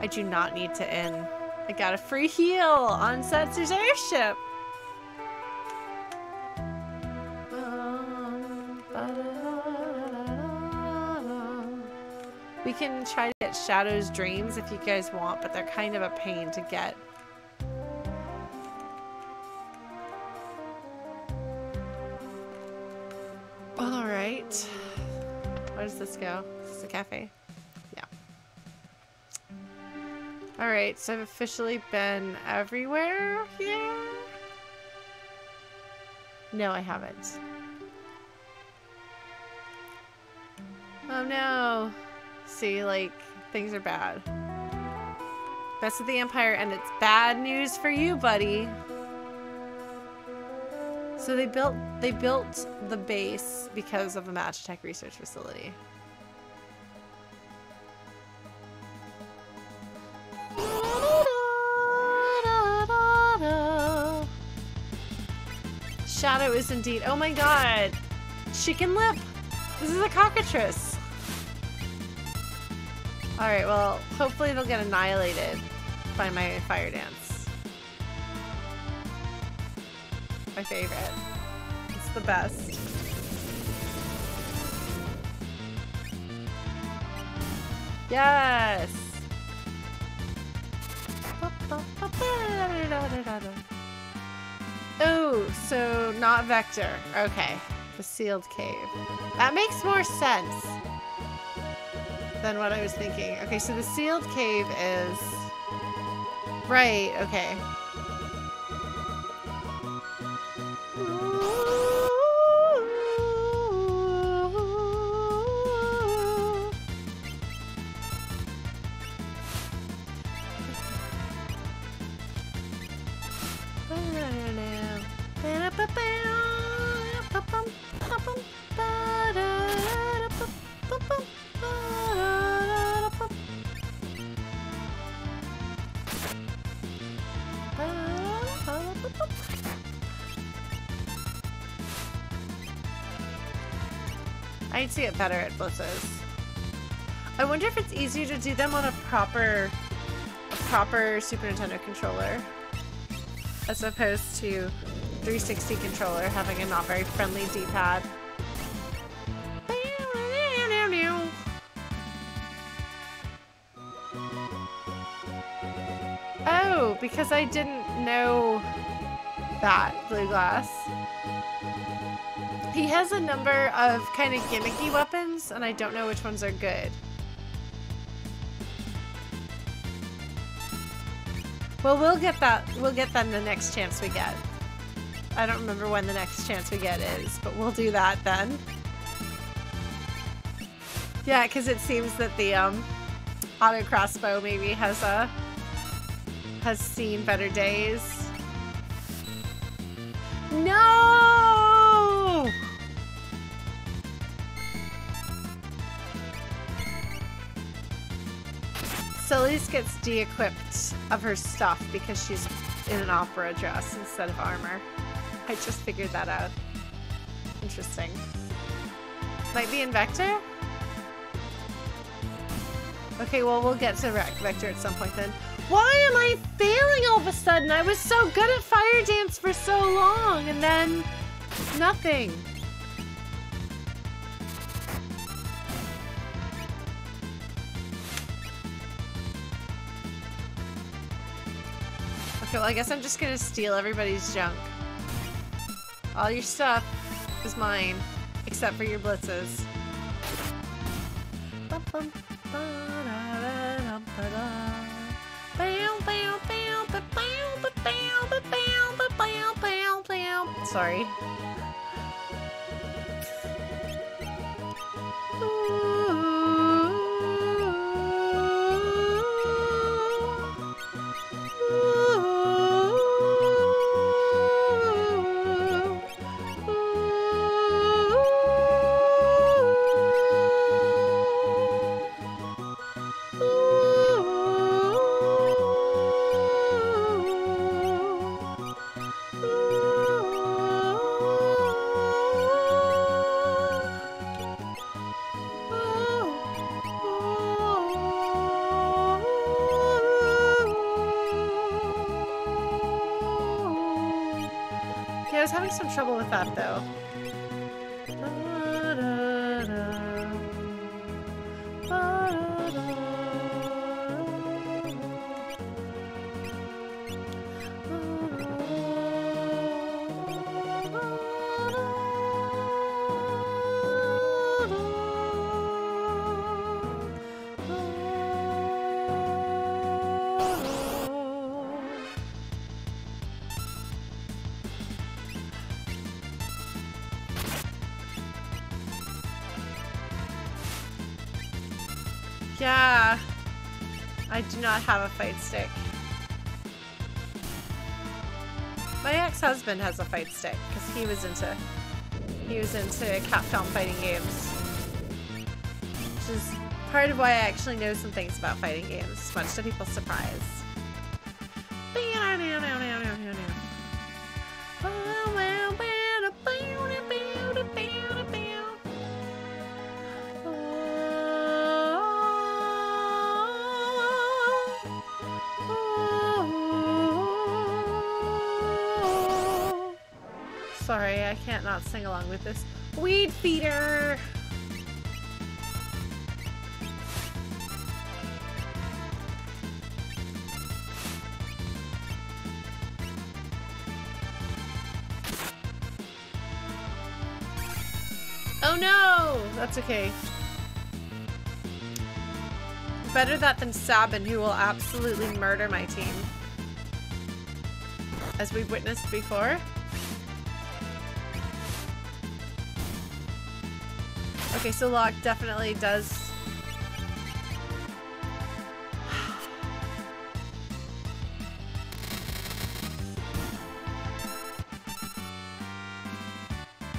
S1: I do not need to in. I got a free heal on Setzer's airship. We can try to get Shadow's Dreams if you guys want, but they're kind of a pain to get. Alright. Where does this go? This is a cafe? Alright, so I've officially been everywhere here? No, I haven't. Oh no. See, like, things are bad. Best of the Empire, and it's bad news for you, buddy. So they built they built the base because of the Magitech research facility. Shadow is indeed. Oh my god. Chicken lip. This is a cockatrice. Alright, well, hopefully they'll get annihilated by my fire dance. My favorite. It's the best. Yes! Oh, so not Vector. Okay. The sealed cave. That makes more sense than what I was thinking. Okay, so the sealed cave is... Right, okay. Better at blitzes. I wonder if it's easier to do them on a proper, a proper Super Nintendo controller, as opposed to 360 controller having a not very friendly D-pad. Oh, because I didn't know that, Blue Glass. He has a number of kind of gimmicky weapons, and I don't know which ones are good. Well, we'll get that. We'll get them the next chance we get. I don't remember when the next chance we get is, but we'll do that then. Yeah, because it seems that the um, auto crossbow maybe has a has seen better days. No! Celes gets de-equipped of her stuff because she's in an opera dress instead of armor. I just figured that out. Interesting. Might be in Vector? Okay, well, we'll get to Vector at some point then. Why am I failing all of a sudden? I was so good at Fire Dance for so long, and then nothing. Okay, well, I guess I'm just gonna steal everybody's junk. All your stuff is mine, except for your blitzes. Sorry. Trouble with that, though. Not have a fight stick. My ex-husband has a fight stick because he was into he was into Capcom fighting games, which is part of why I actually know some things about fighting games, much to people's surprise. Not sing along with this. Weed feeder! Oh no! That's okay. Better that than Sabin, who will absolutely murder my team. As we've witnessed before. Okay, so Locke definitely does...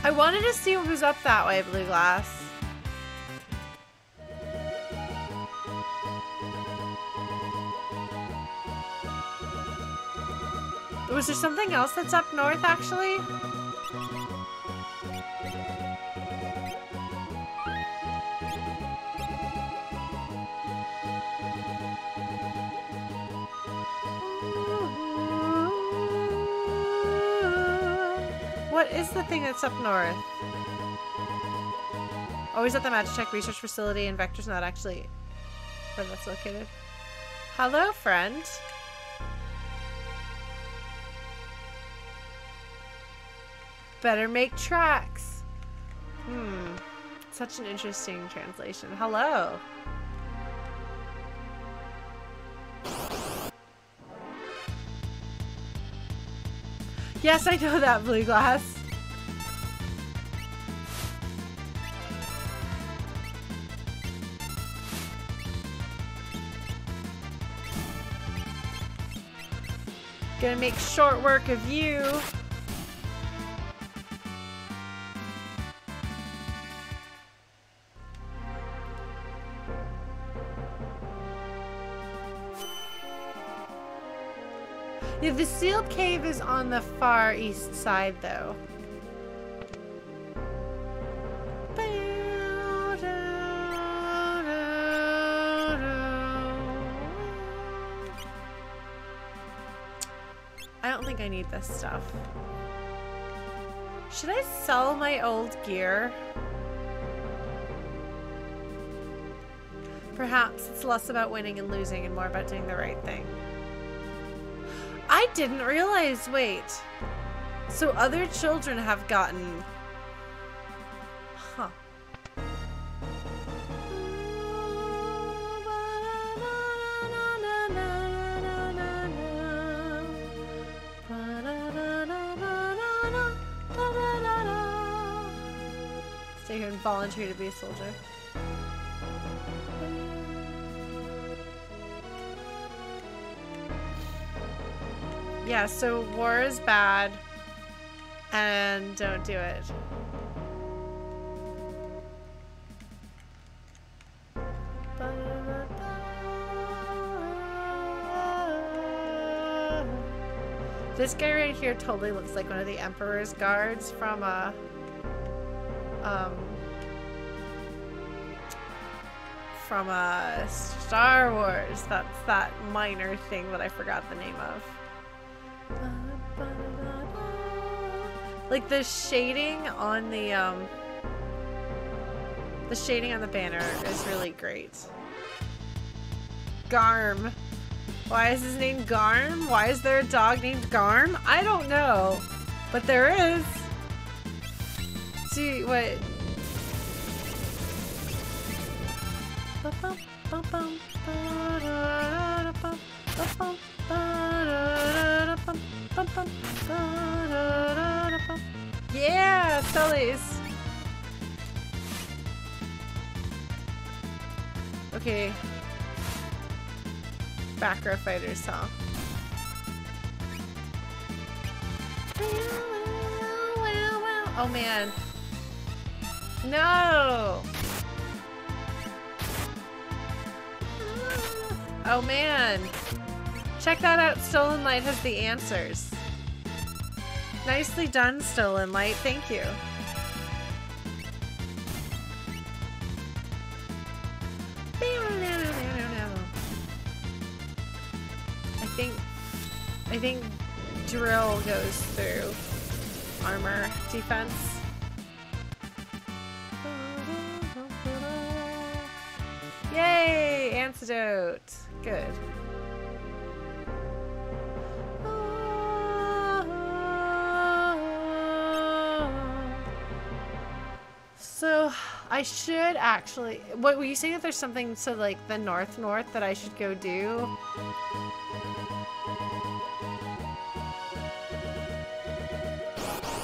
S1: I wanted to see what was up that way, Blue Glass. Was there something else that's up north, actually? Thing that's up north? Always at the Magitech research facility and Vector's not actually where that's located. Hello, friend. Better make tracks. Hmm. Such an interesting translation. Hello. Yes, I know that, Blue Glass. Gonna make short work of you. Yeah, the sealed cave is on the far east side, though. Need this stuff. Should I sell my old gear? Perhaps it's less about winning and losing and more about doing the right thing. I didn't realize, wait. So other children have gotten... volunteer to be a soldier. Yeah, so war is bad and don't do it. This guy right here totally looks like one of the Emperor's guards from a um from a Star Wars. That's that minor thing that I forgot the name of. Like the shading on the um the shading on the banner is really great. Garm. Why is his name Garm? Why is there a dog named Garm? I don't know. But there is. See what yeah, Sully's. Okay. Back row fighters, huh? Oh man. No! Oh man. Check that out. Stolen Light has the answers. Nicely done, Stolen Light. Thank you. I think I think drill goes through. armor defense. Yay! Antidote. Good. So, I should actually... What, were you saying that there's something to, like, the north-north that I should go do?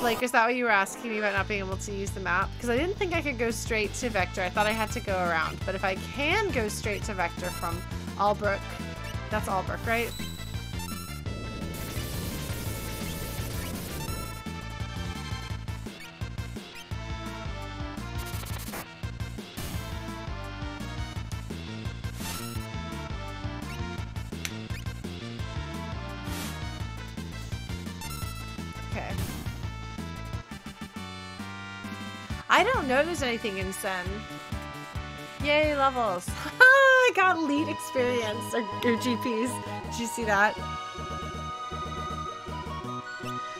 S1: Like, is that what you were asking me about not being able to use the map? Because I didn't think I could go straight to Vector. I thought I had to go around. But if I can go straight to Vector from Albrook, that's Albrook, right? Okay. I don't know there's anything in Tzen. Yay, levels. [LAUGHS] I got elite experience, or, or GPs. Did you see that?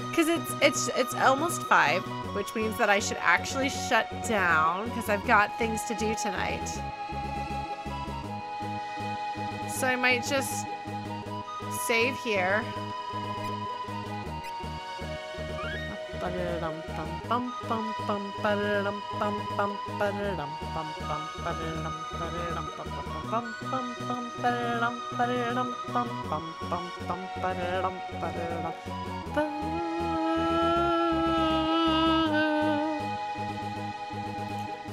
S1: Because it's, it's, it's almost 5, which means that I should actually shut down, because I've got things to do tonight. So I might just save here.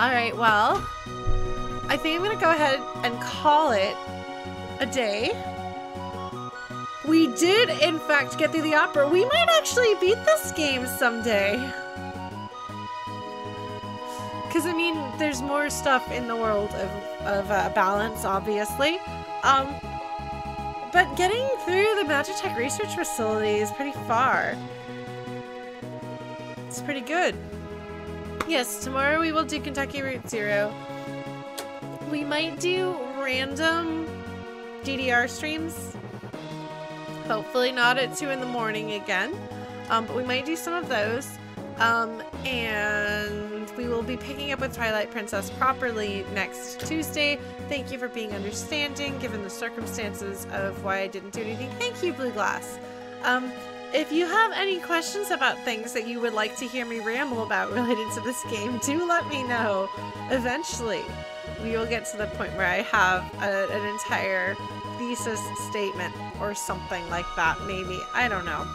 S1: Alright, well, I think I'm gonna go ahead and call it a day. We did, in fact, get through the opera. We might actually beat this game someday. Because, I mean, there's more stuff in the world of, of uh, balance, obviously. Um, but getting through the Magitech Research Facility is pretty far. It's pretty good. Yes, tomorrow we will do Kentucky Route Zero. We might do random DDR streams Hopefully not at 2 in the morning again. Um, but we might do some of those. Um, and we will be picking up with Twilight Princess properly next Tuesday. Thank you for being understanding given the circumstances of why I didn't do anything. Thank you, Blue Glass. Um, if you have any questions about things that you would like to hear me ramble about related to this game, do let me know. Eventually, we will get to the point where I have a, an entire thesis statement or something like that, maybe. I don't know.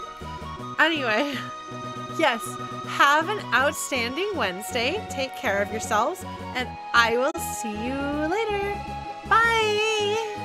S1: Anyway, [LAUGHS] yes, have an outstanding Wednesday. Take care of yourselves, and I will see you later. Bye!